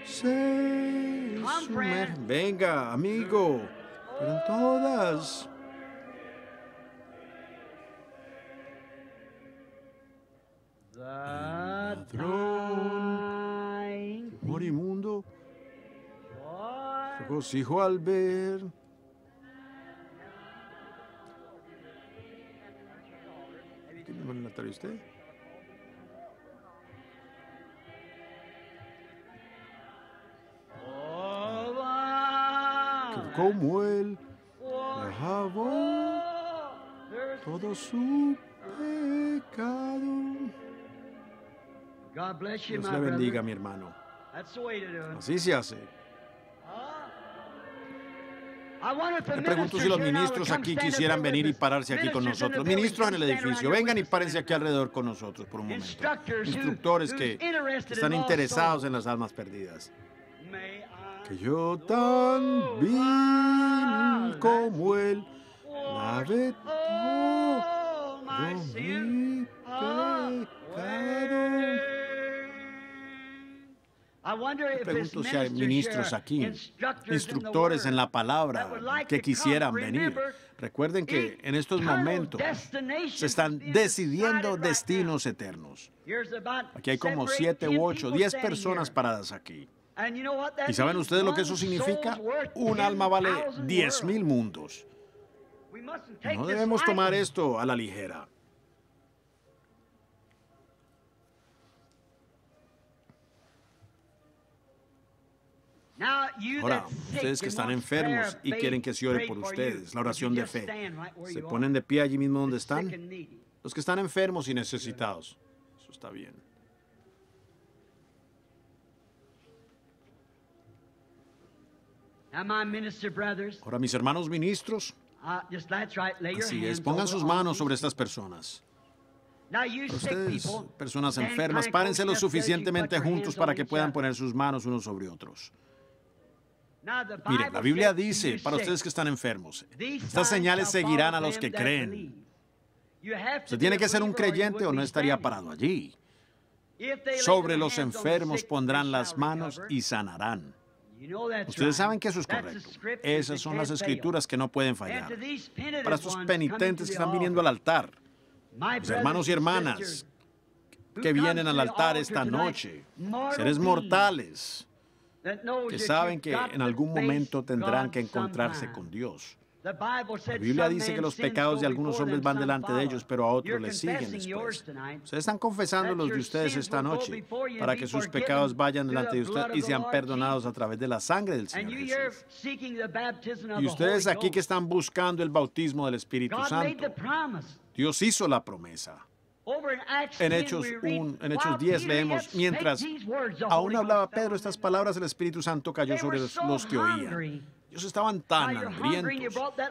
se sumergen. Venga, amigo. Pierden todas. The Ladrón. Morimundo. Regocijo al ver. ¿Quién le va a relatar a usted? Como él lavó todo su pecado. Dios le bendiga, mi hermano. Así se hace. Me pregunto si los ministros aquí quisieran venir y pararse aquí con nosotros. Ministros en el edificio, vengan y párense aquí alrededor con nosotros por un momento. Instructores que están interesados en las almas perdidas. Que yo tan vil como él all my todo mi pecado. Me pregunto si hay ministers ministros aquí, instructores en la palabra que quisieran venir. Recuerden que en estos momentos se están decidiendo destinos eternos. Aquí hay como siete u ocho, diez personas paradas aquí. ¿Y saben ustedes lo que eso significa? Un alma vale 10,000 diez mil worlds. mundos. No debemos tomar esto a la ligera. Ahora, ustedes que están enfermos y quieren que se ore por ustedes, la oración de fe, se ponen de pie allí mismo donde están. Los que están enfermos y necesitados. Eso está bien. Ahora, mis hermanos ministros, your así es, pongan sus manos sobre estas personas. Ustedes, personas enfermas, párense lo suficientemente juntos para que puedan poner sus manos unos sobre otros. Now, the Mire, Bible la Biblia dice, para ustedes que están enfermos, "These estas señales seguirán a los que creen. believe." You have to Usted be tiene que ser un creyente o no estaría parado allí. Sobre los enfermos pondrán las manos y sanarán. Ustedes saben que eso es correcto. Esas son las escrituras que no pueden fallar. Para estos penitentes que están viniendo al altar, mis brothers hermanos y hermanas que vienen al altar esta noche, seres mortales que saben que en algún momento tendrán que encontrarse con Dios. The Bible La Biblia dice que los pecados de algunos hombres van delante de ellos, pero a otros les siguen después. Ustedes están confesando los de ustedes esta noche para que sus pecados vayan delante de ustedes y sean perdonados a través de la sangre del Señor Jesús. Y ustedes aquí que están buscando el bautismo del Espíritu Santo. Dios hizo la promesa. En 10 Hechos, we read, un- en Hechos "While 10 Peter leemos, mientras aún hablaba Pedro estas them." palabras, el Espíritu Santo cayó sobre los que oían. Ellos estaban tan hambrientos.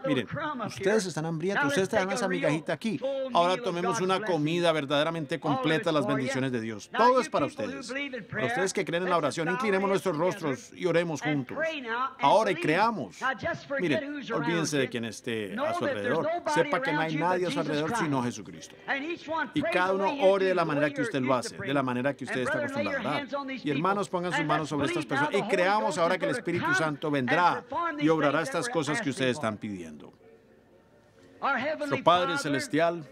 Miren, ustedes están hambrientos, ustedes traen esa migajita aquí. Ahora tomemos una comida verdaderamente completa, las bendiciones de Dios. Todo es para ustedes. Para ustedes que creen en la oración, inclinemos nuestros rostros y oremos juntos. Ahora y creamos. Miren, olvídense de quien esté a su alrededor. Sepa que no hay nadie a su alrededor sino. Jesucristo. Y cada uno ore de la manera que usted lo hace, de la manera que usted está acostumbrado a orar. Y hermanos, pongan sus manos sobre estas personas y creamos ahora que el Espíritu Santo vendrá y obrará estas cosas que ustedes están pidiendo. Nuestro Padre Celestial,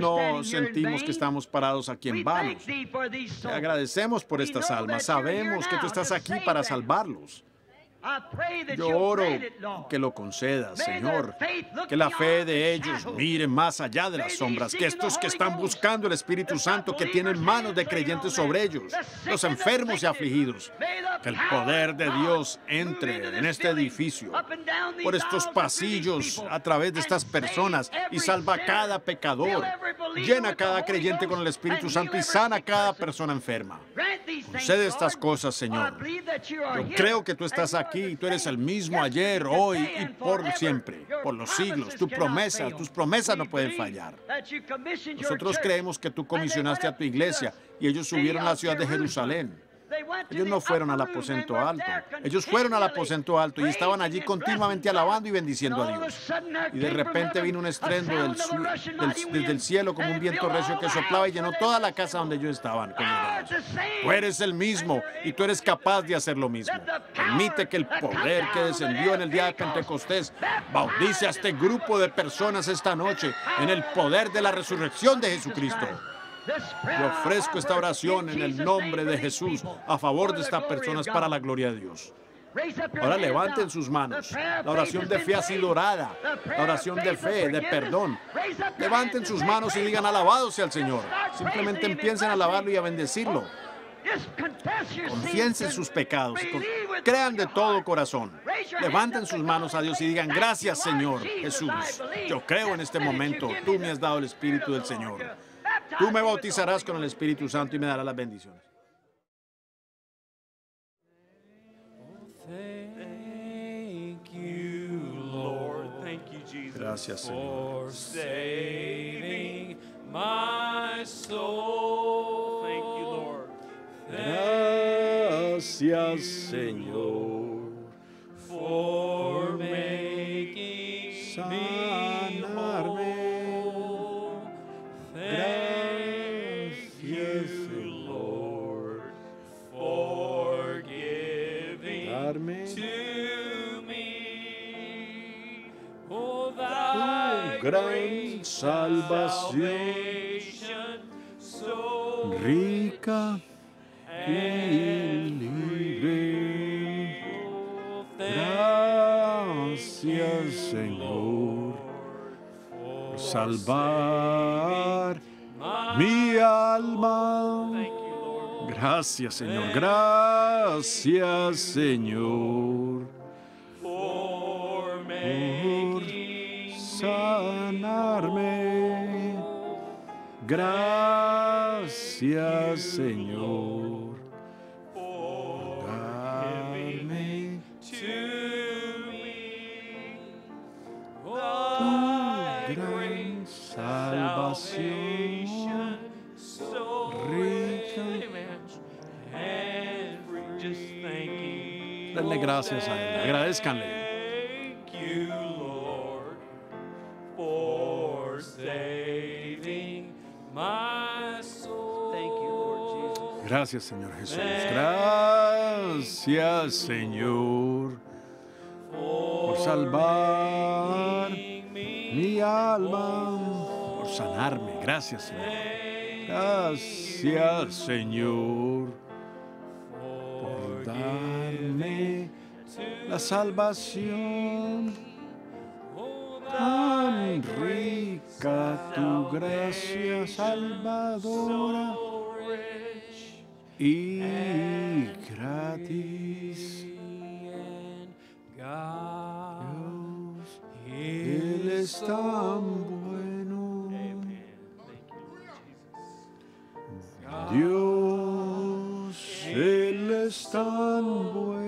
No sentimos que estamos parados aquí en vano. Te agradecemos por estas almas. Sabemos que tú estás aquí para salvarlos. Yo oro que lo concedas, Señor. Que la fe de ellos mire más allá de las sombras. Que estos que están buscando el Espíritu Santo, que tienen manos de creyentes sobre ellos, los enfermos y afligidos, que el poder de Dios entre en este edificio, por estos pasillos, a través de estas personas, y salva a cada pecador. Llena a cada creyente con el Espíritu Santo y sana a cada persona enferma. Concede estas cosas, Señor. Yo creo que tú estás aquí aquí, tú eres el mismo ayer, hoy y por siempre, por los siglos. Tu promesa, tus promesas no pueden fallar. Nosotros creemos que tú comisionaste a tu iglesia y ellos subieron a la ciudad de Jerusalén. Ellos no fueron al aposento alto. Ellos fueron al aposento alto y estaban allí continuamente alabando y bendiciendo a Dios. Y de repente vino un estruendo del, desde el cielo como un viento recio que soplaba y llenó toda la casa donde ellos estaban. Tú eres el mismo y tú eres capaz de hacer lo mismo. Permite que el poder que descendió en el día de Pentecostés bautice a este grupo de personas esta noche en el poder de la resurrección de Jesucristo. Yo ofrezco esta oración en el nombre de Jesús a favor de estas personas para la gloria de Dios. Ahora levanten sus manos. La oración de fe ha sido orada. La oración de fe, de perdón. Levanten sus manos y digan alabado sea el Señor. Simplemente empiecen a alabarlo y a bendecirlo. Confíen en sus pecados. Crean de todo corazón. Levanten sus manos a Dios y digan, gracias Señor Jesús. Yo creo en este momento. Tú me has dado el Espíritu del Señor. Tú me bautizarás con el Espíritu Santo y me darás las bendiciones. Gracias, Señor. Gracias, Señor. For making sanarme. Gran salvación, rica y libre. Gracias, Señor, por salvar mi alma. Gracias, Señor. Gracias, Señor. Sanarme. Gracias, Señor. Por darme tu gran salvación. Rica. Denle gracias a Él. Agradezcanle. Gracias, Señor Jesús. Gracias, Señor, por salvar mi alma, por sanarme. Gracias, Señor. Gracias, Señor, por darme la salvación. Tan rica tu gracia salvadora gratis. Dios, Él es tan bueno. Dios, Él es tan bueno.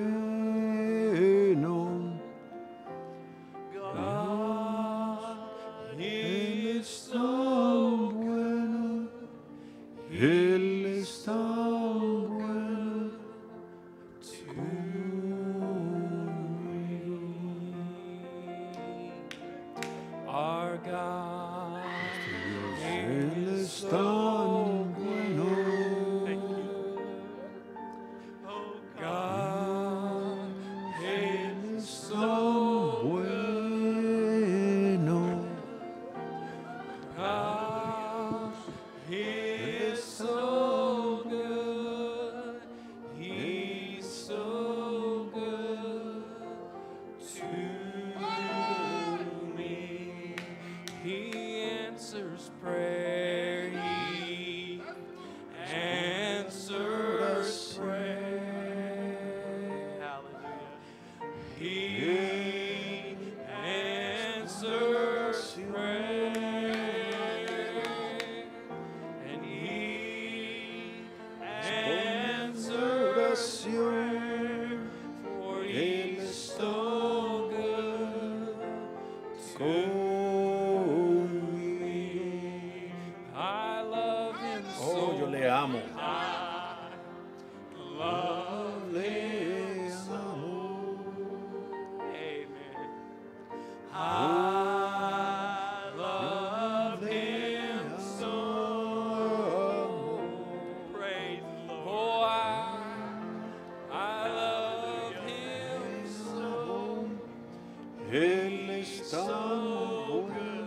till İstanbul.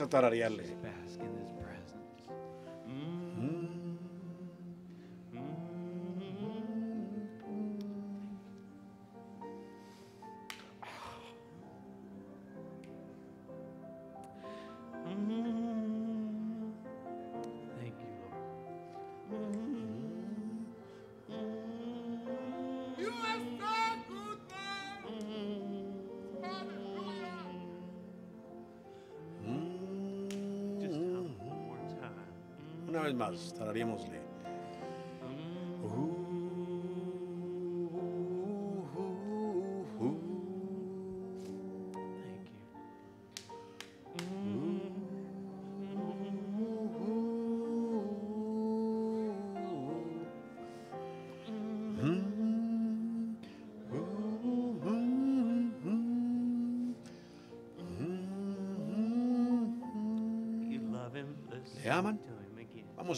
a tararearle. paz. Tararíamos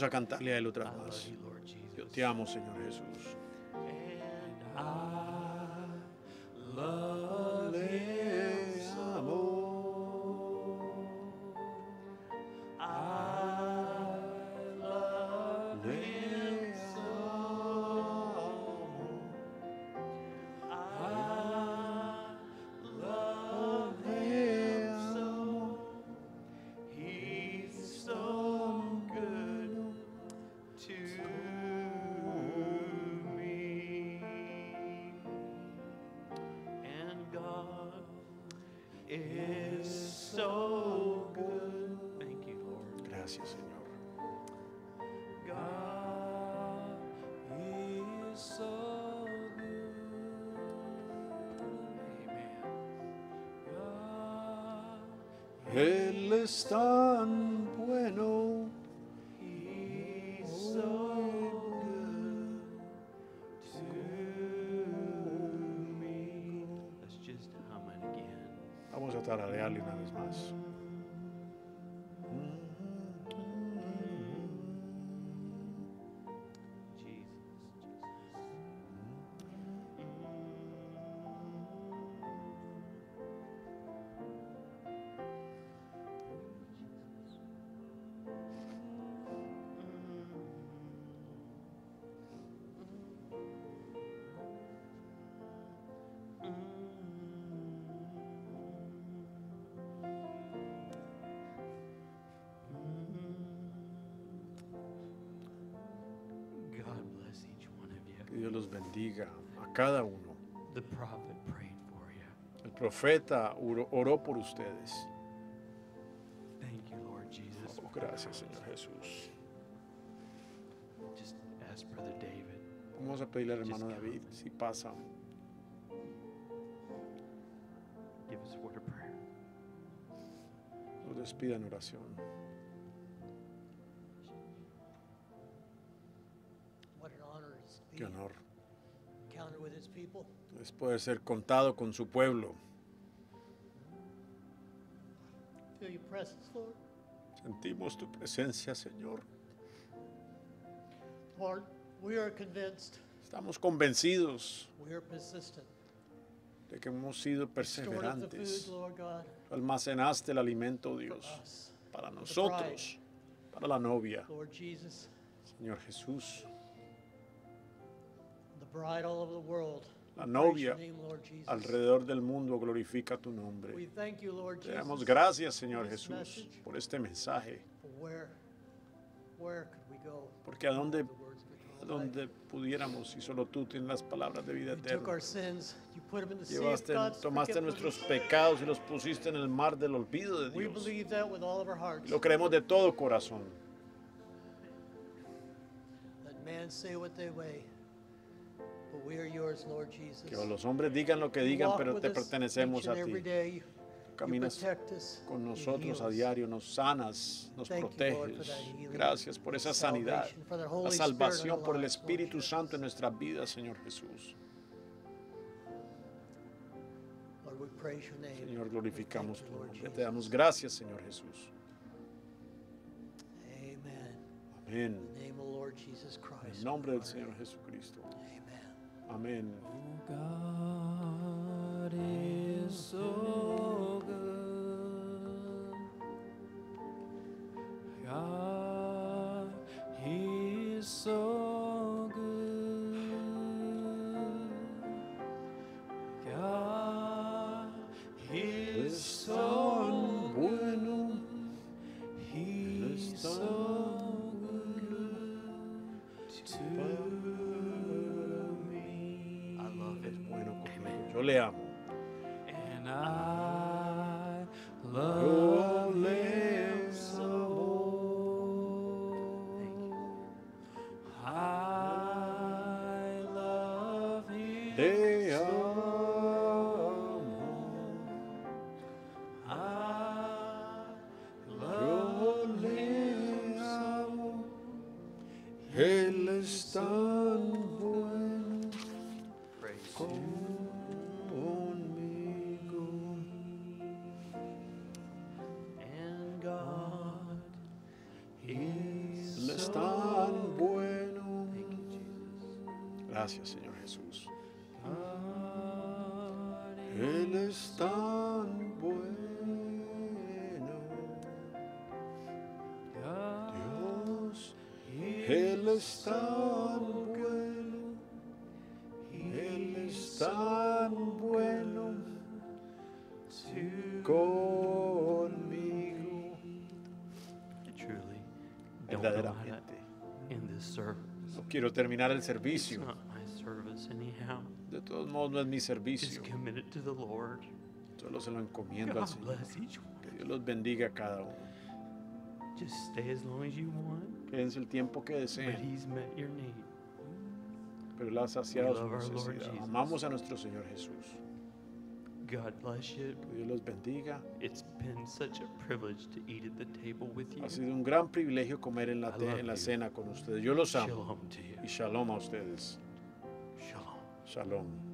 A cantarle a Él otra vez. Yo te amo, Señor Jesús. Cada uno. The prophet prayed for you. El profeta oró, por ustedes. Thank you, Lord Jesus. Oh, gracias, Señor Jesús. Just ask Brother David. Vamos a pedirle al hermano David si pasa. Give us a word of prayer. Nos despida en oración. What an honor it's to be Qué honor. Encountered with his people. Es poder ser contado con su pueblo. Sentimos tu presencia, Señor. Lord, we are convinced, Estamos convencidos we are persistent. de que hemos sido perseverantes. Almacenaste el alimento, Dios, para nosotros, para la novia, Lord Jesus, Señor Jesús. La novia alrededor del mundo glorifica tu We nombre. thank you, Lord Te damos Jesus, gracias, Señor Jesús, por este mensaje. Porque a dónde, a dónde pudiéramos, si solo tú tienes las palabras de vida eterna. of Llevaste, tomaste nuestros pecados y los pusiste en el mar del olvido de We Dios. believe that with all of our hearts. Lo creemos de todo corazón. Que los hombres digan lo que digan, pero te pertenecemos a ti. Caminas con nosotros a diario, nos sanas, nos proteges. Gracias por esa sanidad, la salvación por el Espíritu. Santo en nuestras vidas, Señor Jesús. Señor, glorificamos tu nombre. Te damos gracias, Señor Jesús. Amén. En el nombre del Señor. Jesucristo. Amen. Amén. God is so good. God, is so quiero terminar el servicio. De todos modos, no es mi servicio. Solo se lo encomiendo al Señor. Que Dios los bendiga a cada uno. Quédense el tiempo que deseen, pero Él ha saciado su necesidad. Amamos a nuestro Señor Jesús. Que Dios los bendiga. It's been such a privilege to eat at the table with you. Ha sido un gran privilegio comer en la, en la cena con ustedes. Yo los amo. Y shalom a ustedes. Shalom. Shalom.